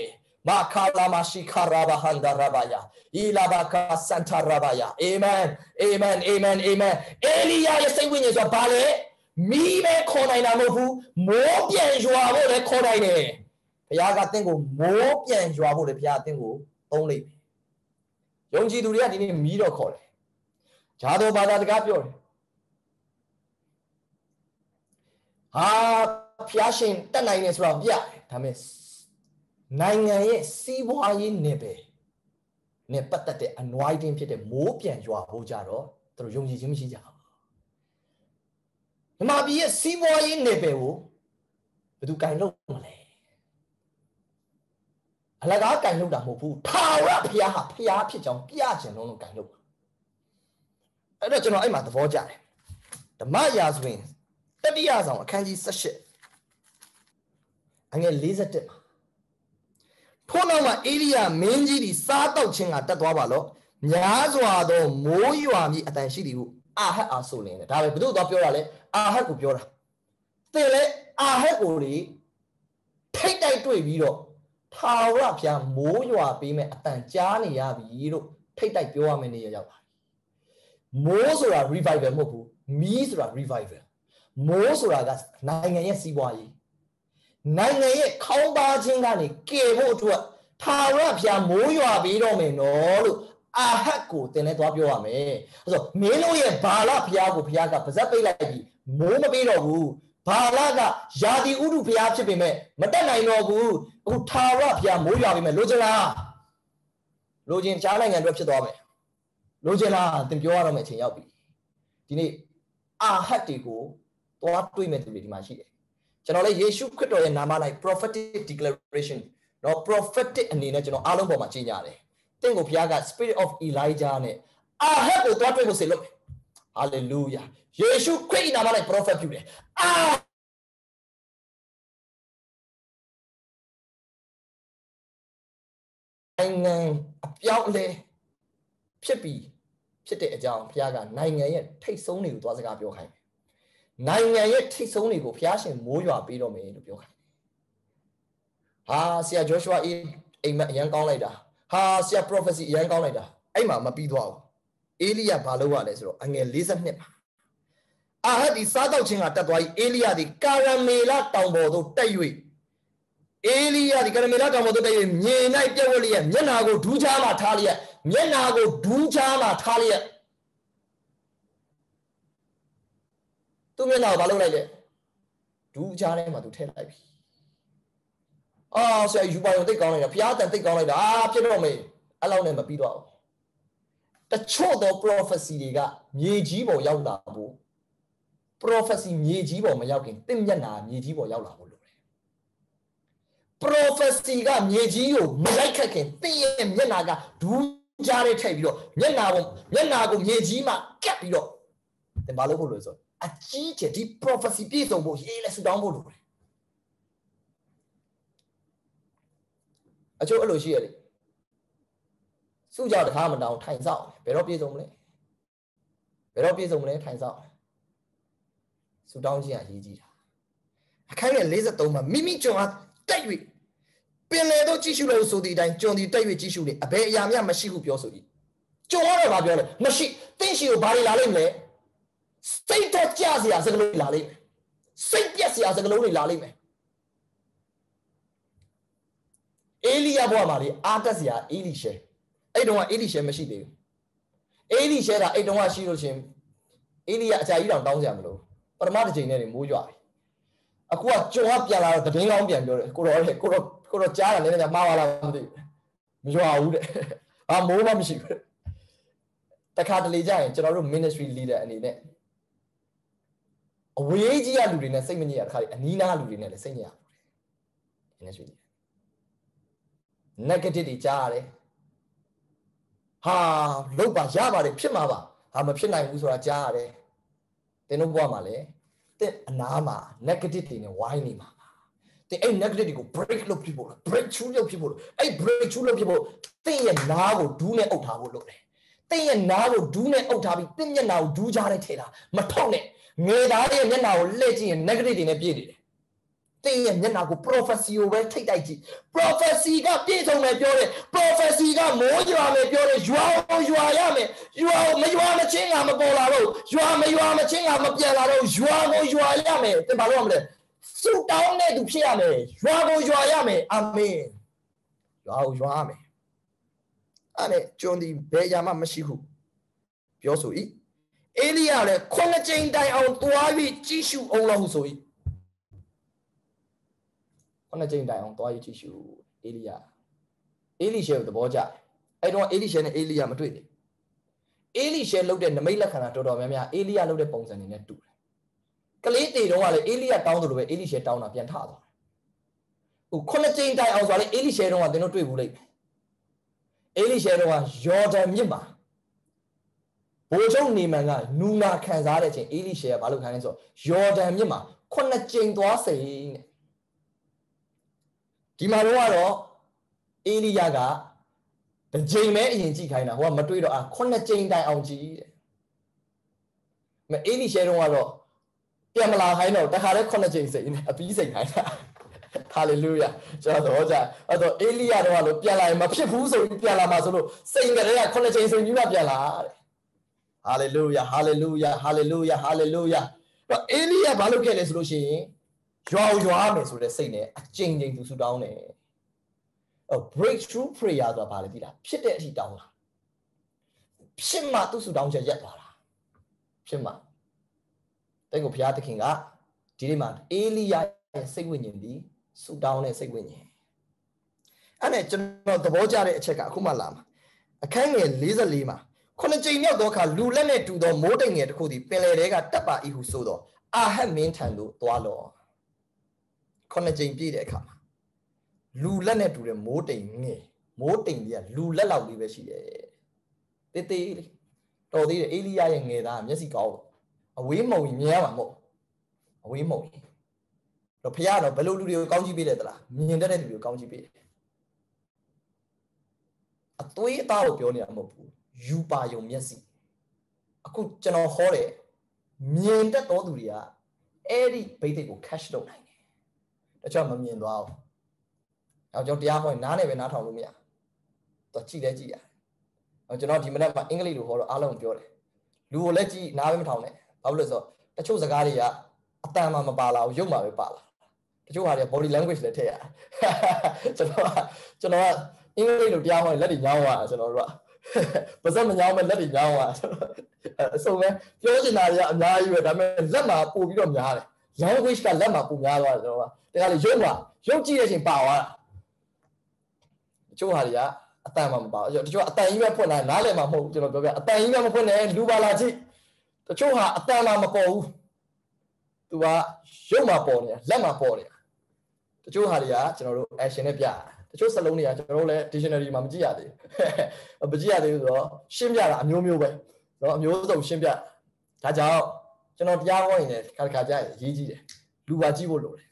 မာခါလာမရှိခါရာဘာဟန်ဒါရာဘာယာအီလာဘာကာစန်တာရာဘာယာအာမင်အာမင်အာမင်အာမင်အေလိယရဲ့စိတ်ဝိညာဉ်ဆိုတာဘာလဲမီးပဲခေါ်နိုင်တာမဟုတ်ဘူးမိုးပြန်ရွာဖို့လည်းခေါ်နိုင်တယ်ဘုရားကတင့်ကိုမိုးပြန်ရွာဖို့လည်းဘုရားတင့်ကိုသုံးလိုက်ပြီယုံကြည်သူတွေကဒီနေ့မီးတော့ခေါ်တယ်ဂျာတော်ဘာသာတကားပြောတယ်ဟာဖျားရှင်တက်နိုင်တယ်ဆိုတော့ပြတယ်ဒါပေမဲ့ နိုင်ငံရဲ့စီးပွားရေးနယ်ပယ်နဲ့ပတ်သက်တဲ့အနွိုင်းတင်းဖြစ်တဲ့မိုးပြန်ရွာဖို့ကြတော့သူတို့ယုံကြည်ခြင်းမရှိကြဘူးမြမပြည်ရဲ့စီးပွားရေးနယ်ပယ်ကိုဘယ်သူကင်လို့မလဲအလကားကင်လို့တာမဟုတ်ဘူးထာဝရဘုရားဟာဘုရားဖြစ်ကြောင်းပြချင်လုံးလို့ကင်လို့အဲ့တော့ကျွန်တော်အဲ့မှာသဘောကျတယ်ဓမ္မရာဇဝင်တတိယဆောင်အခန်းကြီး18အငယ်41မှာ ထို့နောက်မှာအေလိယမင်းကြီးဒီစားတော့ခြင်းကတက်သွားပါလို့များစွာသောမိုးရွာမြည်အတန်ရှိသည်ဟုအာဟတ်အားဆိုလင်းတယ်ဒါပဲဘု து တော့ပြောတာလဲအာဟတ်ကိုပြောတာတင်လဲအာဟတ်ကိုလေထိတ်တိုက်တွေ့ပြီးတော့ထာဝရဘုရားမိုးရွာပေးမဲ့အတန်ကြားနေရပြီလို့ထိတ်တိုက်ပြောရမယ့်နေရာရောက်လာမိုးဆိုတာ revival မဟုတ်ဘူးမီးဆိုတာ revival မိုးဆိုတာကနိုင်ငံရဲ့စီးပွားရေး နိုင်ငံရဲ့ခေါင်းပါခြင်းကနေကယ်ဖို့အတွက်ထာဝရဘုရားမိုးရွာပေးတော့မယ်နော်လို့အာဟတ်ကိုတင်လဲသွားပြောရမယ်အဲဆိုမင်းတို့ရဲ့ဘာလဘုရားကိုဘုရားကပါဇက်ပိတ်လိုက်ပြီးမိုးမပေးတော့ဘူးဘာလကယာတိဥဒုဘုရားဖြစ်ပေမဲ့မတက်နိုင်တော့ဘူးအခုထာဝရဘုရားမိုးရွာပေးမယ်လိုချင်လားလိုချင်ကြားနိုင်ငံအတွက်ဖြစ်သွားမယ်လိုချင်လားသင်ပြောရတော့မယ့်အချိန်ရောက်ပြီဒီနေ့အာဟတ်တွေကိုသွားတွေးမဲ့သူတွေဒီမှာရှိတယ် ကျွန်တော်လည်းယေရှုခရစ်တော်ရဲ့နာမ၌ prophetic declaration เนาะ prophetic အနေနဲ့ကျွန်တော်အားလုံးပေါ်မှာကြီးညာတယ်တင့်ကိုဘုရားက spirit of elijah နဲ့အာဟတ်ကိုသွားတွေ့ဖို့စေလို့ hallelujah ယေရှုခရစ်နာမ၌ပရောဖက်ပြုတယ်အာနိုင်ငံအပြောင်းလဲဖြစ်ပြီးဖြစ်တဲ့အကြောင်းဘုရားကနိုင်ငံရဲ့ထိတ်ဆုံးတွေကိုသွားစကားပြောခိုင်းတယ် နိုင်ငံရဲ့ထိတ်ဆုံးတွေကိုဘုရားရှင်မိုးရွာပေးတော့မယ်လို့ပြောခိုင်းတယ်ဟာဆရာဂျောရှုအာအိမ်မက်အရန်ကောင်းလိုက်တာဟာဆရာ prophecy အရန်ကောင်းလိုက်တာအဲ့မှာမပြီးသွားဘူးအေလိယဘာလုပ်ရလဲဆိုတော့အငယ်52မှာအာဟတ်ဒီစားတော့ခြင်းကတက်သွားပြီးအေလိယဒီကာရမေလတောင်ပေါ်သို့တက်၍အေလိယဒီကာရမေလတောင်ပေါ်သို့တက်၍မြေ၌ပြက်ဝက်လျက်မျက်နာကိုဒူးချားမှထားလျက်မျက်နာကိုဒူးချားမှထားလျက် သူ့မျက်နာကိုဘာလုပ်လိုက်လဲဒူးကြားထဲမှာသူထည့်လိုက်ပြီအာဆရာယူပါရုံတိတ်ကောင်းလိုက်တာဘုရားတန်တိတ်ကောင်းလိုက်တာအာဖြစ်တော့မေးအဲ့လောက်နဲ့မပြီးတော့ဘူးတချို့သော prophecy တွေကမြေကြီးပေါ်ရောက်လာဖို့ prophecy မြေကြီးပေါ်မရောက်ခင်တင့်မျက်နာမြေကြီးပေါ်ရောက်လာဖို့လိုတယ် prophecy ကမြေကြီးကိုမလိုက်ခတ်ခင်တင့်ရဲ့မျက်နာကဒူးကြားထဲထည့်ပြီးတော့မျက်နာပေါ်မျက်နာကိုမြေကြီးမှာကပ်ပြီးတော့သင်ဘာလို့ဖို့လို့ဆို အကြီးကျယ်ဒီ prophecy ပြည့်စုံဖို့ရေးလဲဆူတောင်းဖို့လိုတယ်အချို့အဲ့လိုရှိရတယ်စုကြတခါမတောင်းထိုင်ဆောင်ဘယ်တော့ပြည့်စုံမလဲဘယ်တော့ပြည့်စုံမလဲထိုင်ဆောင်ဆူတောင်းခြင်းအရေးကြီးတာအခန်းငယ်53မှာမိမိကျွန်အားတက်၍ပင်လေတော့ကြည့်ရှုလို့ဆိုသည့်အတိုင်းကျွန်ဒီတက်၍ကြည့်ရှုလေအဘယ်အရာမျှမရှိဟုပြောဆို၏ကျွန်တော်ကတော့ပြောလဲမရှိတင့်ရှိကိုဘာတွေလာလိမ့်မလဲ စိတ်တော့ကြစရာစကလုံးတွေလာလိမ့်မယ်စိတ်ပြက်စရာစကလုံးတွေလာလိမ့်မယ်အေလိယဘွားမှာလေအာတက်စရာအေလိရှဲအဲ့တုန်းကအေလိရှဲမရှိသေးဘူးအေလိရှဲကအဲ့တုန်းကရှိလို့ရှင်အေလိယအကြာကြီးတောင်တောင်းစရာမလိုပထမတစ်ချိန်နဲ့နေမိုးကြွပြီအခုကကြုံကပြန်လာတော့တည်င်းကောင်းပြန်ပြောတယ်ကိုတော်လေကိုတော်ကိုတော်ကြားတာလည်းလည်းမှားပါလားမသိဘူးမရွာဘူးတဲ့အာမိုးမှမရှိဘူးတခါတလေကြရင်ကျွန်တော်တို့ ministry leader အနေနဲ့ အဝေးကြီးကလူတွေနဲ့စိတ်မညစ်ရတခါအနီးနားလူတွေနဲ့လည်းစိတ်ညစ်ရဘူး ministry negative တွေကြားရတယ်ဟာလုတ်ပါရပါတယ်ဖြစ်မှာပါဟာမဖြစ်နိုင်ဘူးဆိုတာကြားရတယ်တင်းတို့ဘဝမှာလည်းတဲ့အနာမှာ negative တွေနဲ့ဝိုင်းနေမှာတဲ့အဲ့ negative တွေကို break လုပ်ဖြစ်ဖို့ break through လုပ်ဖြစ်ဖို့အဲ့ break through လုပ်ဖြစ်ဖို့တဲ့ရဲ့နားကိုဒူးနဲ့အုပ်ထားဖို့လုပ်တယ်တဲ့ရဲ့နားကိုဒူးနဲ့အုပ်ထားပြီးတဲ့မျက်နှာကိုဒူးကြားနဲ့ထည့်တာမထောက်နဲ့ ငယ်သားရဲ့မျက်နှာကိုလှည့်ကြည့်ရင် negative တွေနဲ့ပြည့်နေတယ်တင်းရဲ့မျက်နှာကို prophecy ကိုပဲထိတ်တိုက်ကြည့် prophecy ကပြည့်စုံမယ်ပြောတယ် prophecy ကမိုးရွာမယ်ပြောတယ်ရွာကိုရွာရမယ်ရွာကိုမရွာမချင်းကမပေါ်လာတော့ရွာမရွာမချင်းကမပြန်လာတော့ရွာကိုရွာရမယ်သင်ဘာလို့ရမလဲစုတောင်းတဲ့သူဖြစ်ရမယ်ရွာကိုရွာရမယ်အာမင်ရွာကိုရွာရမယ်အဲ့ဒါကျွန်ဒီဘယ်ရာမှမရှိဘူးပြောဆို၏ အေလိယလည်းခုနှစ်ကြိမ်တိုင်အောင်တွားပြီးကြည့်ရှုအောင်လို့ဆို၏ခုနှစ်ကြိမ်တိုင်အောင်တွားပြီးကြည့်ရှုအေလိယအေလိရှေကိုသဘောကျတယ်အဲ့တော့အေလိရှေနဲ့အေလိယမတွေ့သေးအေလိရှေလုပ်တဲ့နမိတ်လက္ခဏာတော်တော်များများအေလိယလုပ်တဲ့ပုံစံတွေနဲ့တူတယ်ကလေးတေတုံးကလည်းအေလိယတောင်းတယ်လို့ပဲအေလိရှေတောင်းတာပြန်ထသွားတယ်ဟိုခုနှစ်ကြိမ်တိုင်အောင်ဆိုတော့အေလိရှေတုံးကသင်တို့တွေ့ဘူးလိမ့်မယ်အေလိရှေတုံးကယော်ဒန်မြစ်မှာ ဘိုးချုပ်နေမန်ကနူနာခံစားတဲ့အချိန်အေလိရှေကဘာလို့ခံလဲဆိုတော့ယော်ဒန်မြစ်မှာခုနှစ်ကြိမ်သွားစိန်တဲ့ဒီမှာတော့ကတော့အေလိယကတစ်ကြိမ်ပဲအရင်ကြည့်ခိုင်းတာဟိုကမတွေးတော့အာခုနှစ်ကြိမ်တိုင်အောင်ကြည့်တဲ့မအေလိရှေတုံးကတော့ပြန်မလာခိုင်းတော့တခါတည်းခုနှစ်ကြိမ်စိန်နေအပြီးစိန်ခိုင်းတာဟာလေလုယာကျွန်တော်တော့ကြာအဲ့တော့အေလိယတော့လို့ပြန်လာရင်မဖြစ်ဘူးဆိုပြီးပြန်လာမှာဆိုလို့စိန်ကလေးကခုနှစ်ကြိမ်စိန်ပြီးမှပြန်လာတဲ့ ဟာလေလုယာဟာလေလုယာဟာလေလုယာဟာလေလုယာတော့အေလိယဘာလုပ်ခဲ့လဲဆိုလို့ရှိရင်ရွာရွာမယ်ဆိုတဲ့စိတ်နဲ့အကျဉ်းချင်းသူဆူတောင်းတယ်။အော် breakthrough prayer ဆိုတာဘာလဲသိလားဖြစ်တဲ့အထိတောင်းတာဖြစ်မှသူဆူတောင်းချက်ရက်သွားတာဖြစ်မှတဲ့ကိုဘုရားသခင်ကဒီနေ့မှာအေလိယရဲ့စိတ်ဝိညာဉ်ဒီဆူတောင်းတဲ့စိတ်ဝိညာဉ်အဲ့နဲ့ကျွန်တော်သဘောကျတဲ့အချက်ကအခုမှလာမှာအခန်းငယ်44မှာ ခုနှစ်ကြိမ်မြောက်သောအခါလူလက်နဲ့တူသောမိုးတိမ်ငယ်တစ်ခုသည်ပင်လယ်ထဲကတက်ပါ၏ဟုဆိုသောအာဟတ်မင်းထံသို့သွားလော့ခုနှစ်ကြိမ်ပြည့်တဲ့အခါမှာလူလက်နဲ့တူတဲ့မိုးတိမ်ငယ်မိုးတိမ်ကြီးကလူလက်လောက်လေးပဲရှိတယ်တေးသေးလေးတော်သေးတယ်အေလိယရဲ့ငယ်သားမျက်စိကောင်းလို့အဝေးမုံကြီးမြင်ရမှာမဟုတ်အဝေးမုံကြီးတော့ဖခင်တော့ဘယ်လိုလူတွေကိုကောင်းကြည့်ပေးတယ်သလားမြင်တတ်တဲ့လူတွေကိုကောင်းကြည့်ပေးတယ်အသွေးအသားကိုပြောနေတာမဟုတ်ဘူး ယူပါယုံမျက်စိအခုကျွန်တော်ဟောတယ်မြင်တတ်တော်သူတွေကအဲ့ဒီဘိသိက်ကို cash လုပ်နိုင်တယ်တချို့မမြင်သွားဘူးနောက်ကျွန်တော်တရားဟောရင်နားနဲ့ပဲနားထောင်လို့မရတော့ကြည့်လဲကြည့်ရတယ်ကျွန်တော်ဒီမနက်မှာအင်္ဂလိပ်လိုဟောတော့အားလုံးပြောတယ်လူကိုလည်းကြည့်နားပဲမထောင်နဲ့ဘာလို့လဲဆိုတော့တချို့စကားတွေကအတန်မှမပါလာဘူးရုပ်မှပဲပါလာတချို့ဟာတွေ body language လည်းထည့်ရတယ်ကျွန်တော်ကကျွန်တော်ကအင်္ဂလိပ်လိုတရားဟောရင်လက်တွေညောင်းသွားတာကျွန်တော်တို့က ပါစက်မညောင်းမဲ့လက်တွေညောင်းသွားအစုံပဲပြောချင်တာတွေကအများကြီးပဲဒါပေမဲ့လက်မှာပို့ပြီးတော့များတယ် language ကလက်မှာပုံများသွားတယ်တော့တခါလေရုပ်မှာရုပ်ကြည့်တဲ့အချိန်ပါသွားတာတချို့ဟာတွေကအတန်မှမပါဘူးတချို့အတန်ကြီးပဲဖွင့်တာနားလည်မှာမဟုတ်ဘူးကျွန်တော်ပြောပြအတန်ကြီးပဲမဖွင့်နဲ့လူပါလာကြည့်တချို့ဟာအတန်မှမပေါ်ဘူးသူကရုပ်မှာပေါ်နေတာလက်မှာပေါ်နေတာတချို့ဟာတွေကကျွန်တော်တို့ action နဲ့ပြတ ချို့စလုံးတွေကကျွန်တော်လည်း dictionary မှာမကြည့်ရသေးဘူးမကြည့်ရသေးဘူးဆိုတော့ရှင်းပြတာအမျိုးမျိုးပဲနော်အမျိုးစုံရှင်းပြဒါကြောင့်ကျွန်တော်တရားဟောရင်လည်းခါခါကြားရေးကြည့်တယ်လူပါကြည့်ဖို့လိုတယ်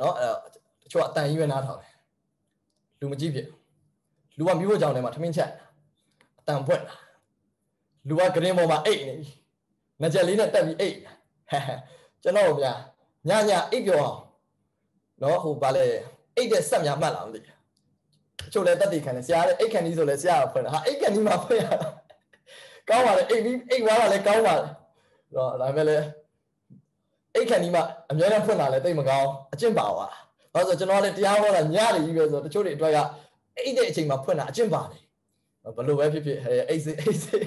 နော်အဲ့တော့တချို့အတန်ကြီးပဲနားထောင်တယ်လူမကြည့်ဖြစ်လူကမိဖို့ကြောင်ထဲမှာထမင်းချက်အတန်ပွက်လာလူကဂရင်ပေါ်မှာအိတ်နေပြီငကြက်လေးနဲ့တက်ပြီးအိတ်ကျွန်တော်ဗျာညညအိတ်ပြောအောင်နော်ဟိုဗာလဲ အိတ်တဲ့ဆက်များမှတ်လာမသိဘူးတချို့လည်းတက်တည်ခံတယ်ဆရာလည်းအိတ်ခံကြီးဆိုလည်းဆရာကဖွင့်တာဟာအိတ်ခံကြီးမှာဖွင့်ရတာကောင်းပါလေအိတ်ပြီးအိတ်ဝါတာလည်းကောင်းပါလေတော့ဒါပေမဲ့လည်းအိတ်ခံကြီးမှာအများနဲ့ဖွင့်တာလည်းတိတ်မကောင်းအကျင့်ပါသွားဘာလို့ဆိုကျွန်တော်လည်းတရားဟောတာညနေကြီးပဲဆိုတချို့တွေအတွက်ကအိတ်တဲ့အချိန်မှာဖွင့်တာအကျင့်ပါတယ်ဘလို့ပဲဖြစ်ဖြစ်ဟဲ့အိတ်စေးအိတ်စေး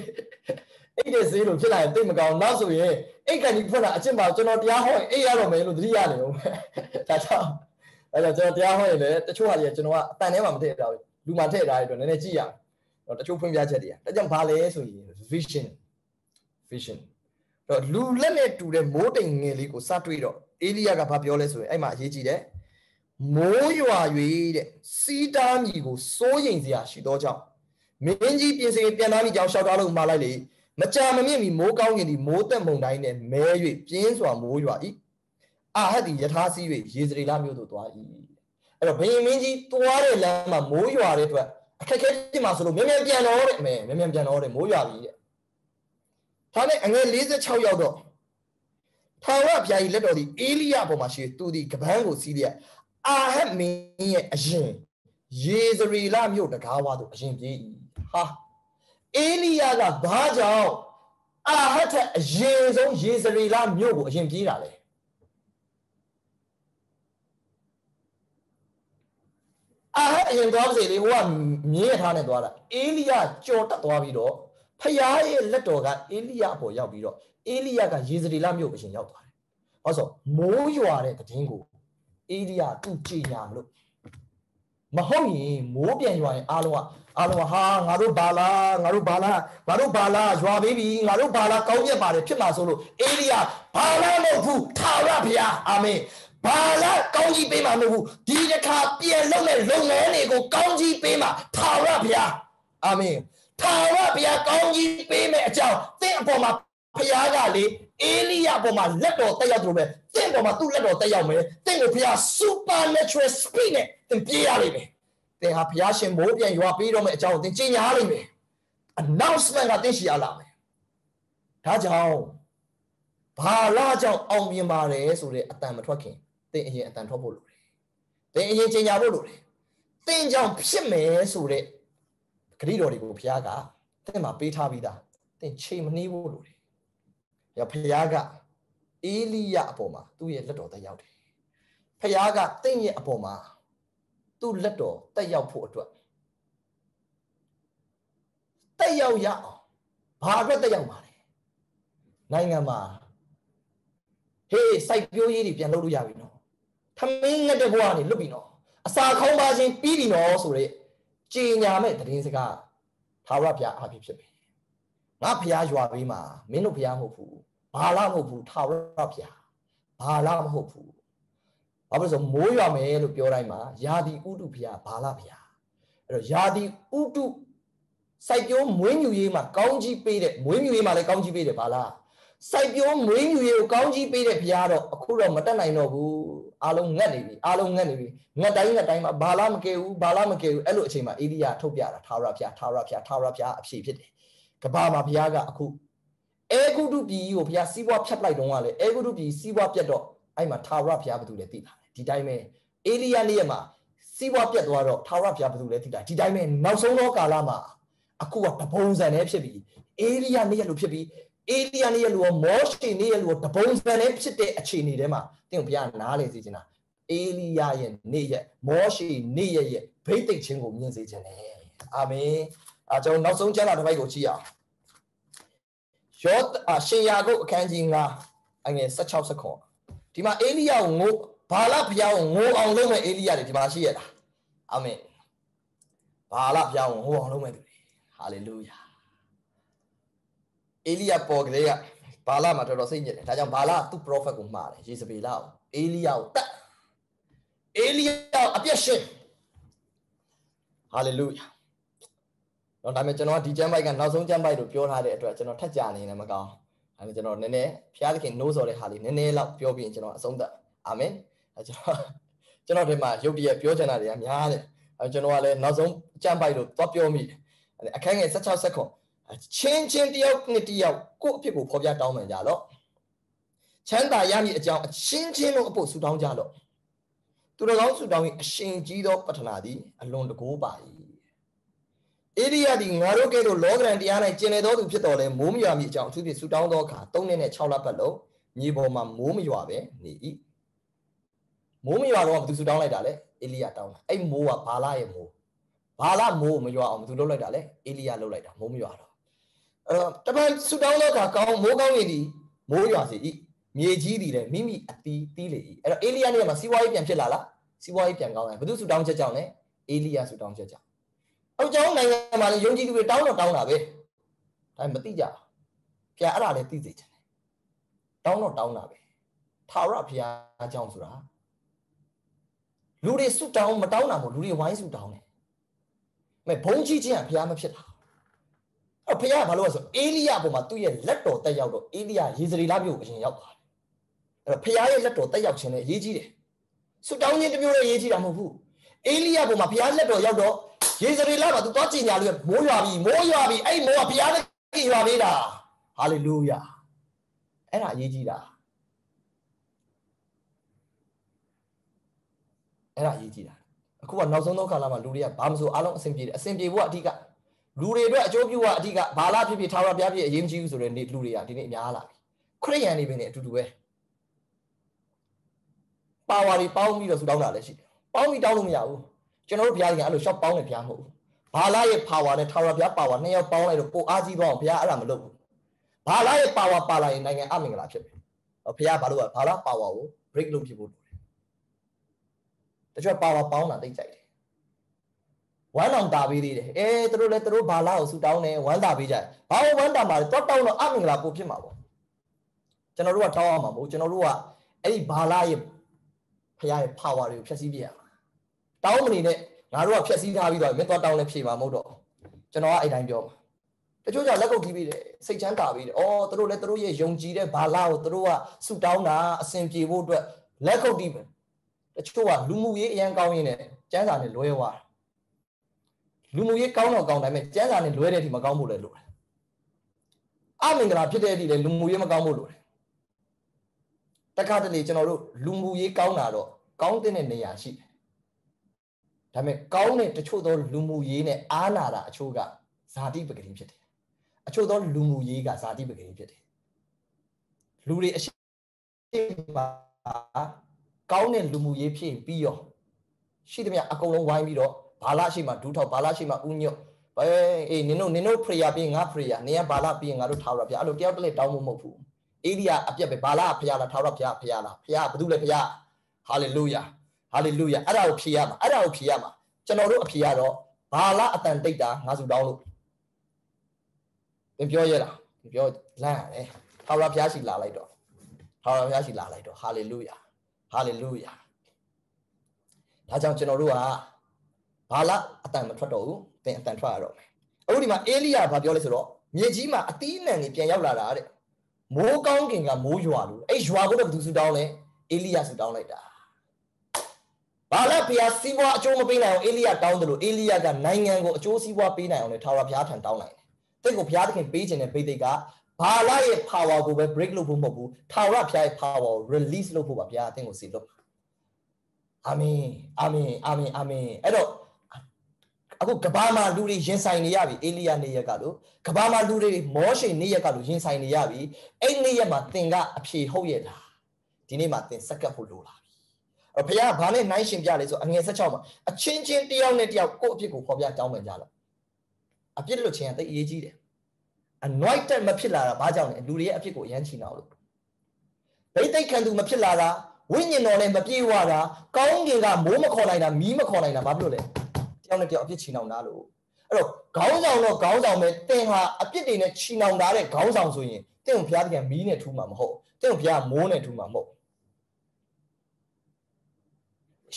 အိတ်တဲ့စေးလို့ဖြစ်လာရင်တိတ်မကောင်းနောက်ဆိုရင်အိတ်ကန်ကြီးဖွင့်တာအကျင့်ပါကျွန်တော်တရားဟောရင်အိတ်ရတော့မယ်လို့သတိရနေဦးဒါကြောင့် အဲ့တော့ကျွန်တော်တရားဟောရင်လည်းတချို့ဟာတွေကျွန်တော်ကအတန်ထဲမှာမထည့်ထားဘူးလူမှာထည့်ထားတဲ့အတွက်နည်းနည်းကြည့်ရအောင်တချို့ဖွင့်ပြချက်တွေကဒါကြောင့်ဘာလဲဆိုရင် vision vision တော့လူလက်နဲ့တူတဲ့မိုးတိမ်ငယ်လေးကိုစတွေ့တော့အေလိယကဘာပြောလဲဆိုရင်အဲ့မှာအရေးကြီးတယ်မိုးရွာ၍တဲ့စီးတားမြည်ကိုစိုးရိမ်စရာရှိသောကြောင့်မင်းကြီးပြင်ဆင်ပြန်သားမိကြောင်းရှောက်ကားလို့မှားလိုက်လေမကြာမမြင့်မီမိုးကောင်းကင်ဒီမိုးတက်မုန်တိုင်းနဲ့မဲ၍ပြင်းစွာမိုးရွာ၏ အာဟတ်ဒီယထာစီး၍ရေစရီလာမြို့သို့သွား၏အဲ့တော့ဘယင်မင်းကြီးသွားတဲ့လမ်းမှာမိုးရွာတဲ့အတွက်အခက်အခဲဖြစ်မှာဆိုလို့မြန်မြန်ပြန်တော့တဲ့အမေမြန်မြန်ပြန်တော့တဲ့မိုးရွာပြီတဲ့ဒါနဲ့အငယ်46ရောက်တော့ထာဝရဘုရားကြီးလက်တော်ဒီအေလိယပေါ်မှာရှိသူဒီကပန်းကိုစီးတဲ့အာဟတ်မင်းရဲ့အရင်ယေဇရီလမြို့တကားဝါတို့အရင်ပြေး၏ဟာအေလိယကဘာကြောင့်အာဟတ်ထက်အရင်ဆုံးယေဇရီလမြို့ကိုအရင်ပြေးတာလဲ အာဟတ်အရင်သွားပါစေလေဟိုကမြင်းရထားနဲ့သွားတာအေလိယကြော်တက်သွားပြီးတော့ဖယားရဲ့လက်တော်ကအေလိယအပေါ်ရောက်ပြီးတော့အေလိယကယေဇရီလမြို့အရှင်ရောက်သွားတယ်။ဘာလို့ဆိုမိုးရွာတဲ့တည်င်းကိုအေလိယသူ့ကြည်ညာမလို့မဟုတ်ရင်မိုးပြန်ရွာရင်အားလုံးကအားလုံးကဟာငါတို့ဘာလားငါတို့ဘာလားငါတို့ဘာလားရွာပေးပြီငါတို့ဘာလားကောင်းမြတ်ပါတယ်ဖြစ်မှာဆိုလို့အေလိယဘာလားမဟုတ်ဘူးထာဝရဘုရားအာမင် ဘာလားကောင်းကြီးပေးမှာမဟုတ်ဘူးဒီတစ်ခါပြန်လုပ်မဲ့လုပ်ငန်းတွေကိုကောင်းကြီးပေးမှာထာဝရဘုရားအာမင်ထာဝရဘုရားကောင်းကြီးပေးမဲ့အကြောင်းသင်အပေါ်မှာဘုရားကလေအေလိယအပေါ်မှာလက်တော်တက်ရောက်တယ်ပဲသင်ပေါ်မှာသူ့လက်တော်တက်ရောက်မယ်သင်ကိုဘုရား supernatural speed နဲ့သင်ပြေးရလိမ့်မယ်သင်ဟာဘုရားရှင်မိုးပြန်ရွာပေးတော့မယ့်အကြောင်းကိုသင်ကြီးညာလိမ့်မယ် announcement ကသင်ရှိရလာမယ်ဒါကြောင့်ဘာလာကြောင့်အောင်မြင်ပါတယ်ဆိုတဲ့အတန်မထွက်ခင် သင်အရင်အတန်ထွက်ဖို့လိုတယ်သင်အရင်ကြီးညာဖို့လိုတယ်သင်ကြောင့်ဖြစ်မယ်ဆိုတဲ့ဂရိတော်တွေကိုဘုရားကသင်မှာပေးထားပြီးသားသင်ချိန်မနှီးဖို့လိုတယ်ရဘုရားကအေလိယအပေါ်မှာသူ့ရဲ့လက်တော်တက်ရောက်တယ်ဘုရားကသင်ရဲ့အပေါ်မှာသူ့လက်တော်တက်ရောက်ဖို့အတွက်တက်ရောက်ရအောင်ဘာအတွက်တက်ရောက်မှာလဲနိုင်ငံမှာဟေးစိုက်ပျိုးရေးတွေပြန်လုပ်လို့ရပြီနော် ထမင်းငတ်တဲ့ဘဝကနေလွတ်ပြီနော်အစာခေါင်းပါခြင်းပြီးပြီနော်ဆိုရက်ကြေညာမဲ့သတင်းစကားသာဝရဘုရားအားဖြင့်ဖြစ်ပြီငါဘုရားရွာဘေးမှာမင်းတို့ဘုရားမဟုတ်ဘူးဘာလာမဟုတ်ဘူးသာဝရဘုရားဘာလာမဟုတ်ဘူးဘာဖြစ်လို့ဆိုမိုးရွာမယ်လို့ပြောတိုင်းမှာယာဒီဥတုဘုရားဘာလာဘုရားအဲ့တော့ယာဒီဥတုစိုက်ပျိုးမွေးမြူရေးမှာကောင်းကြီးပေးတဲ့မွေးမြူရေးမှာလည်းကောင်းကြီးပေးတယ်ဘာလားစိုက်ပျိုးမွေးမြူရေးကိုကောင်းကြီးပေးတဲ့ဘုရားတော့အခုတော့မတက်နိုင်တော့ဘူး အားလုံးငတ်နေပြီအားလုံးငတ်နေပြီငတ်တိုင်းငတ်တိုင်းမှာဘာလာမကဲဘူးဘာလာမကဲဘူးအဲ့လိုအချိန်မှာအေလိယထုတ်ပြတာသာရဘုရားသာရဘုရားသာရဘုရားအဖြစ်ဖြစ်တယ်ကဘာမှာဘုရားကအခုအဲဂုတုပြည်ကိုဘုရားစီးပွားဖြတ်လိုက်တော့ကလည်းအဲဂုတုပြည်စီးပွားပြတ်တော့အဲ့မှာသာရဘုရားဘယ်သူလဲသိတာဒီတိုင်းပဲအေလိယနေ့မှာစီးပွားပြတ်သွားတော့သာရဘုရားဘယ်သူလဲသိတာဒီတိုင်းပဲနောက်ဆုံးသောကာလမှာအခုကတပုံစံနဲ့ဖြစ်ပြီးအေလိယနေ့လို့ဖြစ်ပြီး အေလိယနေ့လူရောမောရှေနေ့လူရောတပုံစံနဲ့ဖြစ်တဲ့အခြေအနေထဲမှာတင့်ဘုရားနားလေစေချင်တာအေလိယရဲ့နေ့ရက်မောရှေနေ့ရက်ရဲ့ဗိတ်သိက်ခြင်းကိုမြင်စေချင်တယ်အာမင်အဲကျွန်တော်နောက်ဆုံးကျမ်းစာတစ်ပိုက်ကိုကြည့်အောင်ယောအရှင်ယာကုပ်အခန်းကြီး9အငယ်16စခွန်ဒီမှာအေလိယကိုငိုဘာလဖျားကိုငိုအောင်လုပ်မဲ့အေလိယတွေဒီမှာရှိရတာအာမင်ဘာလဖျားကိုငိုအောင်လုပ်မဲ့သူတွေဟာလေလုယာ အေလိယပေါ်ကလေးကဘာလမှာတော်တော်စိတ်ညစ်တယ်ဒါကြောင့်ဘာလသူ့ prophet ကိုမှားတယ်ယေဇဗေလကိုအေလိယကိုတတ်အေလိယအပြည့်ရှင်ဟာလေလုယာတော့ဒါပေမဲ့ကျွန်တော်ကဒီကျမ်းပိုက်ကနောက်ဆုံးကျမ်းပိုက်လို့ပြောထားတဲ့အတွက်ကျွန်တော်ထက်ကြနေတယ်မကောင်းအဲဒါကျွန်တော်နည်းနည်းဖျားသခင်နိုးစော်တဲ့ဟာလေးနည်းနည်းလောက်ပြောပြီးရင်ကျွန်တော်အဆုံးသတ်အာမင်အဲကျွန်တော်ကျွန်တော်ဒီမှာရုပ်တရက်ပြောချင်တာတွေကများတယ်အဲကျွန်တော်ကလည်းနောက်ဆုံးကျမ်းပိုက်လို့သွားပြောမိတယ်အခန်းငယ်16ဆက်ခွန် ချင်းချင်းတယောက်နဲ့တယောက်ကိုယ့်အဖြစ်ကိုဖော်ပြတောင်းပန်ကြလော့ချမ်းသာရမည်အကြောင်းအချင်းချင်းတို့အဖို့ဆူတောင်းကြလော့သူတော်ကောင်းဆူတောင်းရင်အရှင်ကြီးသောပတ္ထနာသည်အလွန်တကိုးပါ၏အေရိယသည်ငါတို့ကဲ့သို့လောကရန်တရား၌ကျင်လေသောသူဖြစ်တော်လဲမိုးမရွာမည်အကြောင်းအထူးဖြင့်ဆူတောင်းသောအခါ၃နှစ်နဲ့6လပတ်လုံးမြေပေါ်မှာမိုးမရွာပဲနေ၏မိုးမရွာတော့ဘသူဆူတောင်းလိုက်တာလဲအေလိယတောင်းတာအဲ့မိုးကဘာလရဲ့မိုးဘာလမိုးမရွာအောင်ဘသူလုပ်လိုက်တာလဲအေလိယလုပ်လိုက်တာမိုးမရွာတော့ အဲ့တော့တပန်ဆူတောင်းသောအခါကောင်းမိုးကောင်းရည်ဒီမိုးရွာစီ၏မြေကြီးတည်တယ်မိမိအတီးတီးလေ၏အဲ့တော့အေလိယနဲ့မှာစီးပွားရေးပြန်ဖြစ်လာလားစီးပွားရေးပြန်ကောင်းတယ်ဘသူဆူတောင်းချက်ကြောင့်လဲအေလိယဆူတောင်းချက်ကြောင့်အခုကျောင်းနိုင်ငံမှာလည်းယုံကြည်သူတွေတောင်းတော့တောင်းတာပဲဒါမသိကြဘူးဖျာအဲ့ဒါလည်းသိစေချင်တယ်တောင်းတော့တောင်းတာပဲထာဝရဘုရားကြောင့်ဆိုတာလူတွေဆုတောင်းမတောင်းတာမို့လူတွေဝိုင်းဆုတောင်းတယ်မဲ့ဘုံကြီးချင်းကဘုရားမဖြစ်တာ အဲ့ဘုရားဘာလို့လဲဆိုအေလိယပေါ်မှာသူ့ရဲ့လက်တော်တက်ရောက်တော့အေလိယရေစရီလာမြို့ကိုအရင်ရောက်သွားတယ်အဲ့တော့ဘုရားရဲ့လက်တော်တက်ရောက်ခြင်းနဲ့ရေးကြီးတယ်ဆုတောင်းခြင်းတစ်မျိုးနဲ့ရေးကြီးတာမဟုတ်ဘူးအေလိယပေါ်မှာဘုရားလက်တော်ရောက်တော့ရေစရီလာမှာသူသွားကြင်ညာလို့မိုးရွာပြီမိုးရွာပြီအဲ့မိုးကဘုရားနဲ့ရွာနေတာဟာလေလုယာအဲ့ဒါအရေးကြီးတာအဲ့ဒါအရေးကြီးတာအခုကနောက်ဆုံးသောကာလမှာလူတွေကဘာမဆိုအားလုံးအဆင်ပြေတယ်အဆင်ပြေဖို့အဓိက လူတွေအတွက်အကျိုးပြုဖို့အဓိကဘာလာဖြစ်ဖြစ်ထာဝရဘုရားဖြစ်အရေးမကြီးဘူးဆိုတဲ့လူတွေကဒီနေ့အများလာပြီခရိယန်တွေပဲနေအတူတူပဲပါဝါတွေပေါင်းပြီးတော့ဆူတောင်းတာလည်းရှိတယ်ပေါင်းပြီးတောင်းလို့မရဘူးကျွန်တော်တို့ဘုရားကြီးကအဲ့လိုရှော့ပေါင်းနေဘုရားမဟုတ်ဘူးဘာလာရဲ့ power နဲ့ထာဝရဘုရား power နှစ်ယောက်ပေါင်းလိုက်တော့ပိုအားကြီးသွားအောင်ဘုရားအဲ့ဒါမလုပ်ဘူးဘာလာရဲ့ power ပါလာရင်နိုင်ငံအမင်္ဂလာဖြစ်တယ်ဘုရားဘာလို့ဘာလာ power ကို break လုပ်ဖြစ်ဖို့လိုတယ်တချို့ power ပေါင်းတာသိကြိုက်တယ် ဝမ်းအောင်တာပေးသေးတယ်အဲသူတို့လည်းသူတို့ဘာလာကိုဆူတောင်းတယ်ဝမ်းတာပေးကြတယ်ဘာလို့ဝမ်းတာမှာလဲတော့တောင်းတော့အမင်္ဂလာပို့ဖြစ်မှာပေါ့ကျွန်တော်တို့ကတောင်းအောင်မှာမဟုတ်ကျွန်တော်တို့ကအဲ့ဒီဘာလာရဲ့ဘုရားရဲ့ power တွေကိုဖျက်ဆီးပြရမှာတောင်းမနေနဲ့ငါတို့ကဖျက်ဆီးထားပြီးတော့မင်းတော့တောင်းလဲဖြေမှာမဟုတ်တော့ကျွန်တော်ကအဲ့တိုင်းပြောမှာတချို့ကြောင့်လက်ကုပ်တီးပြီးတယ်စိတ်ချမ်းသာပြီးတယ်အော်သူတို့လည်းသူတို့ရဲ့ယုံကြည်တဲ့ဘာလာကိုသူတို့ကဆူတောင်းတာအစဉ်ပြေဖို့အတွက်လက်ကုပ်တီးပဲတချို့ကလူမှုရေးအရန်ကောင်းရင်းနဲ့ကျန်းစာနဲ့လွဲသွား လူမှုရေးကောင်းတော့ကောင်းတယ်မဲ့ကျန်းစာနဲ့လွဲတဲ့အထိမကောင်းဖို့လည်းလိုတယ်အမင်္ဂလာဖြစ်တဲ့အထိလည်းလူမှုရေးမကောင်းဖို့လိုတယ်တခါတလေကျွန်တော်တို့လူမှုရေးကောင်းတာတော့ကောင်းတဲ့နေရာရှိတယ်ဒါပေမဲ့ကောင်းတဲ့တချို့သောလူမှုရေးနဲ့အားနာတာအချို့ကဇာတိပဂတိဖြစ်တယ်အချို့သောလူမှုရေးကဇာတိပဂတိဖြစ်တယ်လူတွေအရှိပါကောင်းတဲ့လူမှုရေးဖြစ်ပြီးရောရှိသမျှအကုန်လုံးဝိုင်းပြီးတော့ ဘာလရှိမှဒူးထောက်ဘာလရှိမှဥညွတ်ဘယ်အေးနင်တို့နင်တို့ prayer ပြီးငါ prayer နင်ကဘာလပြီးငါတို့ထားရပြအဲ့လိုတယောက်တည်းတောင်းဖို့မဟုတ်ဘူးအေဒီယာအပြက်ပဲဘာလဖျားလားထားရဖျားဖျားလားဖျားဘာလို့လဲဖျားဟာလေလုယာဟာလေလုယာအဲ့ဒါကိုဖြေရမှာအဲ့ဒါကိုဖြေရမှာကျွန်တော်တို့အဖြေရတော့ဘာလအတန်တိတ်တာငါစုတောင်းလို့သင်ပြောရလားသင်ပြောလန့်ရတယ်ထာဝရဘုရားရှိလာလိုက်တော့ထာဝရဘုရားရှိလာလိုက်တော့ဟာလေလုယာဟာလေလုယာဒါကြောင့်ကျွန်တော်တို့က ဘာလအတန်မထွက်တော့ဘူးသင်အတန်ထွက်ရတော့မယ်အခုဒီမှာအေလိယဘာပြောလဲဆိုတော့မြေကြီးမှာအသီးအနှံတွေပြန်ရောက်လာတာတဲ့မိုးကောင်းကင်ကမိုးရွာလို့အဲ့ရွာဖို့တော့ဘယ်သူဆူတောင်းလဲအေလိယဆူတောင်းလိုက်တာဘာလဲဘုရားစီးပွားအကျိုးမပေးနိုင်အောင်အေလိယတောင်းတယ်လို့အေလိယကနိုင်ငံကိုအကျိုးစီးပွားပေးနိုင်အောင်လေထာဝရဘုရားထံတောင်းလိုက်တယ်။တင့်ကိုဘုရားသခင်ပေးခြင်းနဲ့ပိသိက်ကဘာလာရဲ့ power ကိုပဲ break လုပ်ဖို့မဟုတ်ဘူး။ထာဝရဘုရားရဲ့ power ကို release လုပ်ဖို့ပါဘုရားအသင်ကိုစီလုပ်။အာမင်အာမင်အာမင်အာမင်အဲ့တော့ အခုကဘာမှာလူတွေရင်ဆိုင်နေရပြီအေလိယနေရက်ကလို့ကဘာမှာလူတွေမောရှိနေရက်ကလို့ရင်ဆိုင်နေရပြီအဲ့နေရက်မှာသင်ကအဖြေဟုတ်ရဲ့လားဒီနေ့မှာသင်စက္ကပ်ဖို့လိုလားဘုရားဘာနဲ့နိုင်ရှင်ပြလဲဆိုအငယ်16မှာအချင်းချင်းတယောက်နဲ့တယောက်ကိုယ့်အဖြစ်ကိုဖော်ပြတောင်းပန်ကြလားအပြစ်လွတ်ခြင်းကတိတ်အရေးကြီးတယ် anointed မဖြစ်လာတာဘာကြောင့်လဲလူတွေရဲ့အဖြစ်ကိုအရန်ချီနှောက်လို့ိသိက်ခံသူမဖြစ်လာတာဝိညာဉ်တော်နဲ့မပြေဝတာကောင်းကင်ကမိုးမခေါ်နိုင်တာမီးမခေါ်နိုင်တာဘာဖြစ်လို့လဲတ ယောက်နဲ့တယောက်အပြစ်ချီနှောင်တာလို့အဲ့တော့ခေါင်းဆောင်တော့ခေါင်းဆောင်ပဲတင်ဟာအပြစ်တွေနဲ့ချီနှောင်တာတဲ့ခေါင်းဆောင်ဆိုရင်တင့်ကိုဘုရားတကယ်မီးနဲ့ထူမှာမဟုတ်တင့်ကိုဘုရားမိုးနဲ့ထူမှာမဟုတ်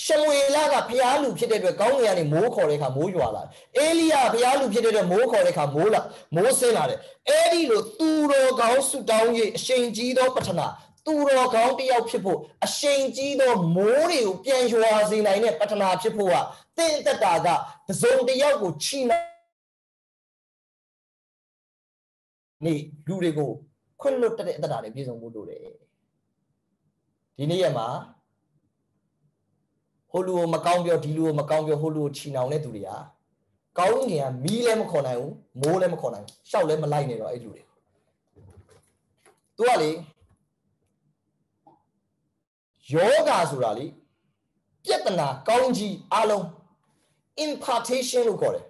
ရှမွေလကဘုရားလူဖြစ်တဲ့အတွက်ကောင်းကင်ကနေမိုးခေါ်တဲ့အခါမိုးရွာလာအေလိယဘုရားလူဖြစ်တဲ့အတွက်မိုးခေါ်တဲ့အခါမိုးလာမိုးဆင်းလာတယ်အဲ့ဒီလိုသူတော်ကောင်းဆုတောင်းရေးအရှင်ကြီးသောပထနာသူတော်ကောင်းတယောက်ဖြစ်ဖို့အရှင်ကြီးသောမိုးတွေကိုပြန်ရွာစေနိုင်တဲ့ပထနာဖြစ်ဖို့က တင့်တက်တာကတစုံတစ်ယောက်ကိုချီနှောင်နေလူတွေကိုခွင့်လွတ်တဲ့အတ္တတွေပြည့်စုံမှုလို့တယ်ဒီနေ့ရက်မှာဟိုလူကိုမကောင်းပြောဒီလူကိုမကောင်းပြောဟိုလူကိုချီနှောင်တဲ့သူတွေကကောင်းငင်ကမီးလည်းမခေါ်နိုင်ဘူးမိုးလည်းမခေါ်နိုင်ဘူးရှောက်လည်းမလိုက်နေတော့အဲ့လူတွေသူကလေယောဂါဆိုတာလေပြဿနာကောင်းကြီးအလုံး impartation လို့ခေါ်တယ်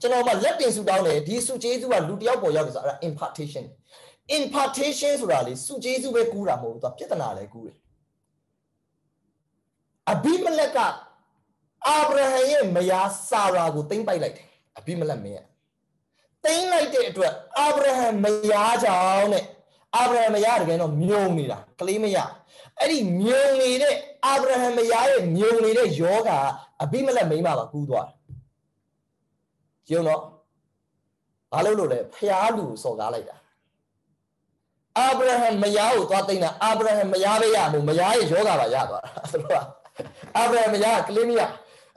ကျွန်တော်မှလက်တင်ဆူတောင်းတယ်ဒီဆူကျေးဇူးကလူတယောက်ပေါ်ရောက်တယ်ဆိုအဲ့ဒါ impartation impartation ဆိုတာလေဆူကျေးဇူးပဲကူးတာမဟုတ်ဘူးသူကပြဿနာလည်းကူးတယ်အဘိမလက်ကအာဗြဟံရဲ့မယားစာရာကိုတင်ပိုက်လိုက်တယ်အဘိမလက်မင်းကတင်လိုက်တဲ့အတွက်အာဗြဟံမယားကြောင့်တဲ့အာဗြဟံမယားတကယ်တော့မြုံနေတာကလေးမရ အဲ့ဒီမြုံနေတဲ့အာဗြဟံမယားရဲ့မြုံနေတဲ့ယောဂအဘိမလက်မိန်းမပါကူးသွားတယ်ကျုံတော့ဘာလို့လို့လဲဖျားလူစော်ကားလိုက်တာအာဗြဟံမယားကိုသွားသိမ့်တာအာဗြဟံမယားပဲရမို့မယားရဲ့ယောဂပါရသွားတာဆိုတော့အာဗြဟံမယားကလေးမရအဲ့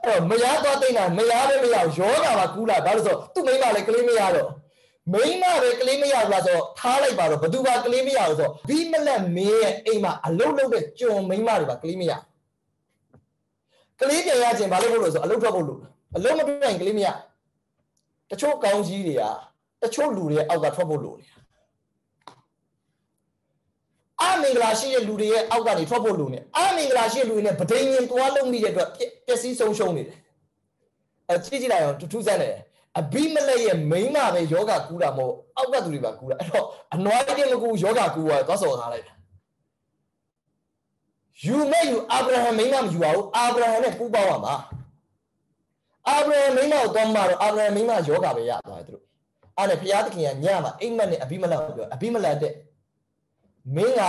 တော့မယားသွားသိမ့်တာမယားပဲမရယောဂပါကူးလာဘာလို့ဆိုသူ့မိန်းမလည်းကလေးမရတော့ မိန်းမပဲကလေးမရဘူးလားဆိုတော့ထားလိုက်ပါတော့ဘသူကကလေးမရဘူးဆိုတော့ဘိမလက်မင်းရဲ့အိမ်မှာအလုတ်လုတ်တဲ့ကြုံမိန်းမတွေပါကလေးမရကလေးပြန်ရခြင်းဘာလို့လို့ဆိုအလုတ်ထွက်ဖို့လို့အလုတ်မထွက်ရင်ကလေးမရတချို့ကောင်းကြီးတွေကတချို့လူတွေအောက်ကထွက်ဖို့လို့နေတာအမင်္ဂလာရှိတဲ့လူတွေရဲ့အောက်ကနေထွက်ဖို့လို့နေအမင်္ဂလာရှိတဲ့လူတွေနဲ့ဗဒိန်ရင်သွားလုံးမိတဲ့အတွက်ပျက်စီးဆုံးရှုံးနေတယ်အဲကြည့်ကြည့်လိုက်အောင်ထူးဆန်းတယ် အဘိမလက်ရဲ့မိန်းမပဲယောဂကူးတာမဟုတ်အောက်ကသူတွေပါကူးတာအဲ့တော့အနွားတဲ့မကူယောဂကူးသွားသွားစော်ထားလိုက်တာယူမဲ့ယူအာဗြဟံမိန်းမမယူအောင်အာဗြဟံနဲ့ပူးပေါင်းရမှာအာဗြဟံမိန်းမကိုတော့မှာတော့အာဗြဟံမိန်းမယောဂပဲရသွားတယ်သူတို့အဲ့ဒါဘုရားသခင်ကညမှာအိမ်မက်နဲ့အဘိမလက်ကိုပြောအဘိမလက်တဲ့မင်းက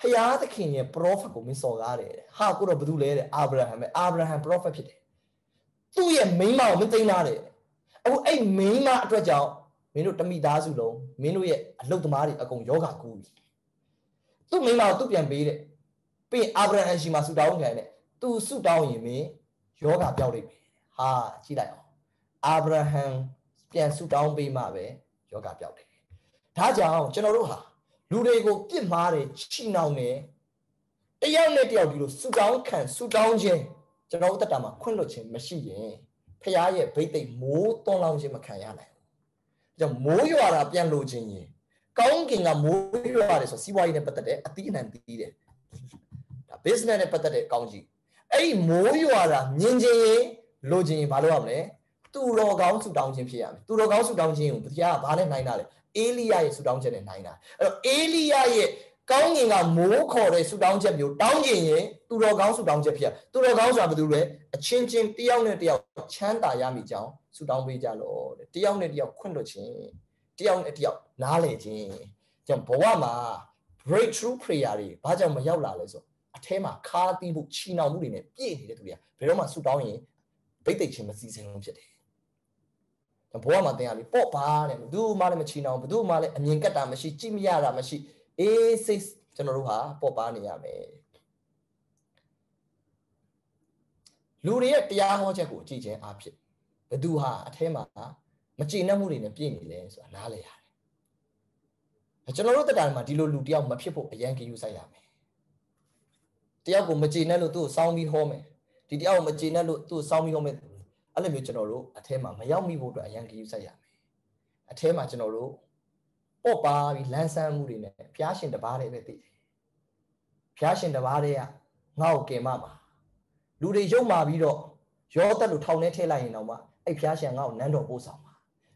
ဖျားသခင်ရဲ့ prophet ကိုမင်းစော်ကားတယ်ဟာကိုတော့ဘာလို့လဲတဲ့အာဗြဟံပဲအာဗြဟံ prophet ဖြစ်တယ် သူ့ရဲ့မိန်းမကိုမသိမ်းသားတယ်အခုအဲ့မိန်းမအတွက်ကြောင့်မင်းတို့တမိသားစုလုံးမင်းတို့ရဲ့အလုတ်သမားတွေအကုန်ယောဂကူးပြီသူ့မိန်းမကိုသူ့ပြန်ပေးတယ်ပြီးရင်အာဗြဟံရှိမှဆူတောင်းခံတယ်သူဆူတောင်းရင်မင်းယောဂပြောက်လိမ့်မယ်ဟာကြည့်လိုက်အောင်အာဗြဟံပြန်ဆူတောင်းပေးမှပဲယောဂပြောက်တယ်ဒါကြောင့်ကျွန်တော်တို့ဟာလူတွေကိုပြစ်မှားတယ်ချီနှောင်တယ်တယောက်နဲ့တယောက်ဒီလိုဆူတောင်းခံဆူတောင်းခြင်း ကျွန်တော်တို့တက်တာမှာခွင့်လွှတ်ခြင်းမရှိရင်ဖခင်ရဲ့ဗိသိက်မိုးသွန်းလောင်းခြင်းမခံရနိုင်ဘူး။ဒါကြောင့်မိုးရွာတာပြန်လို့ခြင်းရင်ကောင်းကင်ကမိုးရွာတယ်ဆိုစီးပွားရေးနဲ့ပတ်သက်တဲ့အတိအနံပြီးတယ်။ဒါ business နဲ့ပတ်သက်တဲ့ကောင်းကြီး။အဲ့ဒီမိုးရွာတာမြင်ခြင်းရင်လိုခြင်းရင်မလုပ်ရမလဲ။သူတော်ကောင်းဆူတောင်းခြင်းဖြစ်ရမယ်။သူတော်ကောင်းဆူတောင်းခြင်းကိုဘုရားကဘာနဲ့နိုင်တာလဲ။အေလိယရဲ့ဆူတောင်းခြင်းနဲ့နိုင်တာ။အဲ့တော့အေလိယရဲ့ ကောင်းငင်ကမိုးခေါ်တဲ့ဆူတောင်းချက်မျိုးတောင်းကျင်ရင်သူတော်ကောင်းဆူတောင်းချက်ဖြစ်သူတော်ကောင်းဆိုတာဘာလို့လဲအချင်းချင်းတယောက်နဲ့တယောက်ချမ်းသာရမိကြောင်းဆူတောင်းပေးကြလို့တဲ့တယောက်နဲ့တယောက်ခွင့်လွှတ်ခြင်းတယောက်နဲ့တယောက်နားလည်ခြင်းကြောင့်ဘဝမှာ breakthrough prayer တွေဘာကြောင့်မရောက်လာလဲဆိုအแทမှာခါတီးမှုချီနှောင်မှုတွေနဲ့ပြည့်နေတဲ့သူတွေကဘယ်တော့မှဆူတောင်းရင်ဗိတ်သိက်ခြင်းမစည်းစိမ်လုံးဖြစ်တယ်ဘဝမှာတင်ရပြီပေါ့ပါတဲ့ဘယ်သူမှလည်းမချီနှောင်ဘယ်သူမှလည်းအမြင်ကက်တာမရှိကြည့်မရတာမရှိ အေးစိတ်ကျွန်တော်တို့ဟာပေါ့ပါနေရမယ်လူတွေရဲ့တရားဟောချက်ကိုကြည့်ခြင်းအဖြစ်ဘသူဟာအထဲမှာမကျေနပ်မှုတွေနဲ့ပြည့်နေလဲဆိုတာနားလည်ရတယ်ကျွန်တော်တို့တက်တာမှာဒီလိုလူတယောက်မဖြစ်ဖို့အရန်ကြည့်ယူဆိုင်ရမယ်တယောက်ကိုမကျေနပ်လို့သူ့ကိုစောင်းပြီးဟောမယ်ဒီတယောက်ကိုမကျေနပ်လို့သူ့ကိုစောင်းပြီးဟောမယ်အဲ့လိုမျိုးကျွန်တော်တို့အထဲမှာမရောက်မိဖို့အတွက်အရန်ကြည့်ယူဆိုင်ရမယ်အထဲမှာကျွန်တော်တို့ ပေါ့ပါပြီးလန်းဆန်းမှုတွေနဲ့ဘုရားရှင်တပါးတည်းပဲသိတယ်ဘုရားရှင်တပါးတည်းကငါ့ကိုကယ်မပါလူတွေရုပ်မာပြီးတော့ရောတက်လို့ထောင်ထဲထည့်လိုက်ရင်တော့မှအဲ့ဘုရားရှင်ငါ့ကိုနန်းတော်ပို့ဆောင်ပါ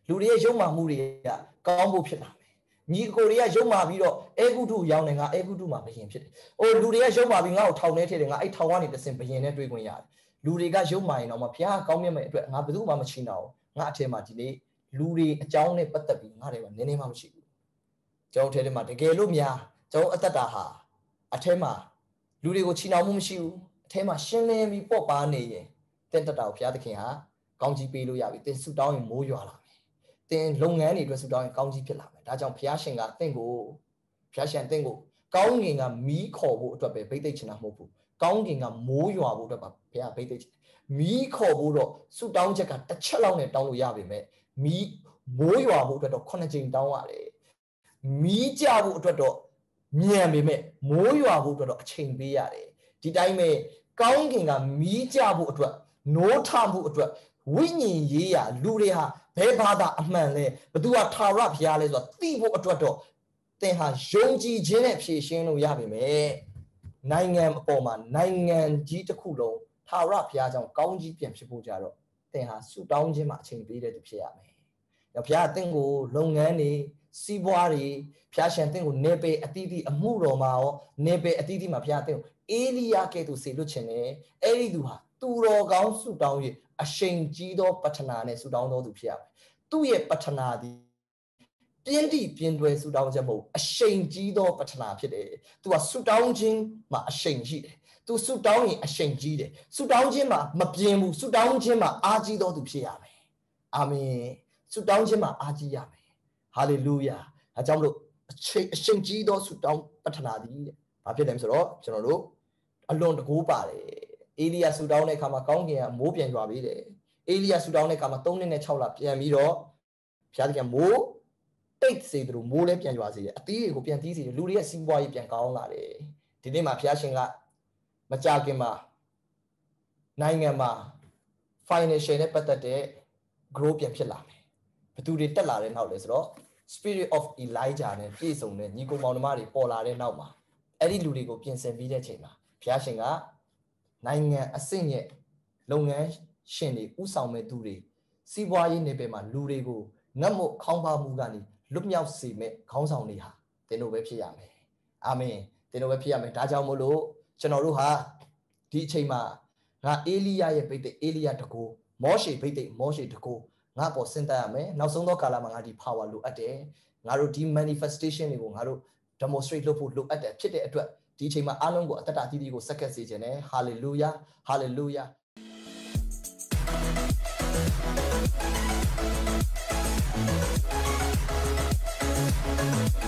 လူတွေရဲ့ရုပ်မာမှုတွေကကောင်းဖို့ဖြစ်လာမယ်ညီအကိုတွေကရုံမာပြီးတော့အဲကုထုရောင်းတယ်ငါအဲကုထုမှာဘယင်ဖြစ်တယ်။အိုလူတွေကရုံမာပြီးငါ့ကိုထောင်ထဲထည့်တယ်ငါအဲ့ထောင်ကနေတဆင်ဘယင်နဲ့တွေ့ခွင့်ရတယ်။လူတွေကရုံမာရင်တော့မှဘုရားကောင်းမြတ်မဲ့အတွက်ငါဘယ်သူမှမချီနာဘူး။ငါအထက်မှာဒီနေ့လူတွေအကြောင်းနဲ့ပတ်သက်ပြီးငါတွေကနည်းနည်းမှမရှိဘူး။ ကျွန်တော်ထဲထဲမှာတကယ်လို့များကျွန်တော်အသက်တာဟာအထက်မှာလူတွေကိုချီနာမှုမရှိဘူး။အထက်မှာရှင်းလင်းပြီးပေါ့ပါနေရင်တင့်တက်တာကိုဘုရားသခင်ဟာကောင်းကြီးပေးလို့ရပြီ။တင်ဆူတောင်းရင်မိုးရွာလာမယ်။တင်လုပ်ငန်းတွေအတွက်ဆူတောင်းရင်ကောင်းကြီးဖြစ်လာမယ်။ဒါကြောင့်ဘုရားရှင်ကတင့်ကိုဘုရားရှင်တင့်ကိုကောင်းငင်ကမီးခေါ်ဖို့အတွက်ပဲဗိတ်သိက်ချင်တာမဟုတ်ဘူး။ကောင်းငင်ကမိုးရွာဖို့အတွက်ပါဘုရားဗိတ်သိက်ချင်မီးခေါ်ဖို့တော့ဆူတောင်းချက်ကတစ်ချက်လောက်နဲ့တောင်းလို့ရပါမယ်။မီးမိုးရွာဖို့အတွက်တော့ခုနှစ်ကြိမ်တောင်းရတယ်။ မီးကြဖို့အတွက်တော့မြန်ပေမဲ့မိုးရွာဖို့အတွက်တော့အချိန်ပေးရတယ်။ဒီတိုင်းပဲကောင်းကင်ကမီးကြဖို့အတွက်နိုးထမှုအတွက်ဝိညာဉ်ရေးရလူတွေဟာဘယ်ဘာသာအမှန်လဲဘသူကထာဝရဘုရားလဲဆိုတော့သိဖို့အတွက်တော့သင်ဟာယုံကြည်ခြင်းနဲ့ဖြည့်ရှင်းလို့ရပါမယ်နိုင်ငံအပေါ်မှာနိုင်ငံကြီးတစ်ခုလုံးထာဝရဘုရားကြောင့်ကောင်းကြီးပြန်ဖြစ်ဖို့ကြတော့သင်ဟာဆုတောင်းခြင်းမှာအချိန်ပေးတဲ့သူဖြစ်ရမယ်။ဘုရားသင်ကိုလုပ်ငန်းတွေ စီးပွားတွေဘုရားရှင်သင်ကိုနေပေအတိအသီးအမှုတော်မှာရောနေပေအတိအသီးမှာဘုရားသင်ကိုအေလိယကဲ့သို့ဆေလွတ်ခြင်းနဲ့အဲ့ဒီသူဟာသူတော်ကောင်းဆုတောင်း၍အရှိန်ကြီးသောပတ္ထနာနဲ့ဆုတောင်းတော်သူဖြစ်ရမယ်။သူ့ရဲ့ပတ္ထနာသည်ပြင်းတိပြင်းတွဲဆုတောင်းချက်မဟုတ်အရှိန်ကြီးသောပတ္ထနာဖြစ်တယ်။ तू ကဆုတောင်းခြင်းမှာအရှိန်ရှိတယ်။ तू ဆုတောင်းရင်အရှိန်ကြီးတယ်။ဆုတောင်းခြင်းမှာမပြင်းဘူး။ဆုတောင်းခြင်းမှာအားကြီးသောသူဖြစ်ရမယ်။အာမင်။ဆုတောင်းခြင်းမှာအားကြီးရမယ်။ ဟာလေလုယာ။အဲကြောင့်မလို့အချိန်အရှိန်ကြီးသောဆုတောင်းပတ္ထနာသည်တဲ့။ဘာဖြစ်လဲဆိုတော့ကျွန်တော်တို့အလွန်တကူပါတယ်။အေလိယဆုတောင်းတဲ့အခါမှာကောင်းကင်ကမိုးပြန်ရွာပြီးတယ်။အေလိယဆုတောင်းတဲ့အခါမှာ3နှစ်နဲ့6လပြန်ပြီးတော့ဘုရားသခင်မိုးတိတ်စေသူမိုးလည်းပြန်ရွာစေတယ်အသီးတွေကိုပြန်တီးစေတယ်လူတွေရဲ့စီးပွားရေးပြန်ကောင်းလာတယ်ဒီနေ့မှာဘုရားရှင်ကမကြခင်မှာနိုင်ငံမှာ financial နဲ့ပတ်သက်တဲ့ grow ပြန်ဖြစ်လာမယ်ဘသူတွေတက်လာတဲ့နောက်လဲဆိုတော့ spirit of elijah နဲ့ပြည့်စုံတဲ့ညီကောင်မောင်နှမတွေပေါ်လာတဲ့နောက်မှာအဲ့ဒီလူတွေကိုပြင်ဆင်ပြီးတဲ့ချိန်မှာဘုရားရှင်ကနိုင်ငံအဆင့်ရဲ့လုပ်ငန်းရှင်တွေဥဆောင်မဲ့သူတွေစီးပွားရေးနယ်ပယ်မှာလူတွေကိုငတ်မို့ခေါင်းပါမှုကနေလွတ်မြောက်စေမဲ့ခေါင်းဆောင်တွေဟာသင်တို့ပဲဖြစ်ရမယ်အာမင်သင်တို့ပဲဖြစ်ရမယ်ဒါကြောင့်မို့လို့ကျွန်တော်တို့ဟာဒီအချိန်မှာငါအေလိယရဲ့ဗိတ်သိက်အေလိယတကူမောရှေဗိတ်သိက်မောရှေတကူ ငါပေါ်စဉ်းစားရမယ်နောက်ဆုံးသောကာလမှာငါဒီ power လိုအပ်တယ်ငါတို့ဒီ manifestation တွေကိုငါတို့ demonstrate လုပ်ဖို့လိုအပ်တယ်ဖြစ်တဲ့အတွက်ဒီအချိန်မှာအားလုံးကိုအသက်တာတည်တည်ကိုစက္ကပ်စေခြင်းနဲ့ hallelujah hallelujah ်